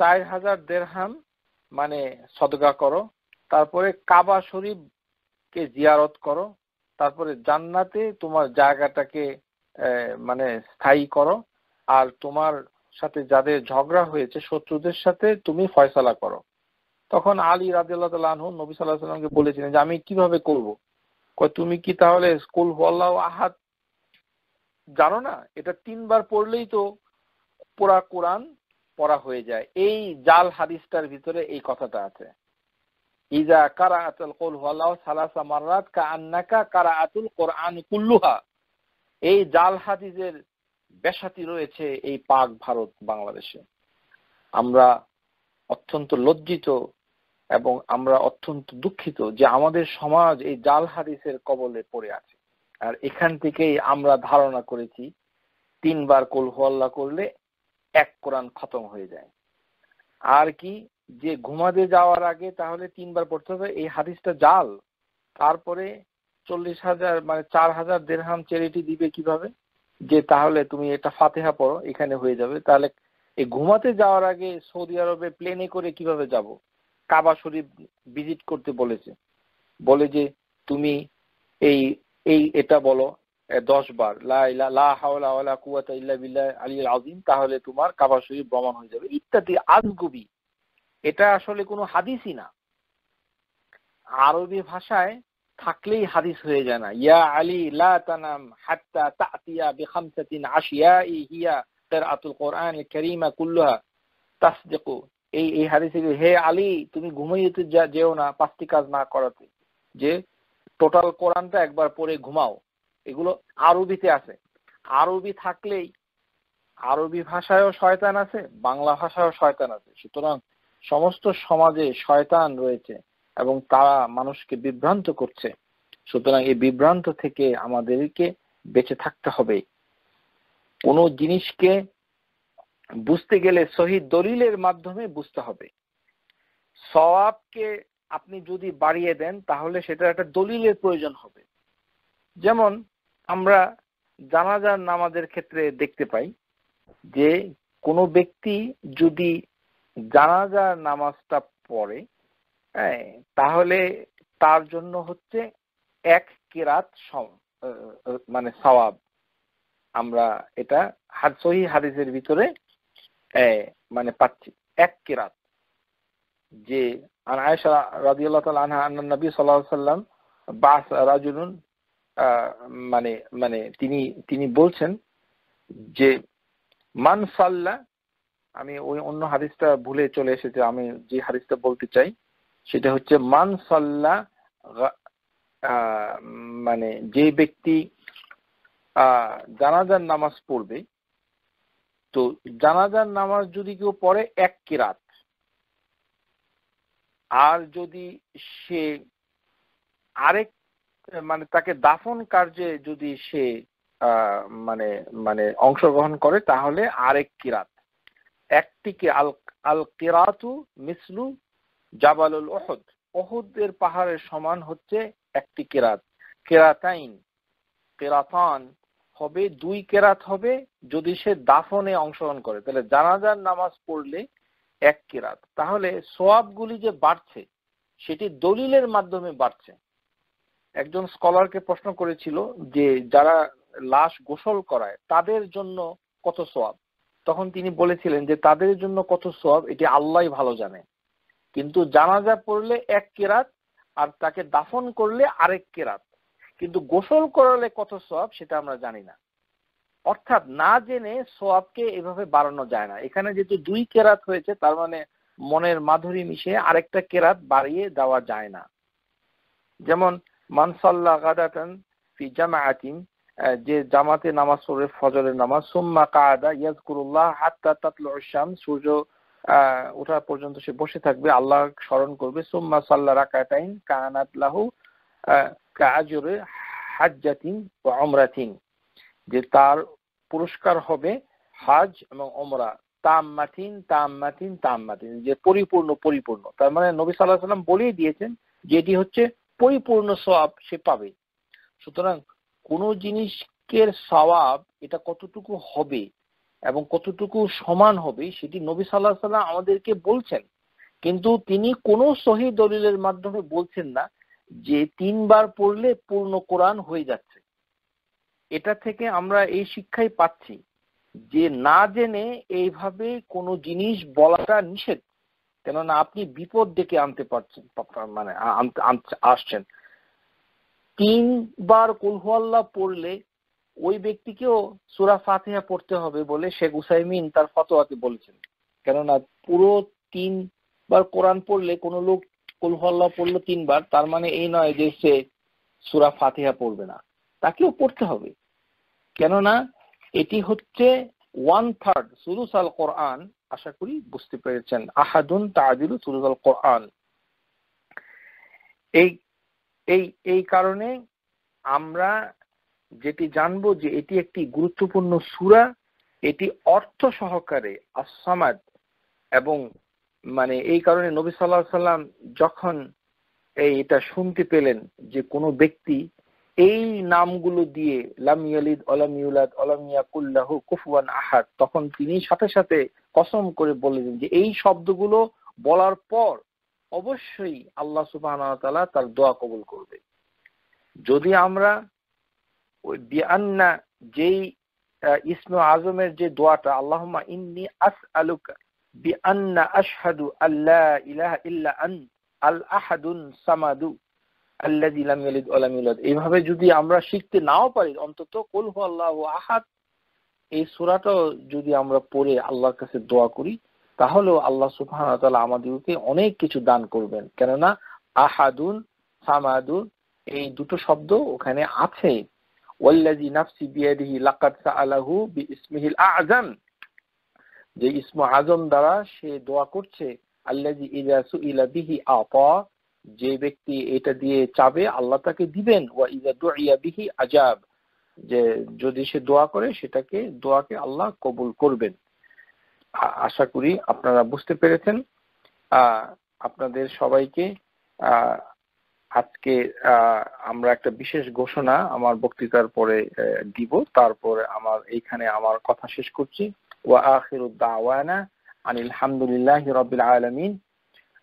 চার হাজার দেড়হাম মানে সদগা করো। তারপরে কাবা শরীফকে জিয়ারত করো। তারপরে জান্নাতে তোমার জায়গাটাকে মানে স্থায়ী করো। আর তোমার সাথে যাদের ঝগড়া হয়েছে, শত্রুদের সাথে তুমি ফয়সালা করো। তখন আলী রাজিয়াল্লাহ আনহু নবী সাল্লাহ সাল্লামকে বলেছিলেন যে, আমি কীভাবে করব? তুমি কি তাহলে স্কুল হল্লাহ আহাত জানো না? এটা তিনবার পড়লেই তো পুরা কোরআন পড়া হয়ে যায়। এই জাল হাদিসটার ভিতরে এই কথাটা আছে। ইজা কারা আতুল কল হল্লাহ সালাসা মাররাত কা আন্নাকা কারা আতুল কোরআন কুল্লুহা। এই জাল হাদিসের বেসাতি রয়েছে এই পাক ভারত বাংলাদেশে। আমরা অত্যন্ত লজ্জিত এবং আমরা অত্যন্ত দুঃখিত যে আমাদের সমাজ এই জাল হাদিসের কবলে পড়ে আছে। আর এখান থেকেই আমরা ধারণা করেছি, তিনবার কলহুয়াল্লা করলে এক কোরআন খতম হয়ে যায়। আর কি, যে ঘুমাতে যাওয়ার আগে তাহলে তিনবার পড়তে হবে, এই হাদিসটা জাল। তারপরে চল্লিশ হাজার মানে চার হাজার দেড়হাম চ্যারিটি দিবে কীভাবে? যে তাহলে তুমি এটা ফাতেহা পড়ো, এখানে হয়ে যাবে। তাহলে এই ঘুমাতে যাওয়ার আগে সৌদি আরবে প্লেনে করে কীভাবে যাব? কাবা শরীফ ভিজিট করতে বলেছে। বলে যে, তুমি এই এই এটা বলো দশ বার আজিম তাহলে তোমার কাবা শরীফ ভ্রমণ হয়ে যাবে। ইত্যাদি আজগুবি এটা আসলে কোনো হাদিসই না। আরবি ভাষায় থাকলেই হাদিস হয়ে যায় না। ইয়া আলী লা হাত্তা তাতিয়া বিখামসাতিন আশিয়াই হিয়া কিরাআতুল কোরআন কারীমা কুল্লুহা তাসদিকু। এই এই হাদিসে হে আলী, তুমি ঘুমাইতে যেও না, পাঁচটি কাজ না করাতে। যে টোটাল কোরআনটা একবার পড়ে ঘুমাও। এগুলো আরবিতে আছে। আরবি থাকলেই আরবি ভাষায়ও শয়তান আছে, বাংলা ভাষায়ও শয়তান আছে। সুতরাং সমস্ত সমাজে শয়তান রয়েছে এবং তারা মানুষকে বিভ্রান্ত করছে। সুতরাং এই বিভ্রান্ত থেকে আমাদেরকে বেঁচে থাকতে হবে। কোনো জিনিসকে বুঝতে গেলে শহীদ দলিলের মাধ্যমে বুঝতে হবে। সওয়াবকে আপনি যদি বাড়িয়ে দেন, তাহলে সেটা একটা দলিলের প্রয়োজন হবে। যেমন আমরা জানাজার নামাজের ক্ষেত্রে দেখতে পাই যে কোনো ব্যক্তি যদি জানাজার নামাজটা পড়ে হ্যাঁ তাহলে তার জন্য হচ্ছে এক কেরাত মানে সওয়াব। আমরা এটা সহি হাদিসের ভিতরে মানে পাচ্ছি। এক কেরাত। যে আয়েশা রাদিয়াল্লাহু তাআলা আনহা আন্না নবী সাল্লাল্লাহু বাস রাজুলুন মানে মানে তিনি তিনি বলছেন যে, মান সাল্লা, আমি ওই অন্য হাদিসটা ভুলে চলে এসেছে, আমি যে হাদিসটা বলতে চাই, সেটা হচ্ছে, মান সাল্লা মানে যে ব্যক্তি জানাজার নামাজ পড়বে, তো জানাজার নামাজ যদি কেউ পড়ে এক কিরাত, আর যদি সে আরেক মানে তাকে দাফন কার্যে যদি সে মানে মানে অংশগ্রহণ করে, তাহলে আরেক কিরাত। একটিকে আল আল কিরাতু মিসলু জাবালুল ওহদ ওহুদের পাহাড়ের সমান হচ্ছে একটি কেরাত। কেরাতাইন, কেরাতান হবে, দুই কেরাত হবে, যদি সে দাফনে অংশগ্রহণ করে। তাহলে জানাজার নামাজ পড়লে এক কেরাত। তাহলে সোয়াবগুলি যে বাড়ছে, সেটি দলিলের মাধ্যমে বাড়ছে। একজন স্কলারকে প্রশ্ন করেছিল যে যারা লাশ গোসল করায়, তাদের জন্য কত সোয়াব তখন তিনি বলেছিলেন যে তাদের জন্য কত সোয়াব এটি আল্লাহ ভালো জানে। কিন্তু জানাজা পড়লে এক কেরাত আর তাকে দাফন করলে আরেক কেরাত। কিন্তু গোসল করালে কত সোয়াব সেটা আমরা জানি না। অর্থাৎ না জেনে সোয়াবকে এভাবে বাড়ানো যায় না। এখানে যেহেতু দুই কেরাত হয়েছে, তার মানে মনের মাধুরী মিশে আরেকটা কেরাত বাড়িয়ে দেওয়া যায় না। যেমন মানসাল্লাহ গাদাতান ফি জামাআতিন যে জামাতে নামাজ পড়ে, ফজরের নামাজ, সুম্মা কাদা ইয়াজকুরুল্লাহ হাত্তা তাতলু শামস, সূর্য ওঠা পর্যন্ত সে বসে থাকবে, আল্লাহ স্মরণ করবে, সুম্মা সাল্লা রাকাতাইন কানাত লাহু কাজরে হাজ্জাতিন ওয়া উমরাতিন, যে তার পুরস্কার হবে হাজ এবং ওমরা তাম্মাতিন তাম্মাতিন তাম্মাতিন, যে পরিপূর্ণ পরিপূর্ণ। তার মানে নবী সাল্লাহ সাল্লাম বলেই দিয়েছেন যে এটি হচ্ছে পরিপূর্ণ সব সে পাবে। সুতরাং কোন জিনিসের সওয়াব এটা কতটুকু হবে এবং কতটুকু সমান হবে সেটি নবী সাল্লাহ সাল্লাম আমাদেরকে বলছেন। কিন্তু তিনি কোনো সহি দলিলের মাধ্যমে বলছেন না যে তিনবার পড়লে পূর্ণ কোরআন হয়ে যাচ্ছে। এটা থেকে আমরা এই শিক্ষাই পাচ্ছি যে না জেনে এইভাবে কোনো জিনিস বলাটা নিষেধ। কেননা আপনি বিপদ ডেকে আনতে পারছেন মানে আসছেন। তিনবার কুলহুয়াল্লাহ পড়লে ওই ব্যক্তিকেও সুরা ফাতিহা পড়তে হবে বলে শেখ উসাইমিন তার ফতোয়াতে বলেছেন। কেননা পুরো তিনবার কোরআন পড়লে, কোনো লোক কুলহুয়াল্লাহ পড়ল তিনবার, তার মানে এই নয় যে সে সুরা ফাতিহা পড়বে না। তাকেও পড়তে হবে। কেননা এটি হচ্ছে ওয়ান থার্ড সুরুস আল কোরআন আশা করি বুঝতে পেরেছেন। আহাদুন তাজিলু সুরুস কোরআন। এই এই এই কারণে আমরা যেটি জানব যে এটি একটি গুরুত্বপূর্ণ সুরা, এটি অর্থ সহকারে আসামাদ এবং মানে এই কারণে নবী সাল্লাহ সাল্লাম যখন এই এটা শুনতে পেলেন যে কোনো ব্যক্তি এই নামগুলো দিয়ে লামিয়ালিদ অলামিউলাদ অলামিয়াকুল্লাহু কুফুয়ান আহাদ, তখন তিনি সাথে সাথে কসম করে বললেন যে এই শব্দগুলো বলার পর অবশ্যই আল্লাহ সুবাহ তার দোয়া কবুল করবে। যদি আমরা ওই বিআন্না যেই ইসমে আজমের যে দোয়াটা আল্লাহমা ইন্নি আস আলুকা বিআন্না আশহাদু আল্লাহ ইলাহা ইল্লা আন, আল আহাদুন সামাদু আল্লাযী লাম ইয়ালিদ ওয়া লাম ইউলাদ এইভাবে যদি আমরা শিখতে নাও পারি, অন্তত কুল হুয়াল্লাহু আহাদ, এই সূরাটাও যদি আমরা পড়ে আল্লাহর কাছে দোয়া করি, তাহলেও আল্লাহ সুবহানাহু ওয়া তাআলা আমাদেরকে অনেক কিছু দান করবেন। কেননা আহাদুন, সামাদুন, এই দুটো শব্দ ওখানে আছে। ওয়াল্লাজি নাফসি বিয়াদিহি লাকাদ সাআলাহু বিইসমিহিল আযম, যে ইসমু আজম দ্বারা সে দোয়া করছে আল্লাজি ইযা সুইলা বিহি আতা যে ব্যক্তি এটা দিয়ে চাবে, আল্লাহ তাকে দিবেন আজাব। যে যদি সে দোয়া করে, সেটাকে, দোয়াকে আল্লাহ কবুল করবেন। আশা করি আপনারা বুঝতে পেরেছেন। আপনাদের সবাইকে আজকে আমরা একটা বিশেষ ঘোষণা আমার বক্তৃতার পরে দিব। তারপরে আমার, এইখানে আমার কথা শেষ করছি। ওয়া আখিরু দাওয়ানা আনিল হামদুলিল্লাহি রাব্বিল আলামিন।